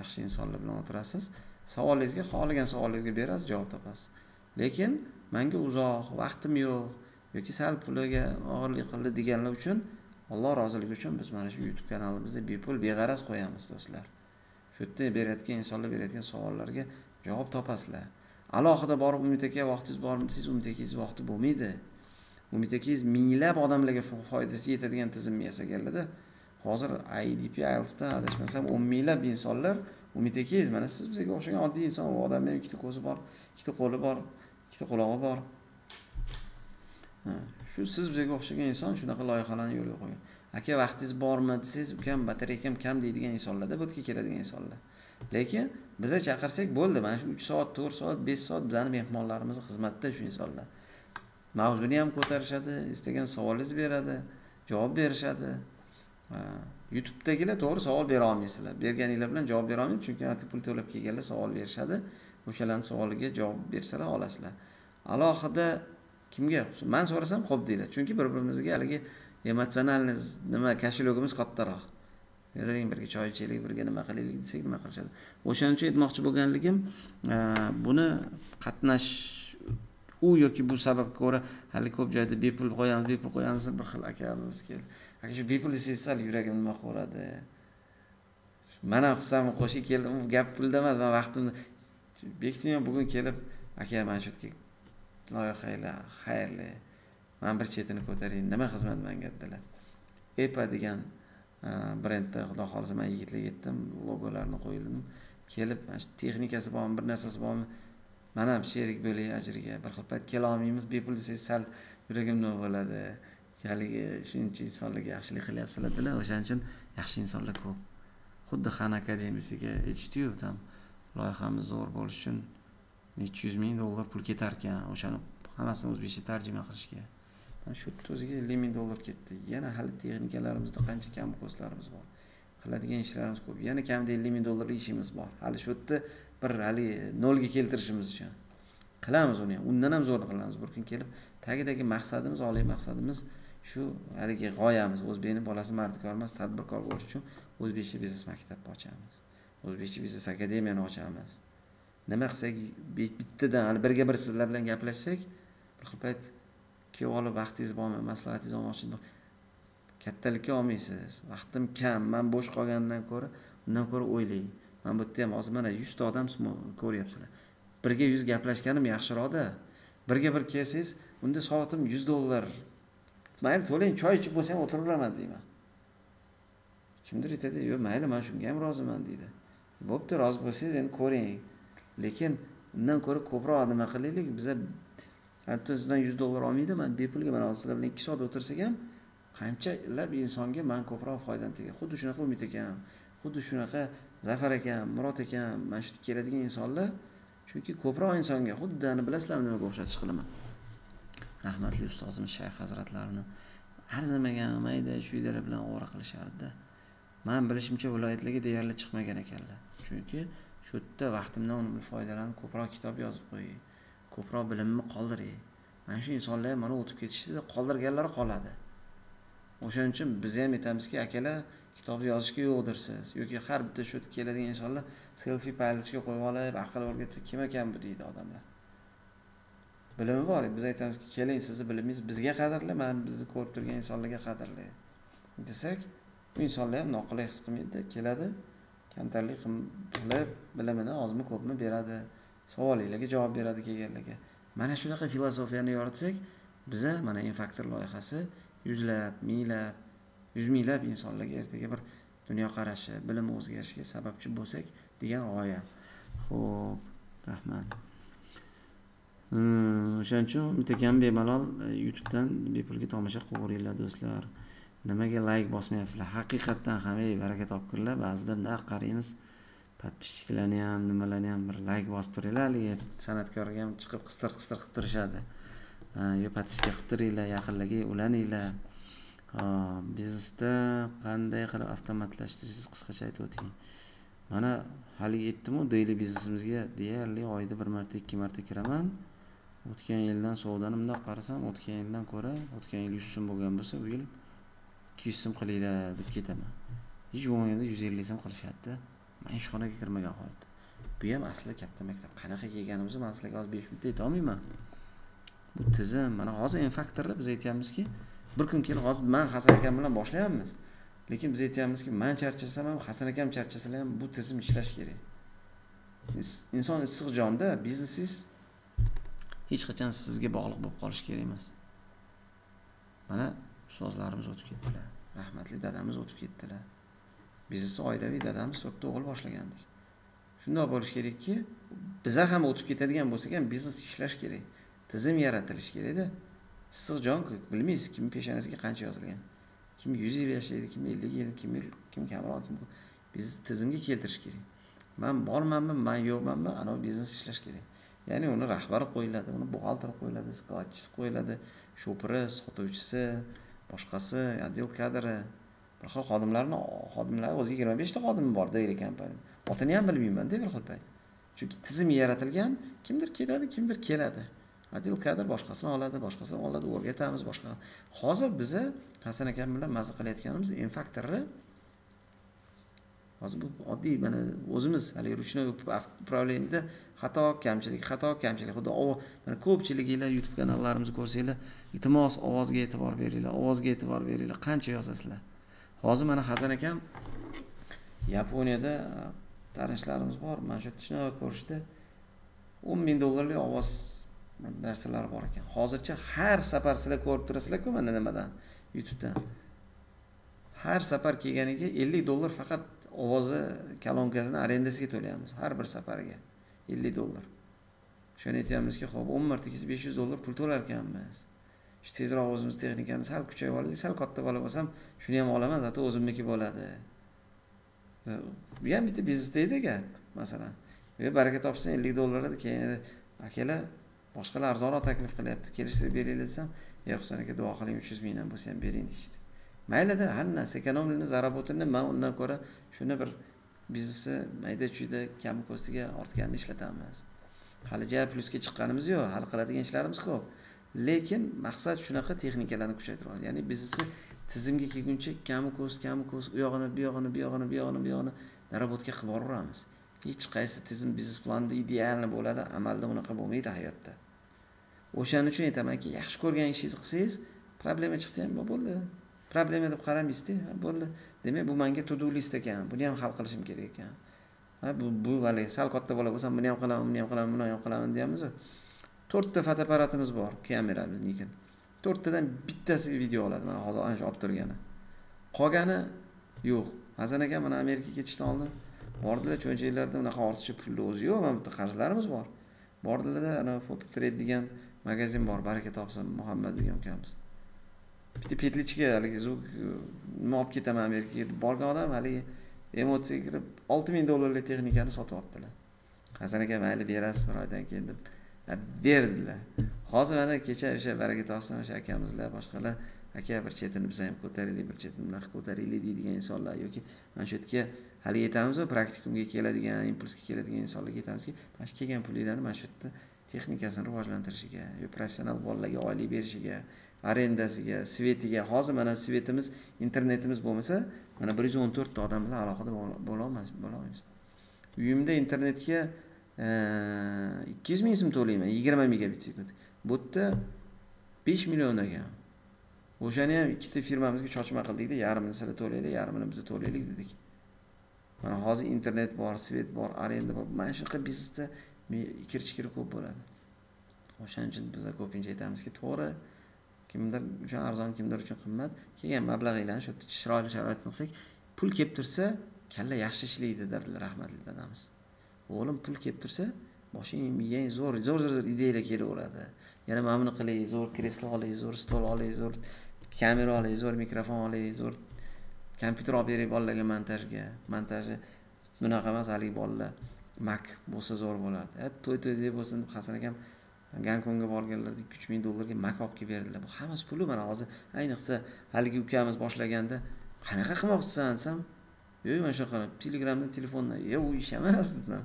Yaxshi insonlar bilan o'tirasiz. Savolingizga xohlagan savolingizga berasiz javob topasiz. Lekin manga uzoq vaqtim yo'q yoki sal puliga og'irlik qildi deganlar uchun alloh roziligi uchun biz mana shu youtube kanalimizda bepul beg'araz qo'yamiz do'stlar. Shu yerda berayotgan insonlar berayotgan savollarga javob topasizlar. Alohida borib umid aka vaqtingiz bormi desangiz umid akangizni vaqti bo'lmaydi. Umid akangiz minglab odamlarga foydasi yetadigan tizimni yasaganlarda hozir idp ilsda adashmasam o'n minglab insonlar umid akangiz mana siz bizga o'xshagan oddiy inson u odamni ham ikkita ko'zi bor ikkita qo'li bor ikkita qulog'i bor. Shu siz bizga o'xshagan inson shunaqa loyihalarni yo'lga qo'ygan. Aka vaqtingiz bormi desangiz ukam batareykam kam deydigan insonlarda bu yerga keladigan insonlar. Lekin biza chaqirsak bo'ldi. Mana shu uch soat to'rt soat besh soat bizani mehmonlarimiz xizmatda shu insonlar. Mavzuni ham ko'tarishadi istagan savolingizni beradi javob berishadi. Youtubedagilar to'g'ri savol bera olmaysizlar. Berganinglar bilan javob bera olmaysiz chunki pul to'lab kelganlar savol berishadi. O'shalarni savoliga javob bersalar olasizlar. Alohida kimga? Man so'rasam xo'p deydi chunki bir birimizga haligi emotsionalniy nima kошелегimiz kattaroq. Yuring birga choy ichaylik birga nima qilaylik desak nima qilishadi? O'shaning uchun aytmoqchi bo'lganligim e, buni qatnash u yoki bu sababga ko'ra hali ko'p joyda bepul qo'yamiz bepul qo'yamiz bir xil akamiz keldi. Aka shu bepul desangiz sal yuragim nima qilaveradi man ham qilsam qo'shib keldim gap pulda emas man vaqtimni bekitdim ham bugun kelib aka mana shu yerga loyihanglar xayrli. Man bir chetini ko'taring. Nima xizmat manga dedilar. Epa degan e, brendda xudo xohlasa man yigitlarga aytdim logolarni qo'ydim kelib mana shu texnikasi bormi bir narsasi bormi? Mana ham sherik bo'ling ajriga. Bir xil payt kelolmaymiz bepul desangiz sal yuragim nima bo'ladi? Haligi shuncha insonlarga yaxshilik qilyapsizlar dedilar. O'shaning uchun yaxshi insonlar ko'p. Xuddi xan akademiyasiga aytishdiyu там loyihamiz zo'r bo'lishi uchun necha yuz ming dollar pul ketar ekan o'shani hammasini o'zbekcha tarjima qilishga. Mana shu yerda o'ziga ellik ming dollar ketdi. Yana hali texnikalarimizda qancha kam kurslarimiz bor. Qiladigan ishlarimiz ko'p. Yana kamida ellik ming dollarlik ishimiz bor. Hali shu yerda bir haligi e, nolga keltirishimiz uchun. Qilamiz uni ham. Undan ham zo'rni qilamiz. Bir kun kelib tagidagi maqsadimiz oliy maqsadimiz shu haligi g'oyamiz. O'zbekni bolasi mardikor emas tadbirkor bo'lish uchun o'zbekcha biznes maktabni ochamiz. O'zbekcha biznes akademiyani ochamiz. Nima qilsak bittadan hali birga bir sizlar bilan gaplashsak bir xil payt kelib olib vaqtingiz bormi? Maslahatingizni olmoqchi kattalikka olmaysiz. Vaqtim kam. Man bo'sh qolgandan ko'ra undan ko'ra o'ylang. Mana bu yerda ham hozir mana yuzta odam ko'ryapsizlar. Birga yuz gaplashganim yaxshiroqda. Birga bir kelsangiz unda soatim yuz dollar. Mayli to'lang choy ichib bo'lsa ham o'tiraveraman deyman. Kimdir aytadi yo'q mayli man shunga ham roziman deydi. Bo'pti rozi bo'lsangiz endi ko'ring. Lekin undan ko'ra ko'proq nima qilaylik? Biza hatto sizdan yuz dollar olmaydi man bepulga mana hozir sizlar bilan ikki soat o'tirsak ham qanchalab insonga man ko'proq foydam tegan xuddi shunaqa umid ekan xuddi shunaqa zafar ekan murod ekan mana shu keladigan insonlar. Chunki ko'proq insonga xuddi bilasizlarmi nimaga o'xshatish qilaman. Rahmatli ustozimiz shayx hazratlarini arzimagan mayda chuydalar bilan ovora qilishardi. Man bilishimcha viloyatlarga deyarli chiqmagan ekanlar. Chunki shu yerda vaqtimdan unumli foydalanib ko'proq kitob yozib qo'ying. Ko'proq bilimni qoldiring mana shu insonlar ham mana o'tib ketishdida qoldirganlari qoladi. O'shaning uchun biz ham aytamizki akalar kitob yozishga yo'qdirsiz yoki har bitta shu keladigan insonlar selfi paylatishga qo'yib olib aql o'rgatsa kim ekan bu deydi odamlar. Bilimi bor biz aytamizki keling sizni bilimingiz bizga qadrli mana bizni ko'rib turgan insonlarga qadrli. Desak bu insonlar ham noqulay his qilmaydida keladi kamtarlik qilib bilimini ozmi ko'pmi beradi. Savolinglarga javob beradi kelganlarga. Mana shunaqa filosofiyani yoritsak biza mana infaktor loyihasi yuzlab minglab yuz minglab insonlarga ertaga bir dunyoqarashi bilimi o'zgarishiga sababchi bo'lsak degan g'oya. Ho'p rahmat. Hmm, o'shaning uchun bitta kam bemalol e, youtubedan bepulga tomosha qilaveringlar do'stlar. Nimaga layk bosmayapsizlar? Haqiqatdan ham ey baraka topkurlar ba'zida bundoq qaraymiz. Подписчикlarni ham nimalarni ham bir layk bosib turinglar haligi san'atkorga ham chiqib qistir qistir qilib turishadi. Yo подписка qilib turinglar yaqinlarga ulaninglar. Biznesda qanday qilib avtomatlashtirishingiz qisqacha aytib o'ting. Mana haligi aytdimu deyli biznesimizga deyarli oyda bir marta ikki marta kiraman. O'tgan yildan savdoni bundoq qarasam o'tgan yildan ko'ra o'tgan yil yuz so'm bo'lgan bo'lsa bu yil ikki yuz so'm qilinglar deb ketaman. Hech bo'lmaganda yuz ellik so'm qilishadida ishxonaga kirmagan holatda. Bu ham aslida katta maktab. Qanaqa kelganimizni man sizlarga hozir besh minutda aytolmayman bu tizim mana hozir n faktorda biz aytyapmizki bir kun kelib hozir man hasan akam bilan boshlayapmiz. Lekin biz aytyapmizki man charchasam ham hasan akam charchasalar ham bu tizim ishlashi kerak. Inson issiq jonda biznesingiz hech qachon sizga bog'liq bo'lib qolishi kerak emas. Mana ustozlarimiz o'tib ketdilar rahmatli dadamiz o'tib ketdilar. Biznesni oilaviy dadamiz to'rtta o'g'il boshlagandir. Shundoq bo'lishi kerakki biza ham o'tib ketadigan bo'lsak ham biznes ishlash kerak tizim yaratilishi kerakda issiq jonku bilmaysiz kimni peshanasiga qancha yozilgan kim yuz yil yashaydi kim ellik yil kim kim kamroq kim biz tizimga keltirish kerak. Man bormanmi man yo'qmanmi anavi biznes ishlash kerak. Ya'ni uni rahbari qo'yiladi uni buxgalteri qo'yiladi skladchisi qo'yiladi shopiri sotuvchisi boshqasi отдел kadri. Bir xil xodimlarni xodimlar o'ziga yigirma beshta xodimi bor deylik kompaniya. Otini ham bilmaymanda bir xil payt chunki tizim yaratilgan kimdir ketadi kimdir keladi. Отдел kadr boshqasini oladi boshqasini oladi o'rgatamiz boshqa. Hozir biza hasan akam bilan maza qilayotganimiz m faktorni hozir bu oddiy mana o'zimiz haligi ручной управленияda xato kamchilik xato kamchilik xuddi mana ko'pchiliginglar youtube kanallarimizni ko'rsanglar iltimos ovozga e'tibor beringlar ovozga e'tibor beringlar qancha yozasizlar? Hozir mana hasan akam yaponiyada tanishlarimiz bor. Mana shu yerda shunaqa ko'rishdi. o'n ming dollarlik ovoz narsalar bor ekan. Hozircha har safar sizlar ko'rib turasizlarku mana nimadan? Youtubedan har safar kelganiga ellik dollar faqat ovozi kolonkasini arendasiga to'laymiz har bir safarga ellik dollar. Shuni aytyapmizki ho'p o'n marta kelsa besh yuz dollar pul to'lar ekanmiz shu tezroq o'zimiz texnikani sal kuchayib olaylik sal katta bola bo'lsam shuni ham olaman zato o'zimniki bo'ladi. Bu ham bitta biznesda edi gap masalan. Baraka topsin ellik dollar edi keyin akalar boshqalar arzonroq taklif qilyapti kelishtirib beringlar desam yo'q husan aka duo qiling uch yuz mingdan bo'lsa ham bering deyishdi. Maylida hamma сэкономленный заработанный man undan ko'ra shuni bir biznesni mayda chuyda kam ko'stiga ortganini ishlatamiz hali ja plyusga chiqqanimiz yo'q hali qiladigan ishlarimiz ko'p. Lekin maqsad shunaqa texnikalarni kuchaytirib ya'ni biznesni tizimga kelguncha kami ko'z kami ko'z u yog'ini bu yog'ini bu yog'ini bu yog'ini bu yog'ini наработка qilib boraveramiz hech qaysi tizim biznes planda idealni bo'ladi amalda unaqa bo'lmaydi hayotda. O'shaning uchun aytamanki yaxshi ko'rgan ishingizni qilsangiz problema chiqsa ham bo'ldi. Problema deb qaramaysizda bo'ldi. Demak bu manga to do list ekan. Buni ham hal qilishim kerak ekan. Bu bu haligi sal katta bola bo'lsam buni ham qilaman buni ham qilaman buni ham qilaman deyapmizu. To'rtta fotoapparatimiz bor kameramiz nikin to'rttadan bittasi video oladi. Mana hozir ana shu olib turgani. Qolgani yo'q. Hasan aka mana amerikaga ketishdan oldin bordilar cho'nchaklarda unaqa ortiqcha pulni o'zi yo'q. Mana bitta qarzlarimiz bor. Bordilarda ana fototrade degan magazin bor. Baraka topsin muhammad degan ukamiz. Bitta petlichka haligi nima olib ketaman amerikaga deb borgan odam haligi emotsiyaga kirib olti ming dollarlik texnikani sotib olibdilar. Hasan aka mayli berasiz bir oydan keyin deb berdilar. Hozir mana kecha o'sha baraka topsin o'sha akamizlar boshqalar aka bir chetini biz ham ko'taraylik bir chetini bunaqa ko'taraylik deydigan insonlar yoki mana shu yerga hali yetamizmi praktikumga keladigan impulsga keladigan insonlarga aytamizki mana shu kelgan pulinglarni mana shu yerda texnikasini rivojlantirishiga yo professional bolalarga oylik berishiga arendasiga svetiga hozir mana svetimiz internetimiz bo'lmasa mana bir yuz o'n to'rtta odam bilan aloqada bo'lolmaymiz uyimda internetga ikki yuz ming so'm to'layman yigirma megabit sekund bu yerda besh million ekan o'shani ham ikkita firmamizga chochma qildikda yarmini sizlar to'laylik yarmini biz to'laylik dedik mana hozir internet bor svet bor arenda bor mana shunaqa biznesda kir chikir ko'p bo'ladi o'shaning uchun bizlar ko'pincha aytamizki to'g'ri kimdir uchun arzon kimdir uchun qimmat kelgan mablag'inglarni shu yerda chiroyli sharoitni qilsak pul kelib tursa kalla yaxshi ishlaydi dedilar rahmatli dadamiz o'g'lim pul kelib tursa boshing miyang zo'r zo'r zo'r ideyalar kelaveradi yana mana buni qilay zo'r kreslo oling zo'r stol oling zo'r kamera oling zo'r mikrofon oling zo'r kompyuter olib beray bolalarga montajga. Montaji bunaqa emas haligi bolalar mak bo'lsa zo'r bo'ladi. E, to'y to'y bo'lsin deb hasan akam gonkongga borganlarida ikki uch ming dollarga mak olib kelib berdilar. Bu hammasi puli mana hozir. Ayniqsa haligi ukamiz boshlaganda qanaqa qilmoqchisan desam? Yo'q mana shunaqa telegramdan telefondan yo'q u ish emas dedim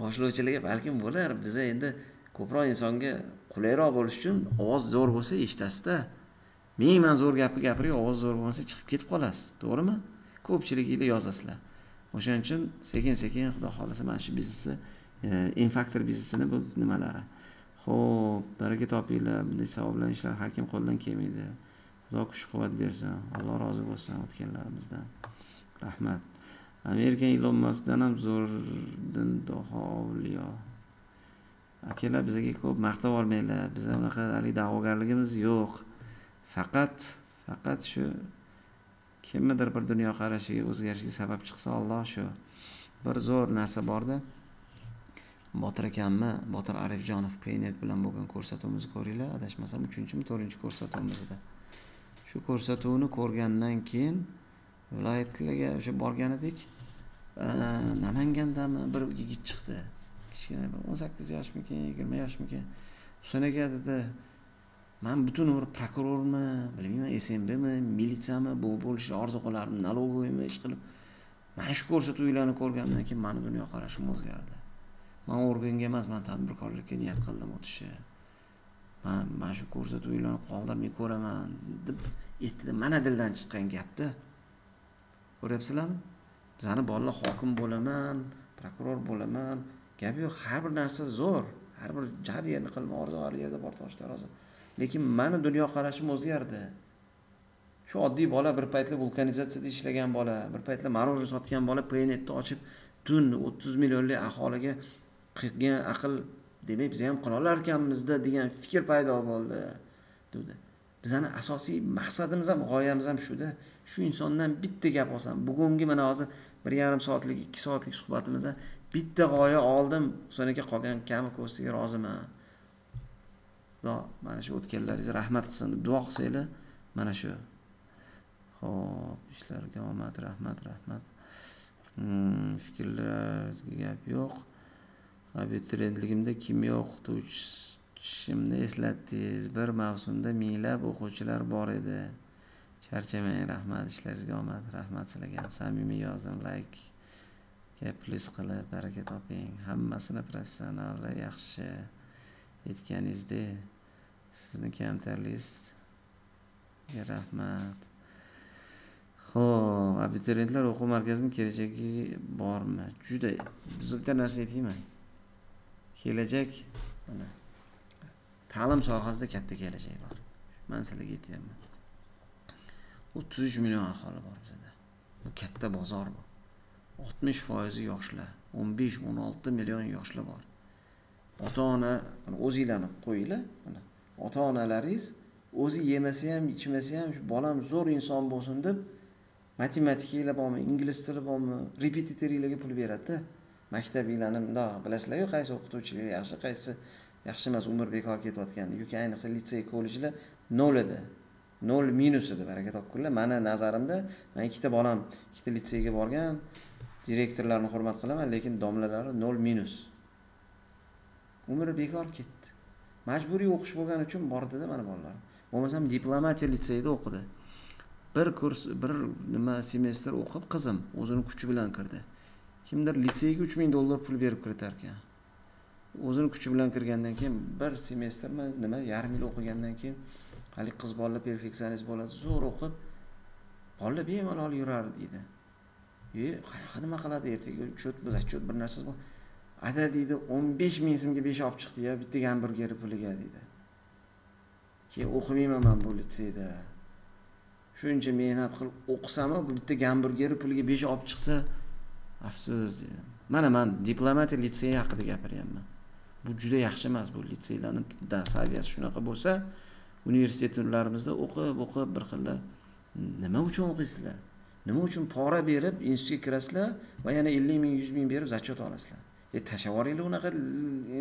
boshlovchilarga balkim bo'lar. Biza endi ko'proq insonga qulayroq bo'lishi uchun ovoz zo'r bo'lsa eshitasizda. Ming man zo'r gapni gapirib ovoz zo'r bo'lmasa chiqib ketib qolasiz. To'g'rimi? Ko'pchiliginglar yozasizlar. O'shaning uchun sekin sekin xudo xohlasa mana shu biznesni e, infaktor biznesini bu nimalari. Ho'p baraka topinglar. Bunday savol ishlar har kim qo'lidan kelmaydi. Xudo kuch quvvat bersin. Alloh rozi bo'lsin o'tganlarimizdan. Rahmat. Amerika ilon maskdan ham zo'rdin daho avliyo akalar bizga ko'p maqtab olmanglar. Biza unaqa haligi da'vogarligimiz yo'q. Faqat faqat shu kimnidir bir dunyoqarashiga o'zgarishiga sabab chiqsa olloh shu. Bir zo'r narsa borda. Botir akamni botir arifjonov paynet bilan bo'lgan ko'rsatuvimizni ko'ringlar. Adashmasam uchinchimi to'rtinchi ko'rsatuvimizda. Shu ko'rsatuvni ko'rgandan keyin viloyatlarga o'sha borgan edik. Namangandami? Bir yigit chiqdi. Kichkina o'n sakkiz yoshmikin yigirma yoshmikin. Husan aka dedi man butun umr prokurormi? Bilmayman smbmi militsiyami bu bo'lishni orzu qilardim налоговыйmi ish qilib mana shu ko'rsatuvlarni ko'rgandan keyin mani dunyoqarashim o'zgardi. Man organga emas man tadbirkorlikka niyat qildim o'tishni man mana shu ko'rsatuvlarni qoldirmay ko'raman deb aytdi. Mana dildan chiqqan gapda. Ko'ryapsizlarmi? Bizani bolalar hokim bo'laman prokuror bo'laman. Gap yo'q har bir narsa zo'r. Har bir har yerni qilma orzu har yerda bor tosh tarozi lekin mani dunyoqarashim o'zgardi. Shu oddiy bola bir paytlar vulkanizatsiyada ishlagan bola bir paytlar мороженое sotgan bola pnetni ochib tun o'ttiz millionlik aholiga qilgan aql demak biz ham qila olarkanmizda degan fikr paydo bo'ldi dedi. Bizani asosiy maqsadimiz ham g'oyamiz ham shuda. Shu insondan bitta gap olsam bugungi mana hozir bir yarim soatlik ikki soatlik suhbatimizda bitta g'oya oldim. Husan qolgan kami ko'stiga roziman. Xudo mana shu o'tganlaringiz rahmat qilsin deb duo qilsanglar mana shu. Ho'p ishlarga omad rahmat rahmat. Hmm, fikrlaringizga gap yo'q. Abituriyentligimda kimyo o'qituvchimni eslatdingiz bir mavsumda minglab o'quvchilar bor edi. Charchamang rahmat ishlaringizga omad rahmat sizlarga ham samimiy yozdim layk gap plyus qilib baraka toping. Hammasini professional yaxshi aytganingizdek sizni kamtarligingizga rahmat. Ho'p abituriyentlar o'quv markazining kelajagi bormi? Juda biz bitta narsa aytaymi? Kelajak mana ta'lim sohasida katta kelajak bor. Man sizlarga aytyapman. O'ttiz uch million aholi bor bizada. Bu katta bozor bu. Oltmish foizi yoshlar o'n besh o'n olti million yoshlar bor. Ota ona o'zinglarni qo'yinglar mana ota onalaringiz o'zi yemasa ham ichmasa ham shu bolam zo'r inson bo'lsin deb matematikanglar bormi ingliz tili bormi repetitorlarga pul beradida maktabinglarni bundoq bilasizlarku qaysi o'qituvchilar yaxshi qaysi yaxshi emas umr bekor ketayotgani. Yoki ayniqsa litsey kollejlar nol edi nol minus edi baraka topkunlar mani nazarimda man ikkita bolam ikkita litseyga borgan direktorlarni hurmat qilaman lekin domlalari nol minus. Umri bekor ketdi. Majburiy o'qish bo'lgani uchun bordida mana bolalar. Bo'lmasam diplomatiya litseyida o'qidi. Bir kurs bir nima semestr o'qib qizim o'zini kuchi bilan kirdi. Kimdir litseyga uch ming dollar pul berib kiritar ekan. O'zini kuchi bilan kirgandan keyin bir semestrmi nima yarim yil o'qigandan keyin haligi qiz bolalar perfeksionist bo'ladi zo'r o'qib bolalar bemalol yurardi deydi. E qanaqa nima qiladi ertaga? Uchet zachет bir narsasi bor. Ada deydi o'n besh ming so'mga besh olib chiqdi ya bitta gamburgeri puliga deydi. Keyin o'qimayman man bu litseyda. Shuncha mehnat qilib o'qisamu bitta gamburgeri puliga besh olib chiqsa afsus deydi. Mana man diplomatiya litseyi haqida gapiryapman. Bu juda yaxshi emas bu litseylarni saviyasi shunaqa bo'lsa universitetlarimizda o'qib o'qib bir xilla nima uchun o'qiysizlar? Nima uchun pora berib institutga kirasizlar va yana ellik ming yuz ming berib зачет olasizlar? E tashlab yuboringlar unaqa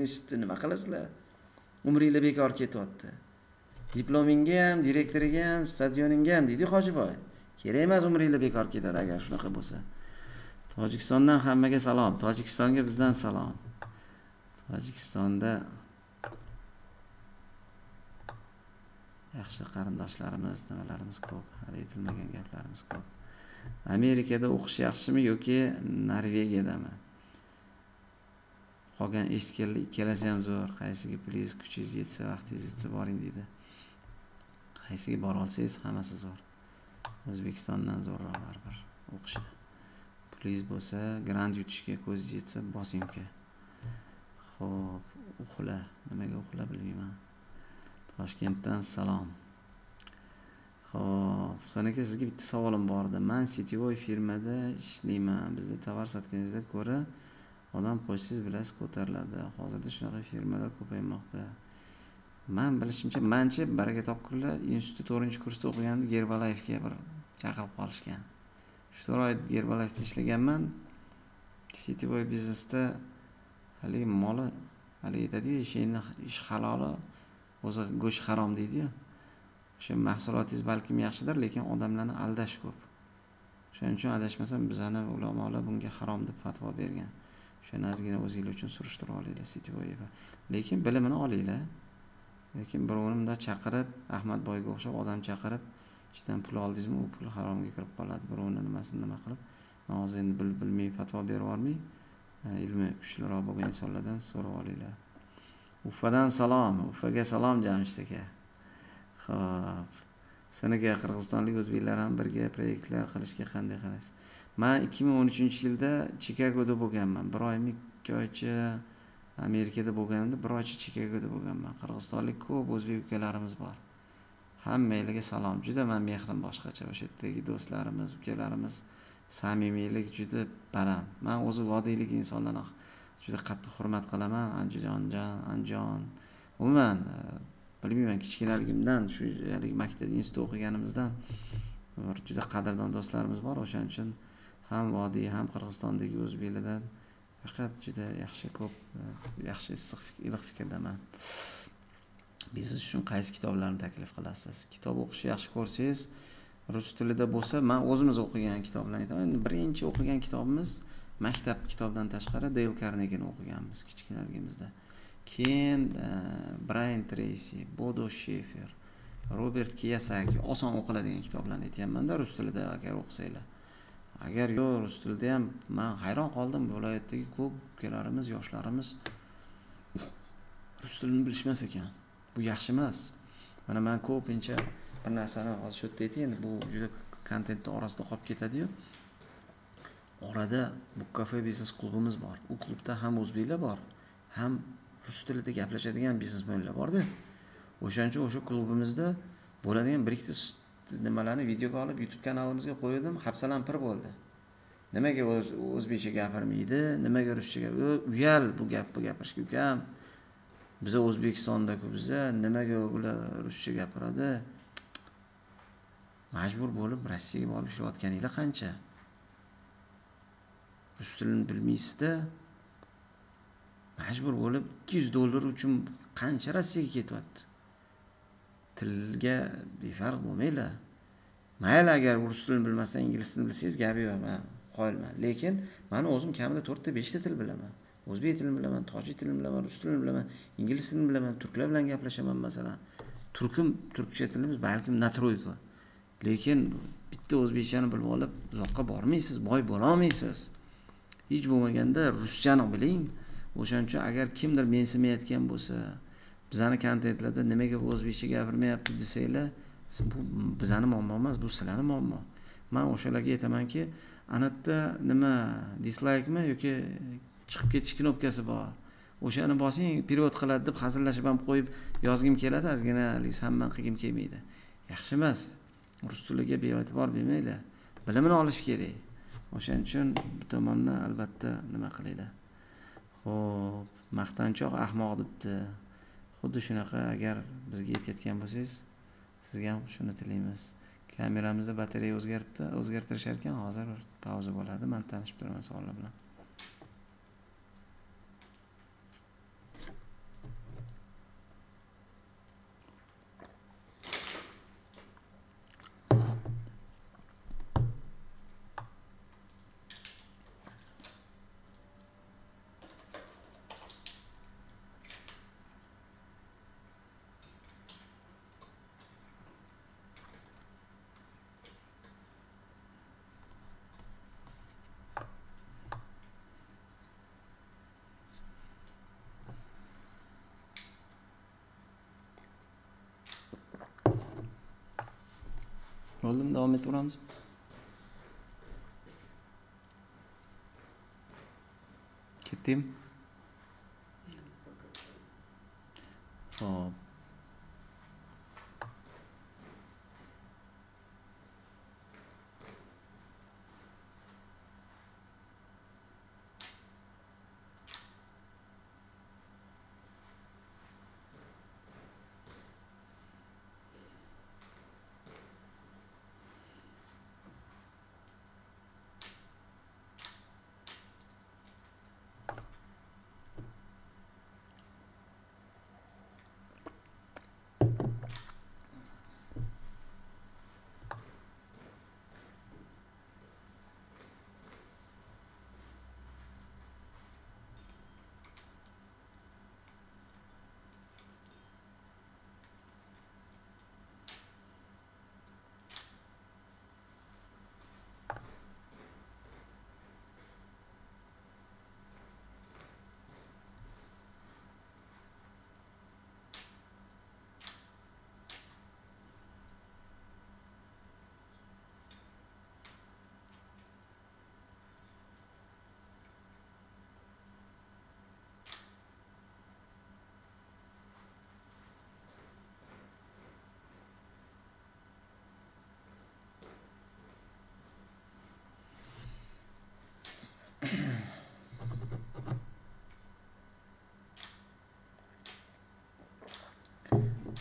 institutni nima qilasizlar? Umringlar bekor ketyapti. Diplomingga ham direktoriga ham stadioningga ham deydiku hojiboy. Kerak emas umringlar bekor ketadi agar shunaqa bo'lsa. Tojikistondan hammaga salom. Tojikistonga bizdan salom. Tojikistonda yaxshi qarindoshlarimiz nimalarimiz ko'p hali aytilmagan gaplarimiz ko'p. Amerikada o'qish yaxshimi yoki norvegiyadami? Qolgan eshitganlar ikkalasi ham zo'r. Qaysiga pulingiz kuchingiz yetsa vaqtingiz yetsa boring deydi. Qaysiga bora olsangiz hammasi zo'r. O'zbekistondan zo'rroq baribir o'qishi pulingiz bo'lsa grant yutishga ko'zingiz yetsa bosing uka ho'p uxla. Nimaga uxla bilmayman. Toshkentdan salom. Ho'p husan aka sizga bitta savolim bor edi. Man сетевой firmada ishlayman. Bizda tovar sotganingizdan ko'ra odam qo'shsangiz bilasiz ko'tariladi. Hozirda shunaqa firmalar ko'paymoqda. Man bilishimcha manchi baraka topkunlar institut to'rtinchi kursda o'qiganda gerbalayevga bir chaqirib qolishgan. Uch to'rt oy gerbalayevda ishlaganman. Сетевой biznesda haligi moli haligi aytadiyu eshakni ish haloli o'zi go'sht harom deydiyu. O'sha mahsulotingiz balkim yaxshidir lekin odamlarni aldash ko'p. Shuning uchun adashmasam bizani ulamolar bunga harom deb fatvo bergan. O'shani ozgina o'zinglar uchun surishtirib olinglar sетевойga lekin bilimini olinglar. Lekin birovni bundoq chaqirib ahmadboyga o'xshab odam chaqirib ichidan pul oldingizmi u pul haromga kirib qoladi. Birovni nimasini nima qilib? Man hozir endi bilmay fatvo berib yubormay e, ilmi kuchliroq bo'lgan insonlardan so'rab olinglar. Ufadan salom ufaga salom jamshid aka. Ho'p sanaga qirg'izistonlik o'zbeklar ham birga proyektlar qilishga qanday qaraysiz? Man ikki ming o'n uchinchi yilda chikagoda bo'lganman. Bir oymi ikki oycha amerikada bo'lganimda bir oycha chikagoda bo'lganman. Qirg'izistonlik ko'p o'zbek ukalarimiz bor. Hammanglarga salom. Juda man mehrim boshqacha. O'sha yerdagi do'stlarimiz ukalarimiz samimiylik juda baland. Man o'zi vodiylik insonlarni juda qattiq hurmat qilaman andijonjon andijon. Umuman e, bilmayman kichkinaligimdan shu haligi maktab institutda o'qiganimizdan bir juda qadrdon do'stlarimiz bor. O'shaning uchun ham vodiy ham qirg'izistondagi o'zbeklardan faqat juda yaxshi ko'p e, yaxshi issiq iliq fikrdaman. Biz uchun qaysi kitoblarni taklif qilasiz? Kitob o'qishni yaxshi ko'rsangiz rus tilida bo'lsa man o'zimiz o'qigan kitoblarni aytaman. Endi birinchi o'qigan kitobimiz maktab kitobdan tashqari deyl karnegini o'qiganmiz kichkinaligimizda keyin e, brayan treysi bodo shefer robert kiyosaki oson o'qiladigan kitoblarni aytyapmanda rus tilida agar o'qisanglar. Agar yo'q rus tilida ham man hayron qoldim viloyatdagi ko'p ukalarimiz yoshlarimiz rus tilini bilishmas ekan. Bu yaxshi emas. Mana man ko'pincha bir narsani hozir shu yerda aytay endi bu juda kontentni orasida qolib ketadiyu. Orada bu kafe biznes klubimiz bor. U klubda ham o'zbeklar bor ham rus tilida gaplashadigan biznesmenlar borda o'shaning uchun o'sha klubimizda bo'ladigan bir ikkita nimalarni videoga olib youtube kanalimizga qo'ydim hafsalam pir bo'ldi. Nimaga o'zbekcha gapirmaydi nimaga ruscha uyal bu gapni gapirishga ukam. Biza o'zbekistondaku biza nimaga ular ruscha gapiradi? Majbur bo'lib rossiyaga borib ishlayotganinglar qancha? Rus tilini bilmaysizda majbur bo'lib ikki yuz dollar uchun qancha rossiyaga ketyapti? Tilga befarq bo'lmanglar. Mayli agar rus tilini bilmasa ingliz tilini bilsangiz gapi yo'q man qoyilman. Lekin mani o'zim kamida to'rtta beshta til bilaman. O'zbek tilini bilaman tojik tilini bilaman rus tilini bilaman ingliz tilini bilaman turklar bilan gaplashaman masalan. Turkim turkcha tilimiz balkim natroyka lekin bitta o'zbekchani bilib olib uzoqqa bormaysiz boy bo'lolmaysiz. Hech bo'lmaganda ruschani biling. O'shaning uchun agar kimdir mensimayotgan bo'lsa bizani kontentlarda nimaga o'zbekcha gapirmayapti desanglar bu bizani muammo emas bu sizlarni muammo. Man o'shalarga aytamanki ana yerda nima dislaykmi yoki chiqib ketish knopkasi bor? O'shani bosing перевод qiladi deb hazillashib ham qo'yib yozgim keladi ozgina haligi samman qilgim kelmaydi. Yaxshi emas. Rus tiliga bee'tibor bermanglar. Bilimini olish kerak. O'shaning uchun bu tomonni albatta nima qilinglar. Ho'p maqtanchoq ahmoq debdi. Xuddi shunaqa agar bizga aytayotgan bo'lsangiz sizga ham shuni tilaymiz. Kameramizda batareya o'zgaribdi o'zgartirishar ekan hozir pauza bo'ladi man tanishib turaman savollar bilan bo'ldimi davom etaveramiz ketdikmi ho'p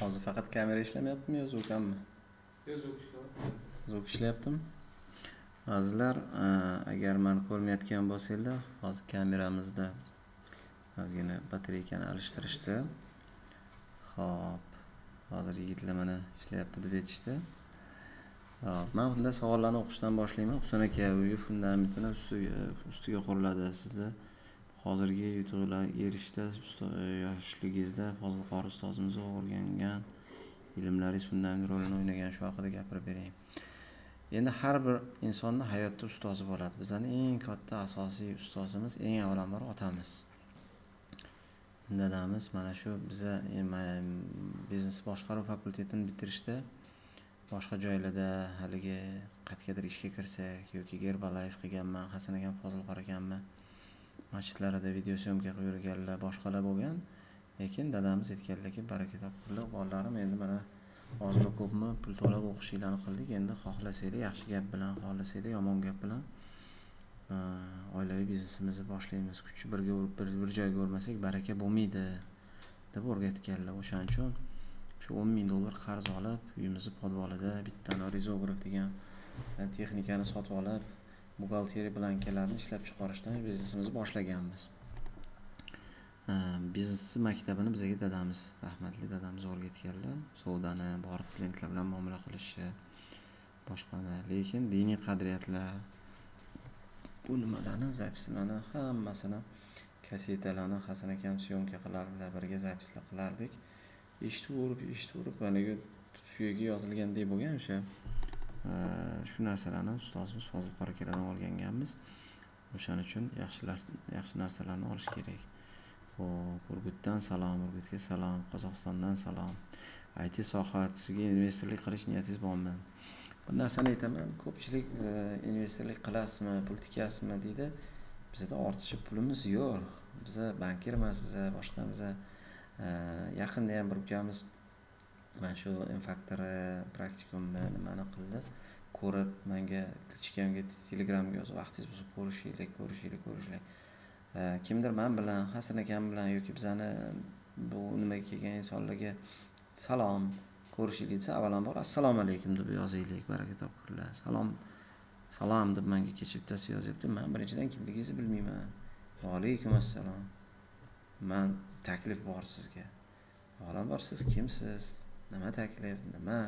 hozir faqat kamera ishlamayaptimi yo zo'kammi
yo'q zo'k ishlayapti
zo'k ishlayaptimi? Azizlar e, agar mani ko'rmayotgan bo'lsanglar hozir kameramizda ozgina batareykani alishtirishdi. Ho'p hozir yigitlar mana ishlayapti deb aytishdi. Man bunda savollarni o'qishdan boshlayman. Husan aka uyi fundamentini ustiga ustiga quriladi sizni hozirgi yutuqlarga erishishda e, yoshligingizda fozilqori ustozimiz o'rgangan ilmlaringiz fundament rolini o'ynagan shu haqida gapirib bering endi har bir insonni hayotda ustozi bo'ladi. Bizani eng katta asosiy ustozimiz eng avvalambor otamiz. Dadamiz mana shu biza e, biznes boshqaruv fakultetini bitirishda boshqa joylarda haligi qayergadir ishga kirsak yoki gerbalayev qilganman hasan akam fozilqor akamni masjidlarida video syomka qilib yurganlar boshqalar bo'lgan lekin dadamiz aytganlarki baraka topqilib bolalarim endi mana ozmi ko'pmi pul to'lab o'qishinglarni qildik endi xohlasanglar yaxshi gap bilan xohlasanglar yomon gap bilan oilaviy biznesimizni boshlaymiz kuchni birga bir bir joyga urmasak baraka bo'lmaydi deb o'rgatganlar. O'shaning uchun shu o'n ming dollar qarz olib uyimizni podvolida bitta rezograf degan e, texnikani sotib olib buxgalteriya blankalarini ishlab chiqarishdan biznesimizni boshlaganmiz. Biznes maktabini bizga dadamiz rahmatli dadamiz o'rgatganlar savdoni borib klientlar bilan muomala qilishni boshqani. Lekin diniy qadriyatlar bu nimalarni zapislarni hammasini kasetalarni hasan akam syomka qilardilar birga zapislar qilardik. Eshitaverib eshitaverib haligi suyagi yozilgandek bo'lgan o'sha shu narsalarni ustozimiz fozilqor akalardan o'rganganmiz o'shaning uchun yaxshilar yaxshi narsalarni olish kerak. Ho'p urgutdan salom urgutga salom qozog'istondan salom. It sohasiga investorlik qilish niyatingiz bormi? Bir narsani aytaman ko'pchilik e, investorlik qilasizmi pul tikasizmi deydi. Bizada ortiqcha pulimiz yo'q. Biza bankir emas biza boshqa biza e, yaqinda ham bir ukamiz mana shu infaktori praktikumni nimani qildi. Ko'rib manga klichkamga telegramga yozib vaqtingiz bo'lsa ko'rishaylik ko'rishaylik ko'rishaylik kimdir man bilan hasan akam bilan yoki bizani bu nimaga kelgan insonlarga salom ko'rishaylik desa avvalambor assalomu alaykum deb yozaylik baraka topkurlar salom salom deb manga kecha bittasi yozyapti. Man birinchidan kimligingizni bilmayman. Vaalaykum assalom man taklif bor sizga. Avvalambor siz kimsiz? Nima taklif nima?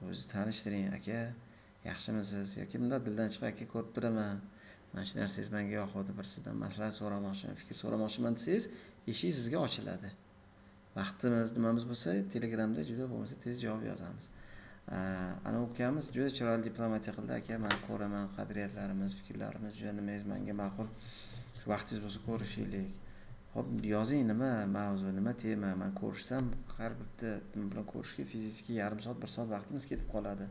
O'zingizni tanishtiring aka. Yaxshimisiz? Yoki bundoq dildan chiqib aka ko'rib turaman. Mana shu narsangiz menga yoquvdi bir sizdan maslahat so'ramoqchiman fikr so'ramoqchiman desangiz eshik sizga ochiladi. Vaqtimiz nimamiz bo'lsa telegramda juda bo'lmasa tez javob yozamiz. Ana ukamiz juda chiroyli diplomatiya qildi aka. Man ko'raman qadriyatlarimiz fikrlarimiz juda nimangiz manga ma'qul vaqtingiz bo'lsa ko'rishaylik hop yozing nima mavzu nima tema man ko'rishsam har bitta nima bilan ko'rishga fizически yarim soat bir soat vaqtimiz ketib qoladi.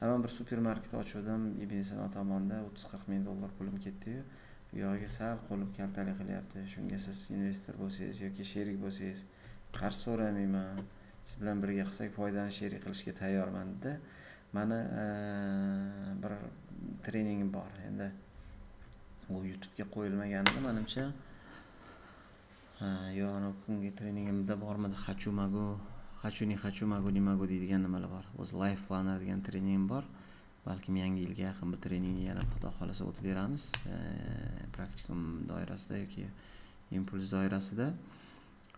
Man bir supermarket ochuvdim ibn sino tomonda o'ttiz qirq ming dollar pulim ketdiyu. Bu yog'iga sal qo'lim kaltalik qilyapti. Shunga siz investor bo'lsangiz yoki sherik bo'lsangiz qarz so'ramayman. Siz bilan birga qilsak foydani sherik qilishga tayyorman dedi mani bir treningim bor. Endi u youtubega qo'yilmaganini manimcha yo anavi bugungi treningimda bormidi? Хочу могу хочу не хочу могу не могу deydigan nimalar bor? O'zi life planner degan treningim bor. Balkim yangi yilga yaqin bu treningni yana xudo xohlasa o'tib beramiz. Praktikum doirasida yoki impuls doirasida.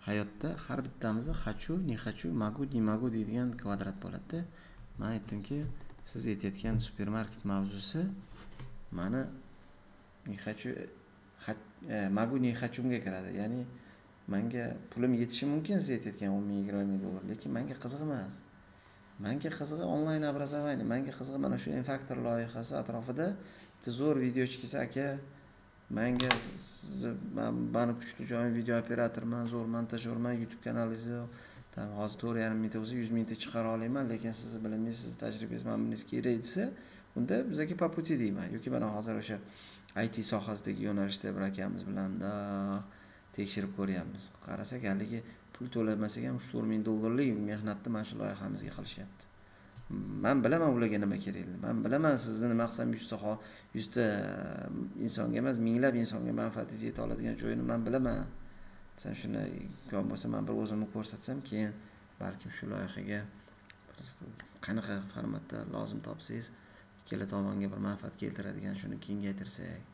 Hayotda har bittamizni хочу не хочу могу не могу deydigan kvadrat bo'ladida. Man aytdimki siz aytayotgan supermarket mavzusi mani не хочу могу не хочуga kiradi. Ya'ni manga pulim yetishi mumkin siz aytayotgan o'n ming yigirma ming dollar lekin manga qiziq emas. Manga qizig'i onlayn образование manga qizig'i mana shu infaktor loyihasi atrofida bitta zo'r video chiqsa aka manga sizni mani kuchli joyim video operatorman zo'r montajyorman youtube kanalingizni hozir to'rt yarim mingta bo'lsa yuz mingta chiqara olmayman lekin sizni bilimingiz sizni tajribangiz mana bunisi kerak desa unda bizaga по пути deyman. Yoki mana hozir o'sha it sohasidagi yo'nalishda bir akamiz bilan bundoq tekshirib ko'ryapmiz. Qarasak haligi pul to'lamasak ham uch to'rt ming dollarlik mehnatni mana shu loyihamizga qilishyapti. Man bilaman ularga nima kerakligini man bilaman sizni nima qilsam yuzta yuzta mm, insonga emas minglab insonga manfaatingiz yeta oladigan joyini man bilaman. Desam shuni imkon bo'lsa man bir o'zimni ko'rsatsam keyin balkim shu loyihaga qanaqa formatda lozim topsangiz ikkala tomonga bir manfaat keltiradigan shuni kengaytirsak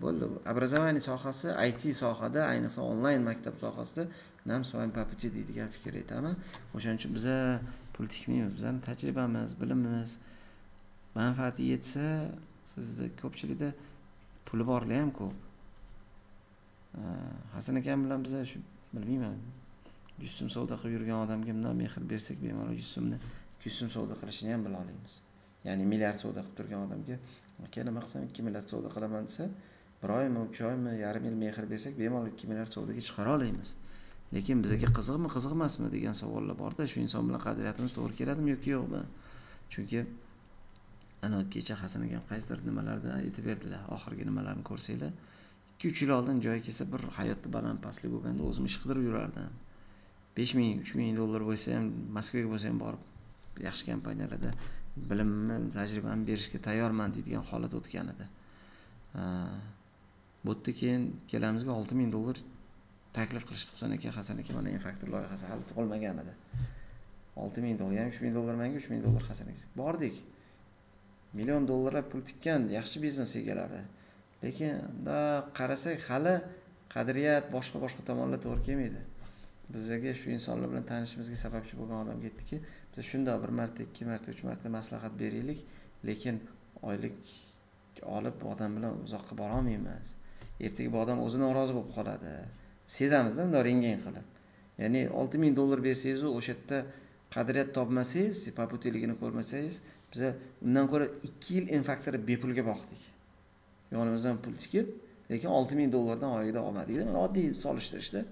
bo'ldi. Образование sohasi it sohada ayniqsa onlayn maktab sohasida нам с вами по пути deydigan fikr aytaman. O'shaning uchun biza pul tikmaymiz bizani tajribamiz bilimimiz manfaati yetsa sizni ko'pchilikda puli borlar ham ko'p. Hasan akam bilan biza shu bilmayman yuz so'm savdo qilib yurgan odamga bundoq mehr bersak bemalol yuz so'mni ikki yuz so'm savdo qilishini ham bila olamiz ya'ni milliard savdo qilib turgan odamga aka nima qilsam ikki milliard savdo qilaman desa bir oymi uch oymi yarim yil mehr bersak bemalol ikki milliard savdoga chiqara olamiz lekin bizga qiziqmi qiziq emasmi degan savollar borda. Shu inson bilan qadriyatimiz to'g'ri keladimi yoki yo'qmi? Chunki ana kecha hasan akam qaysidir nimalarda aytib berdilar. Oxirgi nimalarni ko'rsanglar. Ikki uch yil oldin joyi kelsa bir hayotda baland pastlik bo'lganda o'zim ish qidirib yurardim. Besh ming uch ming dollar bo'lsa ham moskvaga bo'lsa ham borib yaxshi kompaniyalarda bilimimni tajribamni berishga tayyorman deydigan holat o'tgan edi. Bu yerda keyin ikkalamizga olti ming dollar taklif qilishdi. Husan aka hasan aka mana infaktor loyihasi hali tug'ilmagan edi. Olti ming dollar ya'ni uch ming dollar manga uch ming dollar hasan aka bordik. Million dollarlab pul tikkan yaxshi biznes egalari. Lekin qarasak hali qadriyat boshqa boshqa tomonlar to'g'ri kelmaydi. Bizga shu insonlar bilan tanishishimizga sababchi bo'lgan odam aytdiki biz shundoq bir marta ikki marta uch marta maslahat beraylik lekin oylik olib bu odam bilan uzoqqa borolmaymiz. Ertaga bu odam o'zi norozi bo'lib qoladi. Sezamizda bundoq rentgen qilib. Ya'ni olti ming dollar bersangizu o'sha yerda qadriyat topmasangiz poputiligini ko'rmasangiz biza undan ko'ra ikki yil infaktorni bepulga boqdik. Yonimizdan pul tikib lekin olti ming dollardan oyiga olmadik. Mana oddiy solishtirishda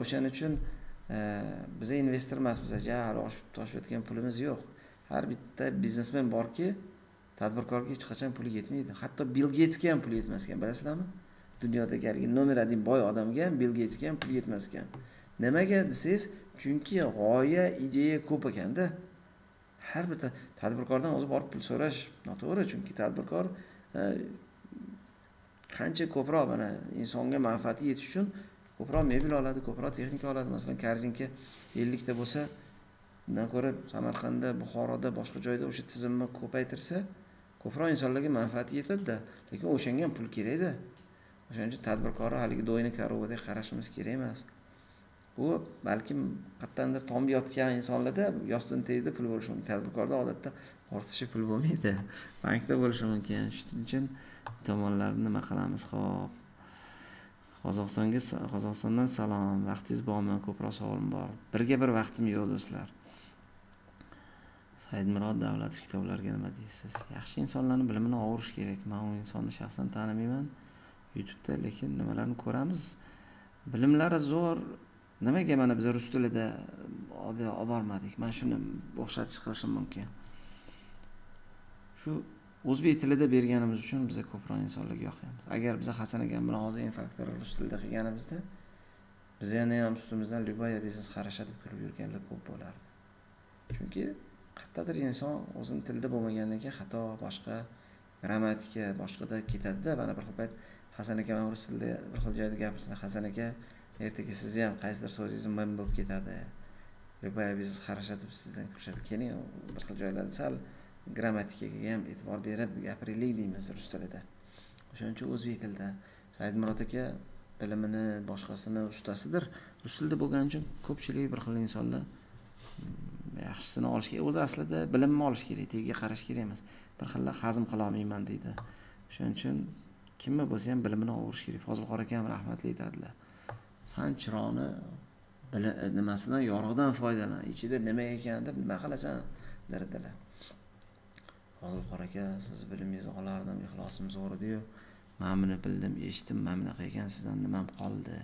o'shaning uchun e, biza investor emasmiz ja hali oshib toshayotgan pulimiz yo'q. Har bitta biznesmen borki tadbirkorga hech qachon puli yetmaydi. Hatto bill geytsga ham puli yetmas ekan bilasizlarmi? Dunyodagi haligi nomer один boy odamga ham bill geytsga ham pul yetmas ekan nimaga desangiz chunki g'oya ideya ko'p ekanda. Har bir tadbirkordan o'zi borib pul so'rash noto'g'ri chunki tadbirkor e, qancha ko'proq mana insonga manfaati yetish uchun ko'proq mebel oladi ko'proq texnika oladi. Masalan korzinka ellikta bo'lsa undan ko'ra samarqandda buxoroda boshqa joyda o'sha tizimni ko'paytirsa ko'proq insonlarga manfaati yetadida. Lekin o'shanga ham pul kerakda. O'shaning uchun tadbirkorni haligi do'yni korovadek qarashimiz kerak emas. U balkim qayerdandir tomib yotgan insonlarda yostiqni tagida pul bo'lishi mumkin. Tadbirkorda odatda ortiqcha pul bo'lmaydi. Bankda bo'lishi mumkin. Shuning uchun tomonlarni nima qilamiz? Ho'p qozog'istonga qozog'istondan salom. Vaqtingiz bormi? Ko'proq savolim bor. Birga bir vaqtim yo'q do'stlar. Saidmurod davlatov kitoblarga nima deysiz? Yaxshi insonlarni bilimini og'irish kerak. Man u insonni shaxsan tanimayman. Youtubeda lekin nimalarni ko'ramiz? Bilimlari zo'r. Nimaga mana biz rus tilida olib bormadik mana shuni o'xshatish qilishim mumkin. Shu o'zbek tilida berganimiz uchun biza ko'proq insonlarga yoqyapmiz. Agar biza hasan akam bilan hozir infaktor rus tilida qilganimizda bizani ham ustimizdan любая biznes хороша deb kulib yurganlar ko'p bo'lardi. Chunki qayerdadir inson o'zini tilida bo'lmagandan keyin xato boshqa grammatika boshqada ketadida. Mana bir xil payt hasan aka rus tilida bir xil joyda gapirsin. Hasan aka ertaga sizni ham qaysidir so'zingiz mim bo'lib ketadi. Любая biznes qarasha sizdan kulishadi keling bir xil joylarda sal grammatikaga ham e'tibor berib gapiraylik deymiz rus tilida. O'shaning uchun o'zbek tilida. Saidmurod aka bilimini boshqasini ustasidir. Rus tilida bo'lgani uchun ko'pchilik bir xil insonlar mm, yaxshisini olish kerak o'zi aslida bilimni olish kerak tagiga qarash kerak emas. Bir xilla hazm qilolmayman deydi. O'shaning uchun kimni bo'lsa ham bilimini ovurish kerak. Fozilxon akam rahmatli aytadilar san chiroqni nimasidan yorug'idan foydalan ichida nima ekan deb nima qilasan derdilar. Fozilxon aka siz bilimingizni olardim ixlosim zo'r ediyu man buni bildim eshitdim mana bunaqa ekan sizdan nimam qoldi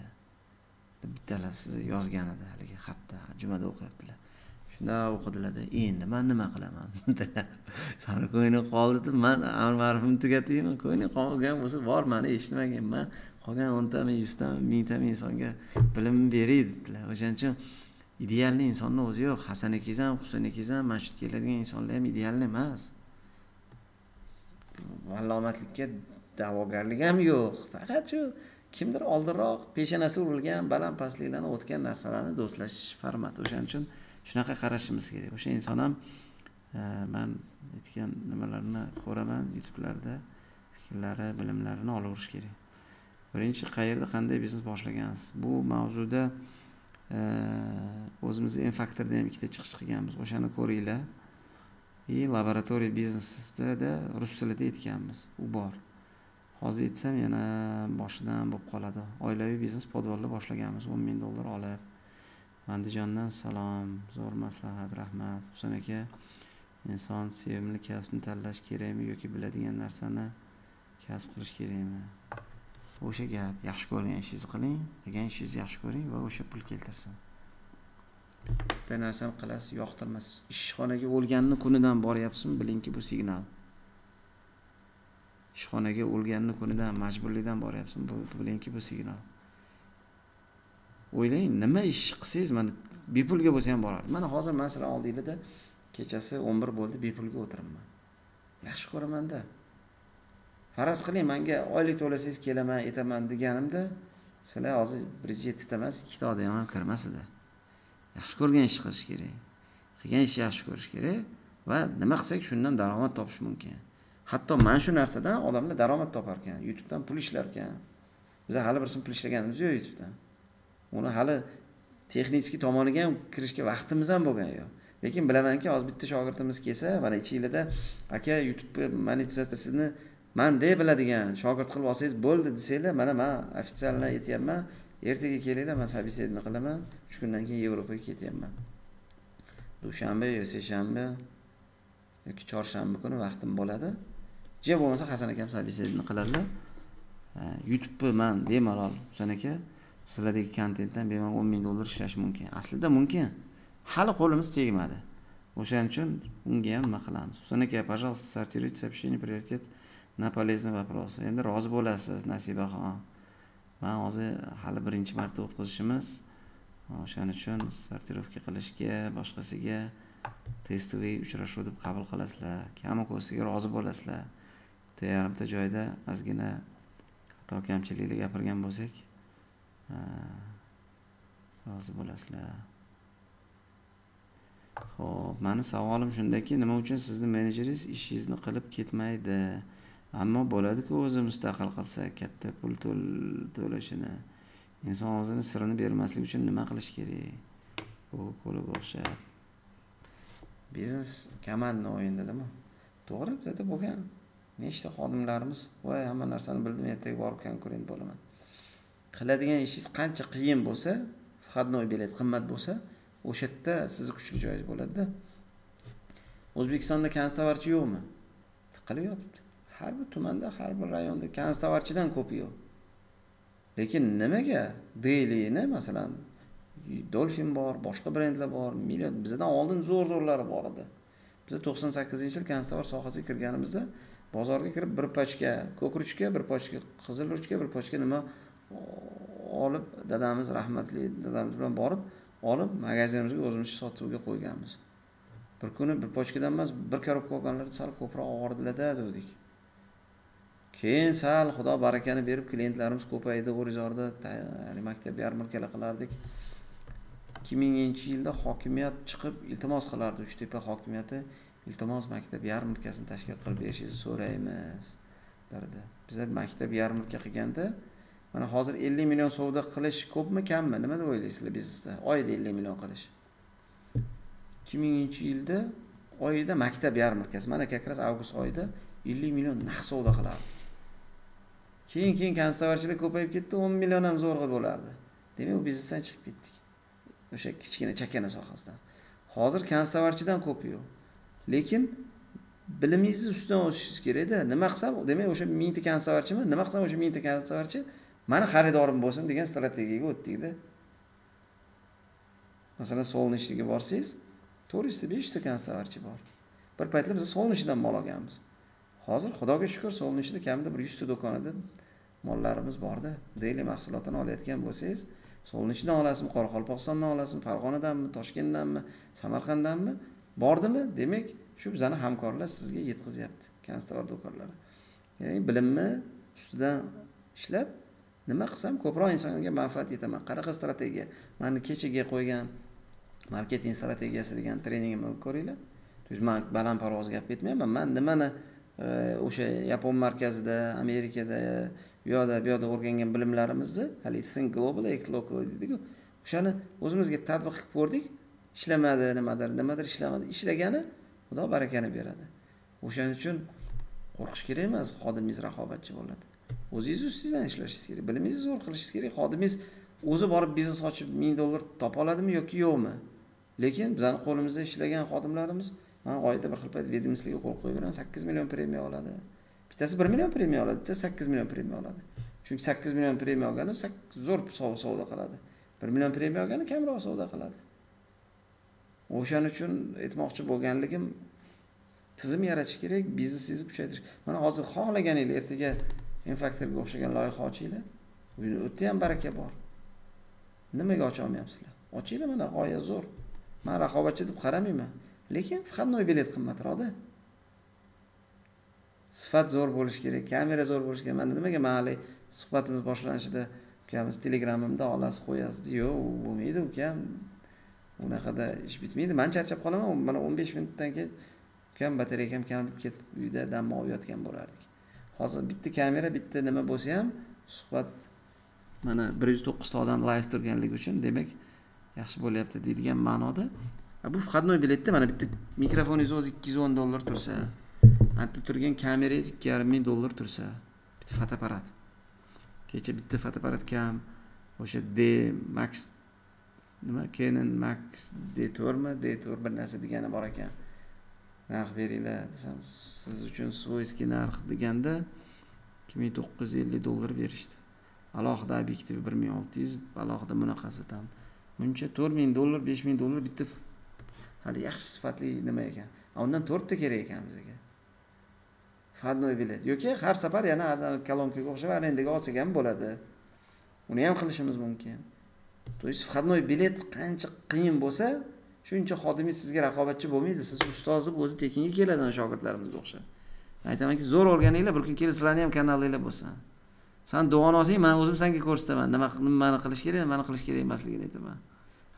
deb bittalar sizni yozgan edi haligi xatda jumada o'qiyaptilar. Shundoq o'qidilarda endi man nima qilaman? Sani ko'ngling qoldi deb man amr ma'rufimni tugataymi ko'ngling qolgan bo'lsa bor mani eshitmaganman qolgan o'ntami yuztami mingtami insonga bilim beray dedilar. O'shaning uchun idealni insonni o'zi yo'q. Hasan akangiz ham husan akangiz ham mana shu yerga keladigan insonlar ham idealni emas. Vallomatlikka da'vogarlik ham yo'q. Faqat shu kimdir oldinroq peshanasi urilgan baland pastliklarni o'tgan narsalarni do'stlashish formati. O'shaning uchun shunaqa qarashimiz kerak. O'sha inson ham e, man aytgan nimalarni ko'raman youtubelarda fikrlari bilimlarini olaverish kerak. Birinchi qayerda qanday biznes boshlagansiz? Bu mavzuda e, o'zimizni m faktorda ham ikkita chiqish qilganmiz o'shani ko'ringlar. И laboratoriya biznesida rus tilida aytganmiz. U bor. Hozir aytsam yana boshidan bo'lib qoladi. Oilaviy biznes podvalda boshlaganmiz. o'n ming dollar olib. Andijondan salom zo'r maslahat rahmat. Husan aka inson sevimli kasbni tanlash kerakmi yoki biladigan narsani kasb qilish kerakmi? O'sha gap yaxshi ko'rgan ishingizni qiling. Qilgan ishingizni yaxshi ko'ring va o'sha pul keltirsin. Bitta narsani qilasiz yoqtirmasiz. Ishxonaga o'lganni kunidan boryapsizmi? Bilingki bu signal. Ishxonaga o'lganni kunidan majburlikdan boryapsizmi? Bu bilingki bu signal. O'ylang nima ish qilsangiz mana bepulga bo'lsa ham borardi mana hozir man sizlar oldinglarda kechasi o'n bir bo'ldi bepulga o'tiribman yaxshi ko'ramanda faraz qiling manga oylik to'lasangiz kelaman aytaman deganimda sizlar hozir bir yettita emas ikkita odam ham kirmas edi yaxshi ko'rgan ish qilish kerak. Qilgan ishni yaxshi ko'rish kerak va nima qilsak shundan daromad topish mumkin. Hatto mana shu narsadan odamlar daromad topar ekan youtubedan pul ishlar ekan biz hali bir so'm pul ishlaganimiz yo'q youtubedan. Uni hali texnический tomoniga ham kirishga vaqtimiz ham bo'lgan yo'q. Lekin bilamanki hozir bitta shogirdimiz kelsa mana ichinglarda aka youtube monetizatsiyasini man deb biladigan shogird qilib olsangiz bo'ldi desanglar mana man официально aytyapman ertaga kelinglar man собеседование qilaman uch kundan keyin yevropaga ketyapman. Dushanba yo seshanba yoki chorshanba kuni vaqtim bo'ladi. Je bo'lmasa hasan akam собеседование qiladilar youtubeni man bemalol husan aka. Sizlardagi kontentdan bemalol o'n ming dollar ishlash mumkin. Aslida mumkin. Hali qo'limiz tegmadi. O'shaning uchun unga ham nima qilamiz? Husan aka пожалуйста сортируйте сообщение приоритет на полезные вопросы endi rozi bo'lasiz nasibaxon man hozir hali birinchi marta o'tkazishimiz. O'shaning uchun sortirovka qilishga boshqasiga testовый uchrashuv deb qabul qilasizlar. Kami ko'stiga rozi bo'lasizlar. Bitta yarimta joyda ozgina xato kamchiliklar gapirgan bo'lsak rozi bo'lasizlar. Ho'p mani savolim shundaki nima uchun sizni menejeringiz ishingizni qilib ketmaydi? Ammo bo'ladiku o'zi mustaqil qilsa katta pul to'lashini. Inson o'zini sirini bermaslik uchun nima qilish kerak? Coca cola o'xshab biznes komandni o'yinidami to'g'ri bizada bo'lgan. Nechta xodimlarimiz? Voy hamma narsani bildim ertaga borib konkurent bo'laman. Qiladigan ishingiz qancha qiyin bo'lsa входной bilet qimmat bo'lsa o'sha yerda sizni kuchli joyingiz bo'ladida. O'zbekistonda konstovarchi yo'qmi? Tiqilib yotibdi. Har bir tumanda har bir rayonda konstovarchidan ko'pi yo'q. Lekin nimaga? Deylini masalan dolfin bor boshqa brendlar bor million bizdan oldin zo'r zo'rlari bor edi. Biz to'qson sakkizinchi yil konstovar sohasiga kirganimizda bozorga kirib bir pochka ko'k ruchka bir pochka qizil ruchka bir pochka nima olib dadamiz rahmatli dadamiz bilan borib olib magazinimizga o'zimizcha sotuvga qo'yganmiz. Bir kuni bir pochkadan emas bir korobka olganlarni sal ko'proq og'irdilarda degandik keyin sal xudo barakani berib klientlarimiz ko'paydi o'rizorda maktab yarmarkalar qilardik. Ikki minginchi yilda hokimiyat chiqib iltimos qilardi uchtepa hokimiyati iltimos maktab yarmarkasini tashkil qilib berishingizni so'raymiz derdi. Biza maktab yarmarka qilganda mana hozir ellik million savdo qilish ko'pmi kammi? Nima deb o'ylaysizlar biznesda? Oyida ellik million qilish. Ikki minginchi yilda oyida maktab yarmarkasi. Mana как раз avgust oyida ellik million naqd savdo qilardik. Keyin keyin konstovarchilik ko'payib ketdi o'n million ham zo'rg'a bo'lardi. Demak u biznesdan chiqib ketdik. O'sha kichkina chakana sohasidan. Hozir konstovarchidan ko'p yo'q. Lekin bilimingizni ustidan o'sishingiz kerakda. Nima qilsam demak o'sha mingta konstovarchimi nima qilsam o'sha mingta konstovarchi mani xaridorim bo'lsin degan strategiyaga o'tdikda. Masalan солнечныйga borsangiz to'rt yuzta besh yuzta konstovarchi bor. Bir paytlar biz солнечныйdan mol olganmiz. Hozir xudoga shukur солнечныйda kamida bir yuzta do'konida mollarimiz borda. Deyli mahsulotini olayotgan bo'lsangiz солнечныйdan olasizmi qoraqalpog'istondan olasizmi farg'onadanmi toshkentdanmi samarqanddanmi? Bordimi? Demak shu bizani hamkorlar sizga yetkazyapti konstovar do'konlari. Ya'ni bilimni ustidan ishlab nima qilsam ko'proq insonga manfaat yetaman. Qanaqa strategiya? Mani kechaga qo'ygan marketing strategiyasi degan treningimni ko'ringlar. То есть man balandparvoz gap aytmayapman man nimani e, o'sha yapon markazida amerikada u yoqda bu yoqda o'rgangan bilimlarimizni haligi think global act local deydiku o'shani o'zimizga tadbiq qilib ko'rdik. Ishlamadi nimadir nimadir ishlamadi. Ishlagani xudo barakani beradi. O'shaning uchun qo'rqish kerak emas xodimingiz raqobatchi bo'ladi. O'zingiz ustingizdan ishlashingiz kerak bilimingizni zo'r qilishingiz kerak xodimingiz o'zi borib biznes ochib ming dollar topa oladimi yoki yo'qmi? Lekin bizani qo'limizda ishlagan xodimlarimiz man g'oyada bir xil payt ведомствоga qo'l qo'yib beraman sakkiz million premiya oladi. Bittasi bir million premiya oladi bittasi sakkiz million premiya oladi. Chunki sakkiz million premiya olgani zo'r savdo qiladi. Bir million premiya olgani kamroq savdo qiladi. O'shaning uchun aytmoqchi bo'lganligim tizim yaratish kerak biznesingizni kuchaytirish. Mana hozir xohlaganinglar ertaga infaktorga o'xshagan loyiha ochinglar. U yerda ham baraka bor. Nimaga ocholmayapsizlar ochinglar mana g'oya zo'r. Man raqobatchi deb qaramayman. Lekin входной bilet qimmatroqda sifat zo'r bo'lishi kerak kamera zo'r bo'lishi kerak. Mana nimaga man haligi suhbatimiz boshlanishida ukamiz telegramimda olasiz qo'yasiz yo'q u bo'lmaydi ukam. Unaqada ish bitmaydi. Man charchab qolaman mana o'n besh minutdan keyin ukam batareykam kam deb ketib uyda dam olib yotgan bo'lardik. Hozir bitta kamera bitta nima bo'lsa ham suhbat mana bir yuz to'qqizta odam live turganligi uchun demak yaxshi bo'lyapti deydigan ma'noda. Bu входной biletda mana bitta mikrofoningiz o'zi ikki yuz o'n dollar tursa mana turgan kamerangiz ikki yarim ming dollar tursa bitta fotoapparat. Kecha bitta fotoapparat kam o'sha d max nima canon max d to'rtmi d to'rt bir narsa degani bor ekan. Narx beringlar desam siz uchun svoyskiy narx deganda ikki ming to'qqiz yuz ellik dollar berishdi. Alohida obyektiv bir ming olti yuz alohida bunaqasi там buncha to'rt ming dollar besh ming dollar bitta hali yaxshi sifatli nima ekan? Undan to'rtta kerak ekan bizga. Входной bilet. Yoki har safar yana kolonkaga o'xshab arendaga olsak ham bo'ladi. Uni ham qilishimiz mumkin. То есть входной bilet qancha qiyin bo'lsa shuncha xodimingiz sizga raqobatchi bo'lmaydi. Siz ustoz deb o'zi tekinga keladi shogirdlarimizga o'xshab aytamanki zo'r o'rganinglar bir kun kelib sizlarni ham kanalinglar bo'lsin san duoni olsang man o'zim senga ko'rsataman. Nima nimani qilish kerak nimani qilish kerak emasligini aytaman.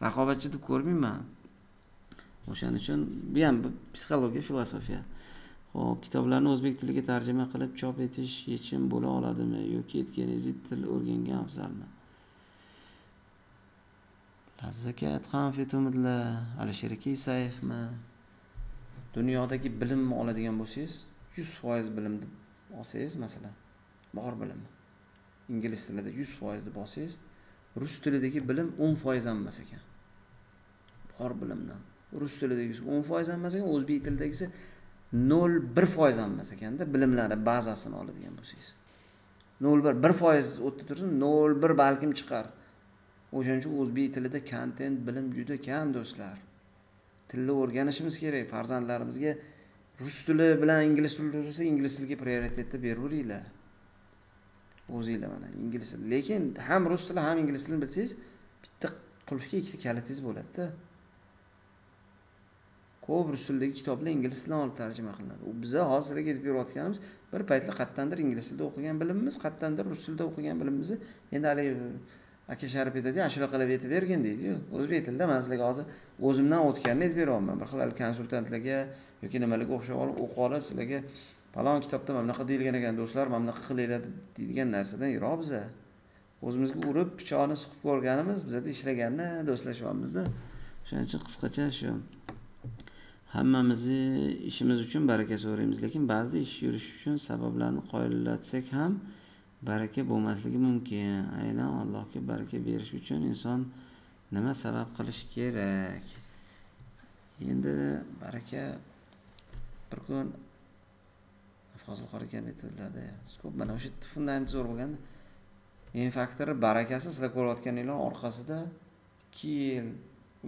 Raqobatchi deb ko'rmayman. O'shaning uchun bu ham psixologiya filosofiya. Ho'p kitoblarni o'zbek tiliga tarjima qilib chop etish yechim bo'la oladimi yoki aytganingizdek til o'rgangan afzalmi? Zaka atqan fetumidlar alisher aka isayevmi dunyodagi bilimni oladigan bo'lsangiz yuz foiz bilimni olsangiz masalan bor bilim ingliz tilida yuz foiz deb olsangiz rus tilidagi bilim o'n foiz ham emas ekan. Bor bilimdan rus tilidagisi o'n foiz ham emas ekan o'zbek tilidagisi nol bir foiz ham emas ekanda bilimlari bazasini oladigan bo'lsangiz. Nol bir bir foiz o'tda tursin nol bir balkim chiqar. O'shaning uchun o'zbek tilida kontent bilim juda kam do'stlar. Tilni o'rganishimiz kerak farzandlarimizga rus tili bilan ingliz tili bo'lsa ingliz tiliga prioritetni beraveringlar. O'zinglar mana ingliz tili. Lekin ham rus tili ham ingliz tilini bilsangiz bitta qulfga ikkita kalitingiz bo'ladida. Ko'p rus tilidagi kitoblar ingliz tilidan olib tarjima qilinadi. U biza hozir sizlarga aytib berayotganimiz bir paytlar qayerdandir ingliz tilida o'qigan bilimimiz qayerdandir rus tilida o'qigan bilimimizni endi haligi aka sharif aytadiyu ana shunaqa qilib aytib bergin deydiyu. O'zbek tilida man sizlarga hozir o'zimdan o'tganini aytib beryapman bir xil konsultantlarga yoki nimalarga o'xshab olib o'qib olib sizlarga falon kitobda mana bunaqa deyilgan ekan do'stlar mana bunaqa qilinglar deydigan narsadan yiroq biza o'zimizga urib pichoqni siqib ko'rganimiz bizada ishlaganni do'stlashyapmizda shuning uchun qisqacha shu hammamizni ishimiz uchun baraka so'raymiz. Lekin ba'zida ish yurishi uchun sabablarni qoyillatsak ham baraka bo'lmasligi mumkin. Aynan allohga baraka berish uchun inson nima sabab qilish kerak? Endi baraka bir kun fozilxon akam aytdilarda ko'p mana o'sha fundament zo'r bo'lganda eng faktori barakasi sizlar ko'rayotganinglar orqasida ikki yil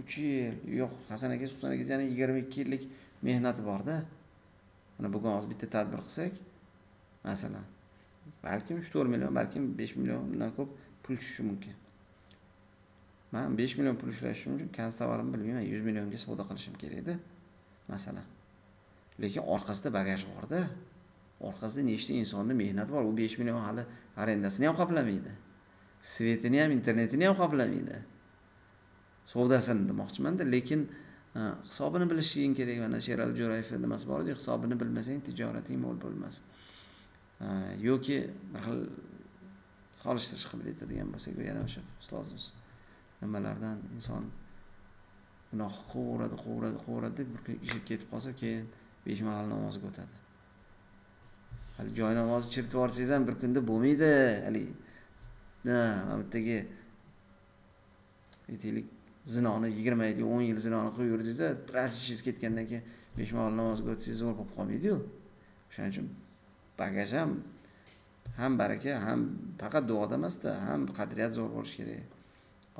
uch yil yo'q hasan aka husan aka yana yigirma ikki yillik mehnati borda. Mana bugun hozir bitta tadbir qilsak masalan balkim uch to'rt million balkim besh milliondan ko'p pul tushishi mumkin. Man besh million pul ishlashim uchun konstavarimni bilmayman yuz millionga savdo qilishim kerakda masalan. Lekin orqasida bagaj borda orqasida nechta insonni mehnati bor u besh million hali arendasini ham qoplamaydi svetini ham internetini ham qoplamaydi. Savdasini demoqchimanda lekin e, hisobini bilishing kerak mana sherali jo'rayevni nimasi bor edi hisobini bilmasang tijorating mo'l bo'lmas. Yoki bir xil solishtirish qilib aytadigan bo'lsak yana o'sha ustozimiz nimalardan inson gunoh quvaveradi quvaveradi quvaveradi deb bir kun ishib ketib qolsa keyin besh mahal namozga o'tadi. Hali joy namozni chiritib yuborsangiz ham bir kunda bo'lmaydi haligi mana bu yerdagi aytaylik zinoni yigirma yil o'n yil zinoni qilib yurdingizda biroz ishingiz ketgandan keyin besh mahal namozga o'tsangiz zo'r bo'lib qolmaydiyu. O'shaning uchun bagaj ham ham baraka ham faqat duoda emasda ham qadriyat zo'r bo'lishi kerak.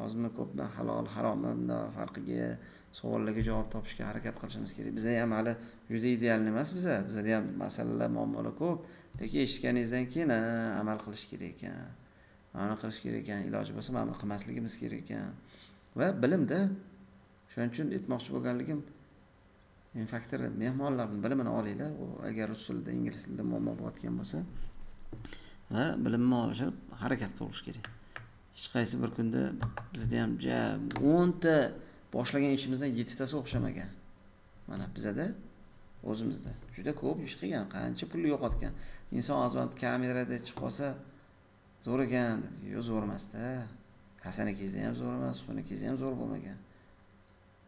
Ozmi ko'pmi halol haromni bundoq farqiga savollarga javob topishga harakat qilishimiz kerak. Bizda ham hali juda idealni emas biza. Bizada ham masalalar muammolar ko'p lekin eshitganingizdan keyin amal qilish kerak ekan. Mana qilish kerak ekan iloji bo'lsa mana buni qilmasligimiz kerak ekan. Va bilimda shuning uchun aytmoqchi bo'lganligim faktor mehmonlarni bilimini olinglar. U agar rus tilida ingliz tilida muammo bo'layotgan bo'lsa va bilimni oshirib harakat qilish kerak. Hech qaysi bir kunda bizda ham ja o'nta boshlagan ishimizdan yettitasi o'xshamagan. Mana bizada o'zimizda juda ko'p ish qilgan qancha pul yo'qotgan. Inson azmat kamerada chiqib qolsa zo'r ekan deb yo'q zo'r emasda. Hasanakizda ham zo'r emas xunikizda ham zo'r bo'lmagan.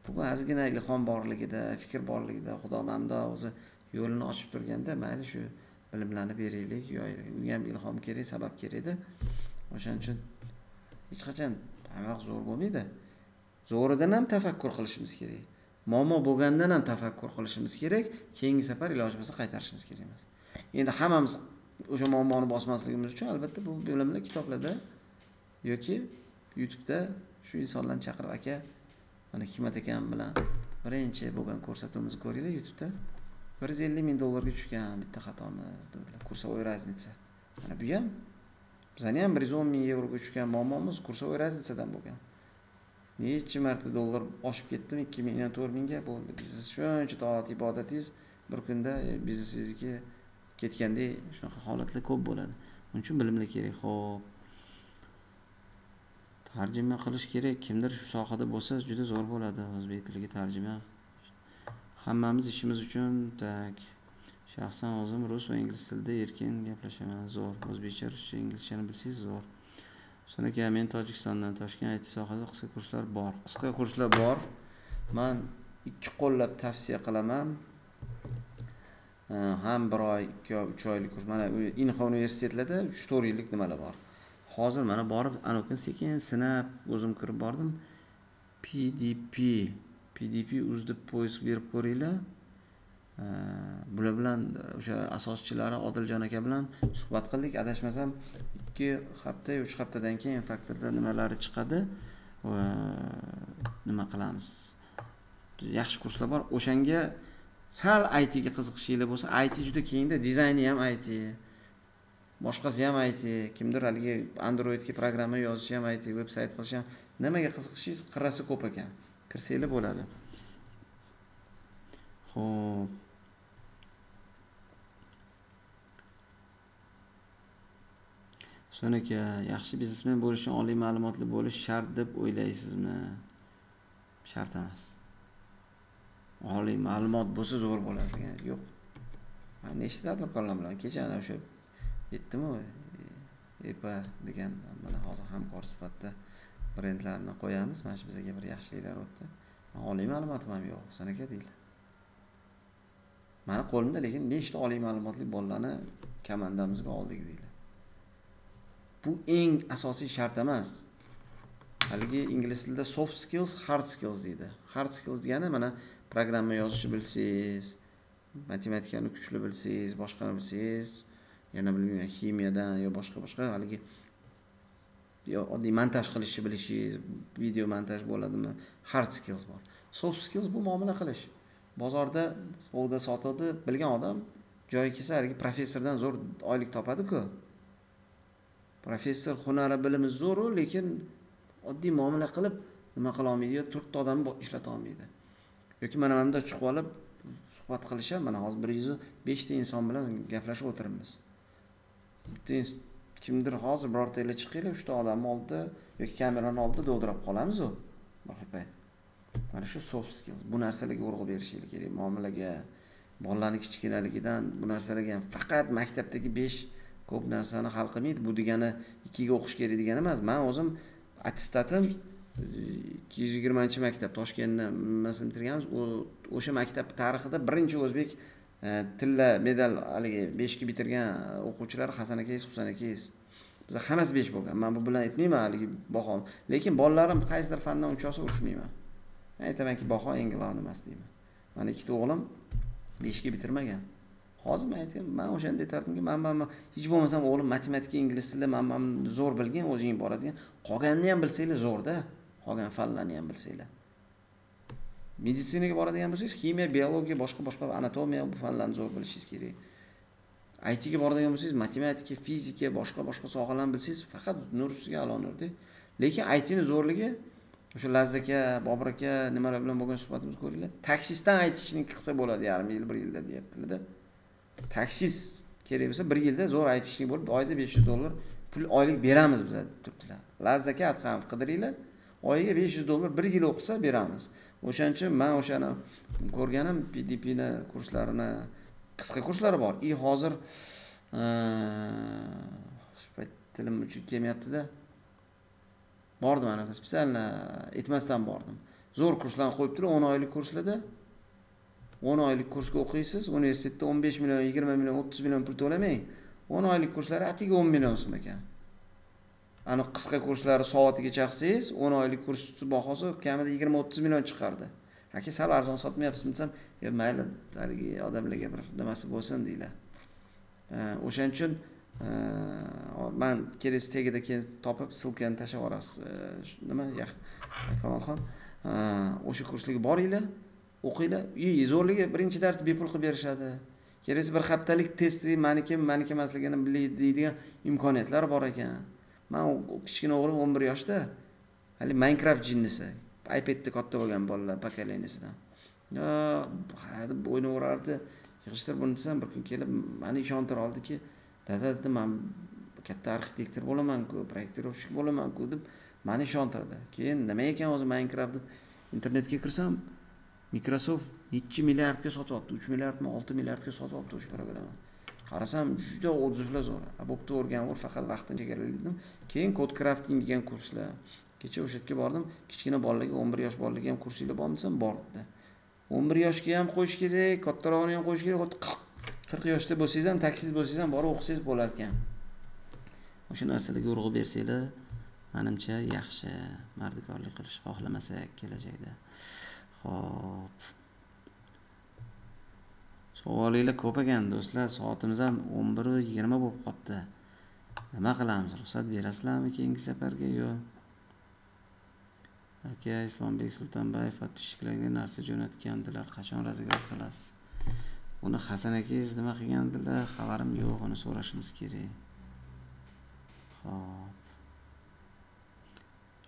Bugun ozgina ilhom borligida fikr borligida xudo banda o'zi yo'lini ochib turganda mayli shu bilimlarni beraylik unga ham ilhom kerak sabab kerakda o'shaning uchun hech qachon hamma zo'r bo'lmaydi. Zo'ridan ham tafakkur qilishimiz kerak. Muammo bo'lgandan ham tafakkur qilishimiz kerak. Keyingi safar iloji bo'lsa qaytarishimiz kerak emas. Endi hammamiz o'sha muammoni bosmasligimiz uchun albatta bu bilimlar kitoblarda yoki youtubeda shu insonlarni chaqirib aka mana hikmat akam bilan birinchi bo'lgan ko'rsatuvimizni ko'ringlar youtubeda. Bir yuz ellik ming dollarga tushgan bitta xatomiz dedilar. Kursовой разница mana bu ham bizani ham bir yuz o'n ming yevroga tushgan muammomiz kursовой разницадан bo'lgan. Necha marta dollar oshib ketdimi? Ikki mingdan to'rt mingga bo'ldi. Biznes shuncha toat ibodatingiz bir kunda e, biznesingizga ketgandek shunaqa holatlar ko'p bo'ladi. Shuning uchun bilimlar kerak. Ho'p tarjima qilish kerak. Kimdir shu sohada bo'lsa juda zo'r bo'ladi o'zbek tiliga tarjima. Hammamiz ishimiz uchun tak. Shaxsan o'zim rus va ingliz tilida erkin gaplashaman. Zo'r. O'zbekcha ruscha inglizchani bilsangiz zo'r. Husan aka men tojikistondan toshkent it sohasida qisqa kurslar bor. Qisqa kurslar bor. Man ikki qo'llab tavsiya qilaman. Ham bir oy ikki oy uch oylik kurs. Mana inha universitetlarda uch to'rt yillik nimalar bor? Hozir mana borib anavi sekin sinab o'zim kirib bordim. Pdp pdp uz deb poisk berib ko'ringlar. Bular bilan o'sha asoschilari odiljon aka bilan suhbat qildik. Adashmasam ikki hafta uch haftadan keyin faktorda nimalari chiqadi va nima qilamiz? Yaxshi kurslar bor. O'shanga sal itga qiziqishinglar bo'lsa it juda kengda dizayni ham it boshqasi ham it kimdir haligi androidga programma yozishi ham it veb sayt qilish ham. Nimaga qiziqishingiz? Qirrasi ko'p ekan. Kirsanglar bo'ladi. Ho'p so'ng aka yaxshi biznesmen bo'lish uchun oliy ma'lumotli bo'lish shart deb o'ylaysizmi? Shart emas. Oliy ma'lumot bo'lsa zo'r bo'ladi yo'q. Man nechta tadbirkorlar bilan? Kecha ana o'sha aytdimu epa degan mana hozir hamkor sifatida brendlarni qo'yamiz. Mana shu bizga bir yaxshiliklar o'tdi. Oliy ma'lumotim ham yo'q husan aka deydilar mani qo'limda lekin nechta oliy ma'lumotli bolalarni komandamizga oldik deydi. Bu eng asosiy shart emas. Haligi ingliz tilida soft skills hard skills deydi. Hard skills degani mana programma yozishni bilsangiz matematikani kuchli bilsangiz boshqani bilsangiz yana bilmayman ximiyadan yo boshqa boshqa haligi yo oddiy montaj qilishni bilishingiz video montaj bo'ladimi hard skills bor. Soft skills bu muomala qilish. Bozorda ovda sotiqni bilgan odam joyi kelsa haligi professordan zo'r oylik topadiku. Professor hunari bilimi zo'ru lekin oddiy muomala qilib nima qila olmaydi to'rtta odamni ishlata olmaydi. Yoki mana mana bunda chiqib olib suhbat qilishib mana hozir bir yuz beshta inson bilan gaplashib o'tiribmiz. Kimdir hozir birortanglar chiqinglar uchta odamni oldida yoki kamerani oldida dovdirab qolamizu. Bir xil payt mana shu soft skills. Bu narsalarga urg'u berishinglar kerak. Muomalaga bolalarni kichkinaligidan bu narsalarga ham faqat maktabdagi besh ko'p narsani hal qilmaydi. Bu degani ikkiga o'qish kerak degani emas. Man o'zim attestatim ikki yuz yigirmanchi maktab toshkentni nimasini bitirganmiz. O'sha maktab tarixida birinchi o'zbek tilla medal haligi beshni bitirgan o'quvchilar hasan akangiz husan akangiz biza hammasi besh bo'lgan man bu bilan aytmayman haligi baho lekin bolalarim qaysidir fandan uncha olsa urushmayman man aytamanki baho eng glавный emas deyman mani ikkita o'g'lim beshga bitirmagan hozir man aytgan man o'shanda aytardimki man man hech bo'lmasam o'g'lim matematika ingliz tili man man zo'r bilgin o'zing boradigan qolganini ham bilsanglar zo'rda qolgan fanlarni ham bilsanglar meditsinaga boradigan bo'lsangiz ximiya biologiya boshqa boshqa anatomiya bu fanlarni zo'r bilishingiz kerak. Aytga boradigan bo'lsangiz matematika fizika boshqa boshqa sohalarni bilsangiz faqat nur ustiga alo nurda. Lekin aytini zo'rligi o'sha lazza aka bobur aka nimalar bilan bo'lgan suhbatimizni ko'ringlar. Taksistdan aytishniki qilsa bo'ladi yarim yil bir yilda deyaptilarda taksist kerak bo'lsa bir yilda zo'r aytishlik bo'lib oyda besh yuz dollar pul oylik beramiz biza turibdilar lazza aka adhamov qidiringlar oyiga besh yuz dollar bir yil o'qisa beramiz. O'shaning uchun man o'shani ko'rganim pdpni kurslarini qisqa kurslari bor. И hozir shu payt tilim uchib kelmayaptida. Bordim anaqa специально aytmasdan bordim. Zo'r kurslarni qo'yib turib o'n oylik kurslarda o'n oylik kursga o'qiysiz universitetda o'n besh million yigirma million o'ttiz million pul to'lamang o'n oylik kurslari atigi o'n million so'm ekan. Ani qisqa kurslari soatiga chaqsangiz o'n oylik kurs bahosi kamida yigirma o'ttiz million chiqardi. Aka sal arzon sotmayapsizmi desam yo mayli haligi odamlarga bir nimasi bo'lsin deydilar o'shaning uchun man kelasiz tagida keyin topib ссылкani tashlab yuborasiz. Nima kamolxon o'sha kurslarga boringlar o'qinglar. И zo'rligi birinchi darsni bepul qilib berishadi. Kelasi bir haftalik test maniki maniki emasligini deydigan imkoniyatlar bor ekan. Man kichkina o'g'lim o'n bir yoshda haligi minecraft jinnisi ipadda katta bo'lgan bolalar pokoleniyasidan deb o'ynayverardi yig'ishtir buni desam bir kun kelib mani ishontira oldiki dada dedi man katta arxitektor bo'lamanku проектировщик bo'lamanku deb mani ishontirdi. Keyin nima ekan o'zi minecraft? deb internetga kirsam microsoft nechi milliardga sotyapti uch milliardmi olti milliardga sotyapti o'sha programmani qarasam juda отзывlar zo'r. Bo'pti o'rganib faqat vaqtini dedim keyin kod crafting degan kurslar. Kecha o'sha yerga bordim. Kichkina bolalarga o'n bir yosh bolalarga ham kursinglar bormi desam bor dedi o'n bir yoshga ham qo'yish kerak kattarog'ini ham qo'yish kerak qirq yoshda bo'lsangiz ham taksiz bo'lsangiz ham borib o'qisangiz bo'lar ekan. O'sha narsalarga urg'u bersanglar manimcha yaxshi mardikorlik qilishni xohlamasak kelajakda. Ho'p savolinglar ko'p ekan do'stlar. Soatimiz ham o'n biru yigirma bo'lib qolibdi. Nima qilamiz? Ruxsat berasizlarmi keyingi safarga? Yo. Aka islombek sultonbayev подписчикlarga narsa jo'natgandilar. Qachon razgrad qilasiz? Uni hasan akangiz nima qilgandilar? Xabarim yo'q uni so'rashimiz kerak. Ho'p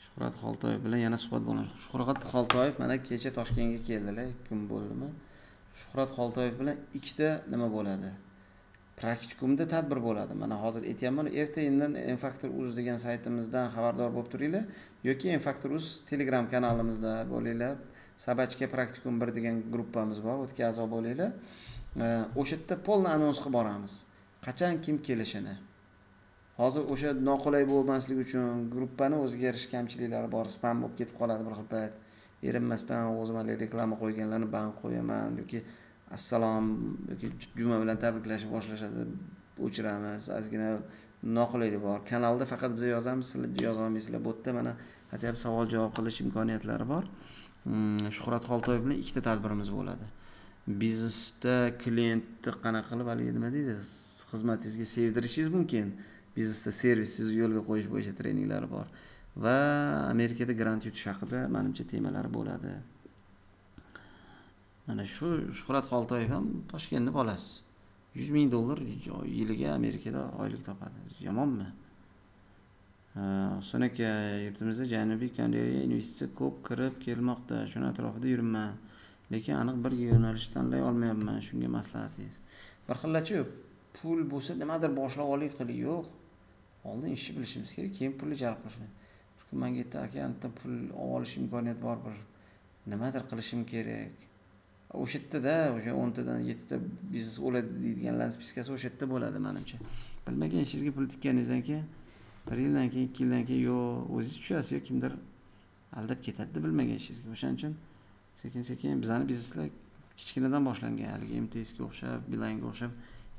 shuhrat xoltoyev bilan yana suhbat bo'lmoqchi shuhrat xoltoyev mana kecha toshkentga keldilar. Ikki kun bo'ldimi? Shuhrat xoltoyev bilan ikkita nima bo'ladi? Praktikumda tadbir bo'ladi. Mana hozir aytyapman erta indin infaktor uz degan saytimizdan xabardor bo'lib turinglar yoki infaktor uz telegram kanalimizda bo'linglar. Sabachka praktikum bir degan gruppamiz bor u yerga a'zo bo'linglar. O'sha yerda полный anons qilib boramiz. Qachon kim kelishini? Hozir o'sha noqulay bo'lmasligi uchun gruppani o'ziga yarasha kamchiliklari bor spam bo'lib ketib qoladi bir xil payt. Erinmasdan o'zim haligi reklama qo'yganlarni ban qo'yaman yoki assalom yoki juma bilan tabriklashib boshlashadi o'chiramiz ozgina noqulaylik bor. Kanalda faqat biz yozamiz sizlar yozolmaysizlar. Bu yerda mana atayap savol javob qilish imkoniyatlari bor. Hmm, Shuhrat xoltoyev bilan ikkita tadbirimiz bo'ladi. Biznesda klientni qanaqa qilib haligi nima deydi? Xizmatingizga sevdirishingiz mumkin. Biznesda servisingizni yo'lga qo'yish bo'yicha treninglari bor. Va amerikada grant yutish haqida manimcha temalar bo'ladi. Mana shu shuhrat xoltoyev ham toshkentni bolasi. Yuz ming dollar yiliga amerikada oylik topadi. Yomonmi? Husan aka yurtimizda janubiy koreyaga investitsiya ko'p kirib kelmoqda. Shuni atrofida yuribman. Lekin aniq bir yo'nalish tanlay olmayapman shunga maslahatingiz. Bir xillachi pul bo'lsa nimadir boshlab olaylik qiling yo'q. Oldin ishni bilishimiz kerak keyin pulni jalb qilishimiz. Manga aytdi aka pul olish imkoniyati bor bir nimadir qilishim kerak. O'sha yerdada o'sha o'ntadan yettita biznes o'ladi deydiganlarni spiskasi o'sha yerda bo'ladi manimcha. Bilmagan ishingizga pul tikkaningizdan keyin bir yildan keyin ikki yildan keyin yo o'zingiz tushasiz yo kimdir aldab ketadida bilmagan ishingizga o'shaning uchun sekin sekin bizani bizneslar kichkinadan boshlangan. Haligi mtsga o'xshab bilanga o'xshab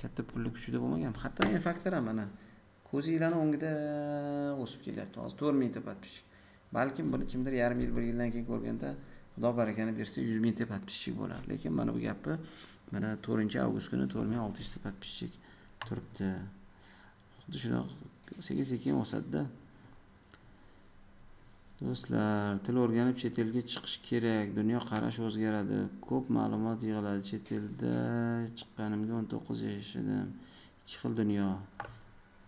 katta pulni kuchida bo'lmagan. Hatto men faktor ham mana ko'zinglarni o'ngida o'sib kelyapti. Hozir to'rt mingta подписчик balkim buni kimdir yarim yil bir yildan keyin ko'rganda xudo barakani bersa yuz mingta подписчик bo'lar. Lekin mana bu gapni mana to'rtinchi avgust kuni to'rt ming olti yuzta подписчик turibdi. Xuddi shunaqa sekin sekin o'sadida. Do'stlar til o'rganib chet elga chiqish kerak. Dunyo qarash o'zgaradi. Ko'p ma'lumot yig'iladi. Chet elda chiqqanimga o'n to'qqiz yosh edim ikki xil dunyo.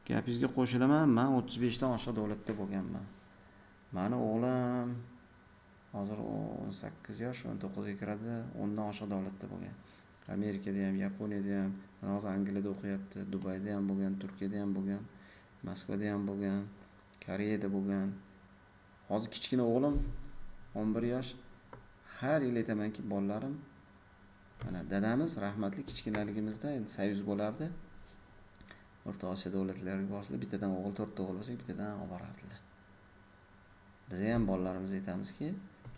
Gapingizga qo'shilaman man o'ttiz beshdan oshiq davlatda bo'lganman. Mani o'g'lim hozir o'n sakkiz yosh o'n to'qqizga kiradi o'ndan oshiq davlatda bo'lgan. Amerikada ham yaponiyada ham mana hozir angliyada o'qiyapti dubayda ham bo'lgan turkiyada ham bo'lgan moskvada ham bo'lgan koreyada bo'lgan. Hozir kichkina o'g'lim o'n bir yosh. Har yil aytamanki bolalarim mana dadamiz rahmatli kichkinaligimizda endi soyuz bo'lardi. O'rta osiyo davlatlariga borsalar bittadan o'g'il to'rtta o'g'il bo'lsa bittadan olib borardilar biza ham bolalarimizga aytamizki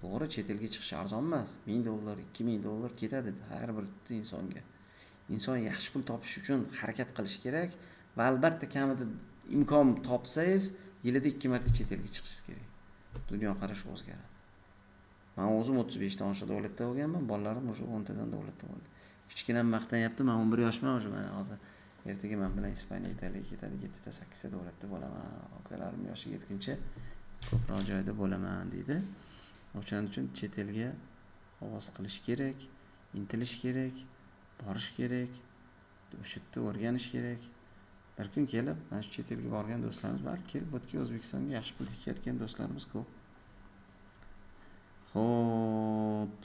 to'g'ri chet elga chiqish arzon emas. Ming dollar ikki ming dollar ketadi har bir insonga. Inson yaxshi pul topish uchun harakat qilishi kerak va albatta kamida imkon topsangiz yilida ikki marta chet elga chiqishingiz kerak. Dunyoqarash o'zgaradi. Man o'zim o'ttiz beshdan oshiq davlatda bo'lganman bolalarim уже o'ntadan davlatda bo'ldi. Kichkinam maqtanyapti man o'n bir yoshman уже mana hozir ertaga man bilan ispaniya italiyaga ketadi yettita sakkizta davlatda bo'laman akalarim yoshi yetguncha ko'proq joyda bo'laman deydi o'shaning uchun chet elga ovoz qilish kerak intilish kerak borish kerak o'sha yerda o'rganish kerak bir kun kelib mana shu chet elga borgan do'stlarimiz bor kelib bu yerga o'zbekistonga yaxshi pul tikayotgan do'stlarimiz ko'p ho'p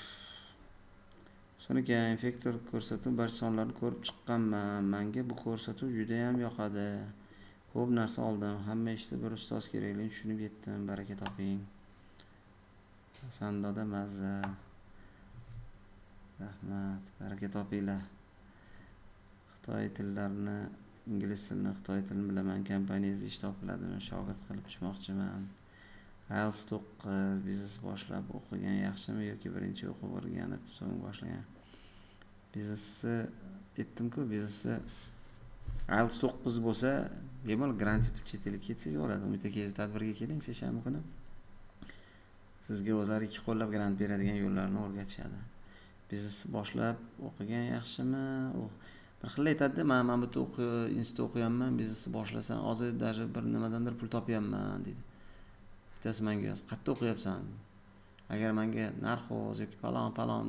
so'niki infektor ko'rsatuv barcha sonlarni ko'rib chiqqanman. Manga bu ko'rsatuv judayam yoqadi. Ko'p narsa oldim. Hamma ishda bir ustoz kerakligini tushunib yetdim. Baraka toping. Sandoda mazza rahmat. Baraka topinglar. Xitoy tillarini ingliz tilini xitoy tilini bilaman. Kompaniyangizda ish topiladimi? Shogird qilib chiqmoqchiman ielts to'qqiz biznes boshlab o'qigan yaxshimi yoki birinchi o'qib o'rganib so'ng boshlagan? Biznesni aytdimku biznesni ielts to'qqiz bo'lsa bemalol grant yutib chet elga ketsangiz bo'ladi. Umid akangizni tadbirga keling seshanba kuni sizga o'zlari ikki qo'llab grant beradigan yo'llarni o'rgatishadi. Biznesni boshlab o'qigan yaxshimi? Bir xil aytadida man mana bu yerda institutda o'qiyapman biznesni boshlasam hozir даже bir nimadandir pul topyapman deydi bittasi manga qayerda o'qiyapsan. Agar manga narxoz yoki palon palon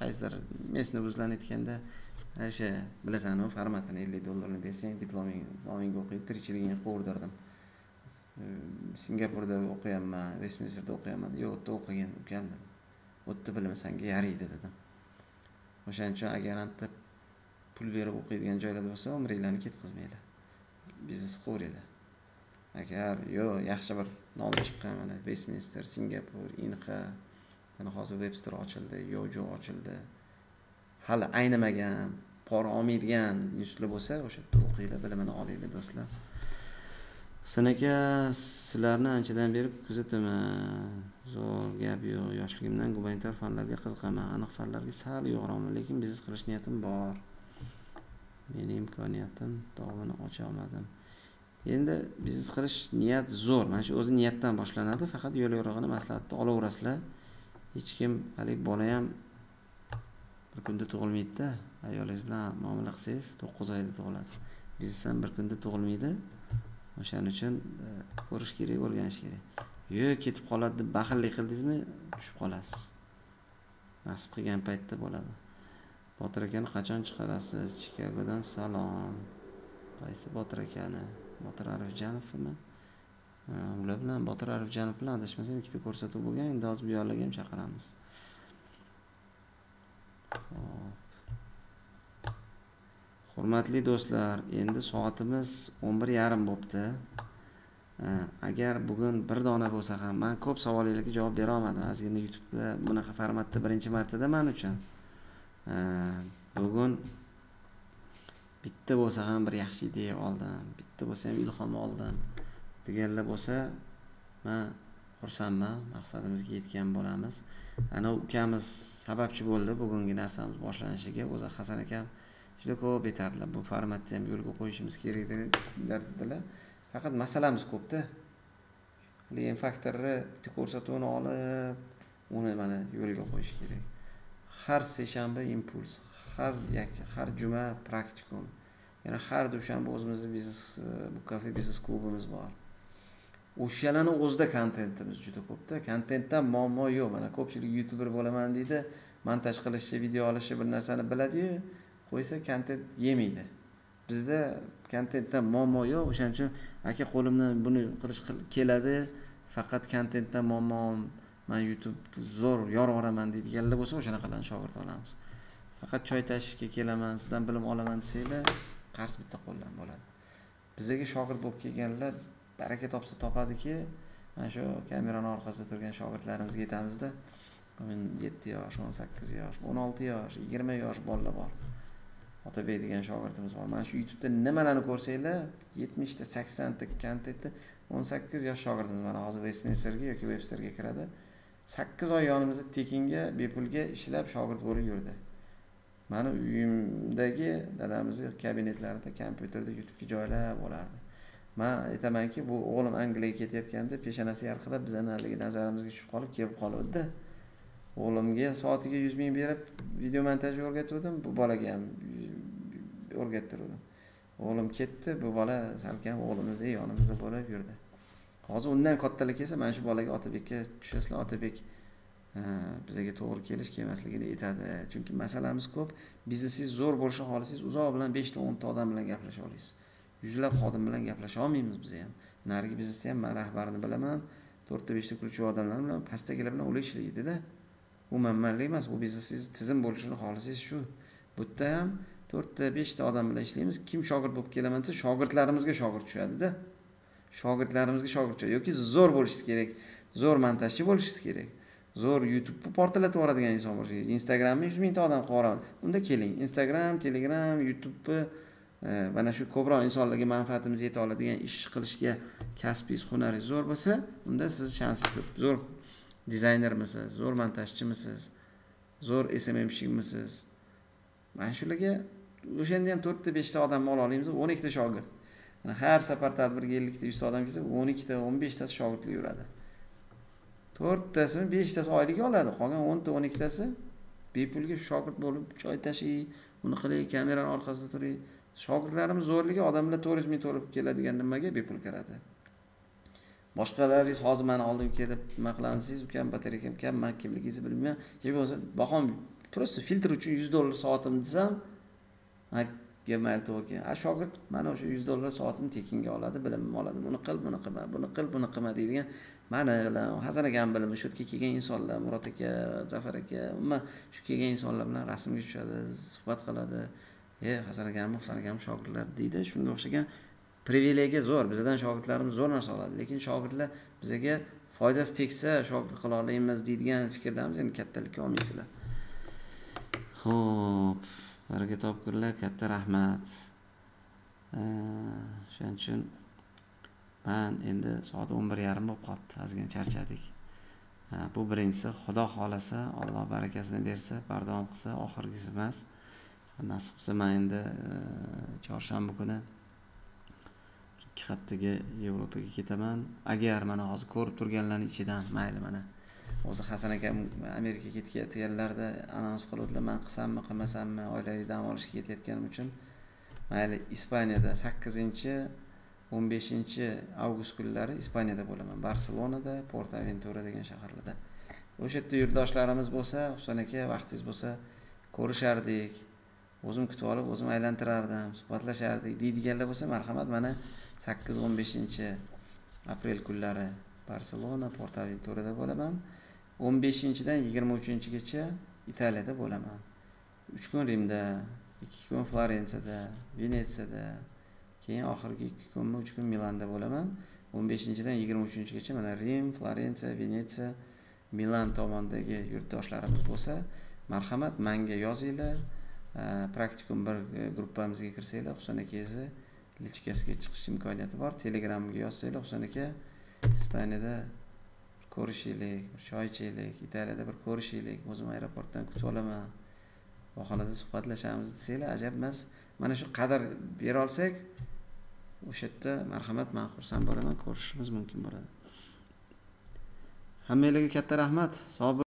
qaysidir местный o'zlarni aytganda o'sha bilasan formatini ellik dollarni bersang diploming nomingga o'qiydi tirikchiligingni quvurdirdim singapurda o'qiyapman vestminsterda o'qiyapman yo'q u yerda o'qigin ukam dedim. U yerda bilimi sanga yaraydi dedim. O'shaning uchun agar anta pul berib o'qiydigan joylarda bo'lsa umringlarni ketkazmanglar. Biznes qilaveringlar agar yo'q yaxshi bir nomi chiqqan mana vestminster singapur inha mana hozir webster ochildi yojo ochildi. Hali aynimagan pora olmaydigan institutlar bo'lsa o'sha yerda o'qinglar bilimini olinglar do'stlar. Husan aka sizlarni anchadan beri kuzataman zo'r gap yo'q yoshligimdan gumanitar fanlarga qiziqaman. Aniq fanlarga sal yo'g'roqman lekin biznes qilish niyatim bor. Meni imkoniyatim dog'ini ocha olmadim. Endi biznes qilish niyat zo'r. Mana shu o'zi niyatdan boshlanadi. Faqat yo'l yo'rig'ini maslahatni olaverasizlar. Hech kim haligi bola ham bir kunda tug'ilmaydida ayolingiz bilan muomala qilsangiz to'qqiz oyda tug'iladi. Biznes ham bir kunda tug'ilmaydi. O'shaning uchun e, ko'rish kerak o'rganish kerak. Yo ketib qoladi deb baxillik qildingizmi? Tushib qolasiz. Nasib qilgan paytda bo'ladi. Botir akani qachon chiqarasiz? Chikagodan salom. Qaysi botir akani? Botir arifjanovmi ular bilan botir arifjanov bilan adashmasam ikkita ko'rsatuv bo'lgan endi hozir bu yoqlarga ham chaqiramiz. Hurmatli do'stlar endi soatimiz o'n bir yarim bo'libdi agar bugun bir dona bo'lsa ham man ko'p savolinglarga javob bera olmadim. Ozgina youtubeda bunaqa formatda birinchi martada man uchun bugun bitta bo'lsa ham bir yaxshi ideya oldim bitta bo'lsa ham ilhom oldim. Deganlar bo'lsa man xursandman maqsadimizga yetgan bo'lamiz. Ana ukamiz sababchi bo'ldi bugungi narsamiz boshlanishiga. O'zi hasan akam juda ko'p aytardilar bu formatni ham yo'lga qo'yishimiz kerak dedilar faqat masalamiz ko'pda. Haligi faktorni bitta ko'rsatuvini olib uni mana yo'lga qo'yish kerak. Har seshanba impuls har har juma praktikum. Yana har dushanba o'zimizni biznes e, bu kafe biznes klubimiz bor. O'shalarni o'zida kontentimiz juda ko'pda. Kontentdan muammo yo'q. Mana ko'pchilik youtuber bo'laman deydi montaj qilishni video olishni bir narsani biladiyu qo'ysa kontent yemaydi. Bizda kontentdan muammo yo'q. O'shaning uchun aka qo'limdan buni qilish keladi. Faqat kontentdan muammo man youtube zo'r yorib yuboraman deydiganlar bo'lsa o'shanaqalarni shogird olamiz. Faqat choy tashishga kelaman sizdan bilim olaman desanglar qarz bitta qo'ldan bo'ladi. Bizaga shogird bo'lib kelganlar baraka topsa topadiki mana shu kamerani orqasida turgan shogirdlarimizga aytamizda yetti yosh o'n sakkiz yosh o'n olti yosh yigirma yosh bolalar bor. Otabek degan shogirdimiz bor. Mana shu youtubeda nimalarni ko'rsanglar yetmishta saksonta kontentda o'n sakkiz yosh shogirdimiz mana hozir vestminsterga yoki websterga kiradi. Sakkiz oy yonimizda tekinga bepulga ishlab shogird bo'lib yurdi. Mani uyimdagi dadamizni kabinetlarida kompyuterda youtubega joylab olardi man aytamanki bu o'g'lim angliyaga ketayotganda peshanasi yarqirab bizani haligi nazarimizga tushib qolib kelib qoluvdida o'g'limga soatiga yuz ming berib video montajni o'rgatuvdim bu bolaga ham o'rgattiruvdim. O'g'lim ketdi bu bola salkam o'g'limizdek yonimizda bo'lib yurdi. Hozir undan kattalar kelsa mana shu bolaga otabekka tushasizlar. Otabek bizaga to'g'ri kelish kelmasligini aytadi. Chunki masalamiz ko'p. Biznesingiz zo'r bo'lishini xohlasangiz uzoq bilan beshta o'nta odam bilan gaplasha olasiz. Yuzlab xodim bilan gaplasha olmaymiz biz ham. Narigi biznesda ham man rahbarini bilaman to'rtta beshta ключевой odamlar bilan pastdagilar bilan ular ishlaydida u manmanlik emas u biznesingiz tizim bo'lishini xohlasangiz shu. Bu yerda ham to'rtta beshta odam bilan ishlaymiz. Kim shogird bo'lib kelaman desa shogirdlarimizga shogird tushadida. Shogirdlarimizga shogird tushadi. Yoki zo'r bo'lishingiz kerak. Zo'r montajchi bo'lishingiz kerak. Zo'r youtubeni portlatib yuboradigan inson bor kerak. Instagramni yuz mingta odam qilib unda keling instagram telegram youtubeni e, mana shu ko'proq insonlarga manfaatimiz yeta oladigan ish qilishga kasbingiz hunaringiz zo'r bo'lsa unda sizni shansingiz ko'p. Zo'r dizaynermisiz zo'r montajchimisiz zo'r smmchimisiz mana shularga o'shanda ham to'rtta beshta odamni ola olamiz o'n ikkita shogird. Har safar tadbirga ellikta yuzta odam kelsa o'n ikkita o'n beshtasi shogirdlik yuradi. To'rttasimi beshtasi oylik oladi. Qolgan o'nta o'n ikkitasi bepulga shogird bo'lib choy tashing uni qiling kamerani orqasida turing shogirdlarimiz zo'rligi odamlar to'rt yuz ming to'lab keladigan nimaga bepul kiradi? Boshqalaringiz hozir mani oldimga kelib nima qilamiz desangiz ukam batareykam kam man kimligingizni bilmayman. Yoki bo'lmasa bahom просто filtr uchun yuz dollar soatim desam mayli to'g'ri. Keyin a shogird mana o'sha yuz dollar soatimni tekinga oladi bilimimni oladi buni qil buni qilma buni qil buni qilma deydigan mani bilan hasan akam bilan shu yerga kelgan insonlar murod aka zafar aka umuman shu kelgan insonlar bilan rasmga tushadi suhbat qiladi. E hasan akami husan akami shogirdlar deydi. Shunga o'xshagan privilegiya zo'r bizdan shogirdlarimiz zo'r narsa oladi. Lekin shogirdlar bizaga foydasi tegsa shogird qila olamiz deydigan fikrdamiz endi kattalikka olmaysizlar. Ho'p baraka topkurlar katta rahmat. O'shaning uchun man endi soat o'n bir yarim bo'lib qolibdi ozgina charchadik. Bu birinchisi xudo xohlasa alloh barakasini bersa bardavom qilsa oxirgisi emas. Nasib qilsa man endi e, chorshanba kuni ikki haftaga yevropaga ketaman. Agar mana hozir ko'rib turganlarni ichidan mayli mana o'zi hasan akam amerikaga ketayotganlarida anons qiluvdilar man qilsammi qilmasammi oilaviy dam olishga ketayotganim uchun? Mayli ispaniyada sakkizinchi o'n beshinchi avgust kunlari ispaniyada bo'laman. Barselonada port aventura degan shaharlarda. O'sha yerda yurtdoshlarimiz bo'lsa husan aka vaqtingiz bo'lsa ko'rishardik. O'zim kutib olib o'zim aylantirardim suhbatlashardik deydiganlar bo'lsa marhamat mana sakkiz o'n beshinchi aprel kunlari barselona port aventurada bo'laman. o'n beshinchidan yigirma uchinchigacha italiyada bo'laman. Uch kun rimda ikki kun florensiyada venetsiyada keyin oxirgi ikki kunmi uch kun milanda bo'laman. o'n beshinchidan yigirma uchinchigacha mana rim florensiya venetsiya milan tomonidagi yurtdoshlarimiz bo'lsa marhamat manga yozinglar. Praktikum bir e, gruppamizga kirsanglar husan akangizni lichkasiga chiqish imkoniyati bor. Telegramga yozsanglar husan aka ispaniyada ko'rishaylik bir choy ichaylik italiyada bir ko'rishaylik o'zim aeroportdan kutib olaman. Bog'xonada suhbatlashamiz desanglar ajab emas mana shu qadr bera olsak o'sha yerda marhamat man xursand bo'laman ko'rishishimiz mumkin bo'ladi. Hammanglarga katta rahmat. Sog'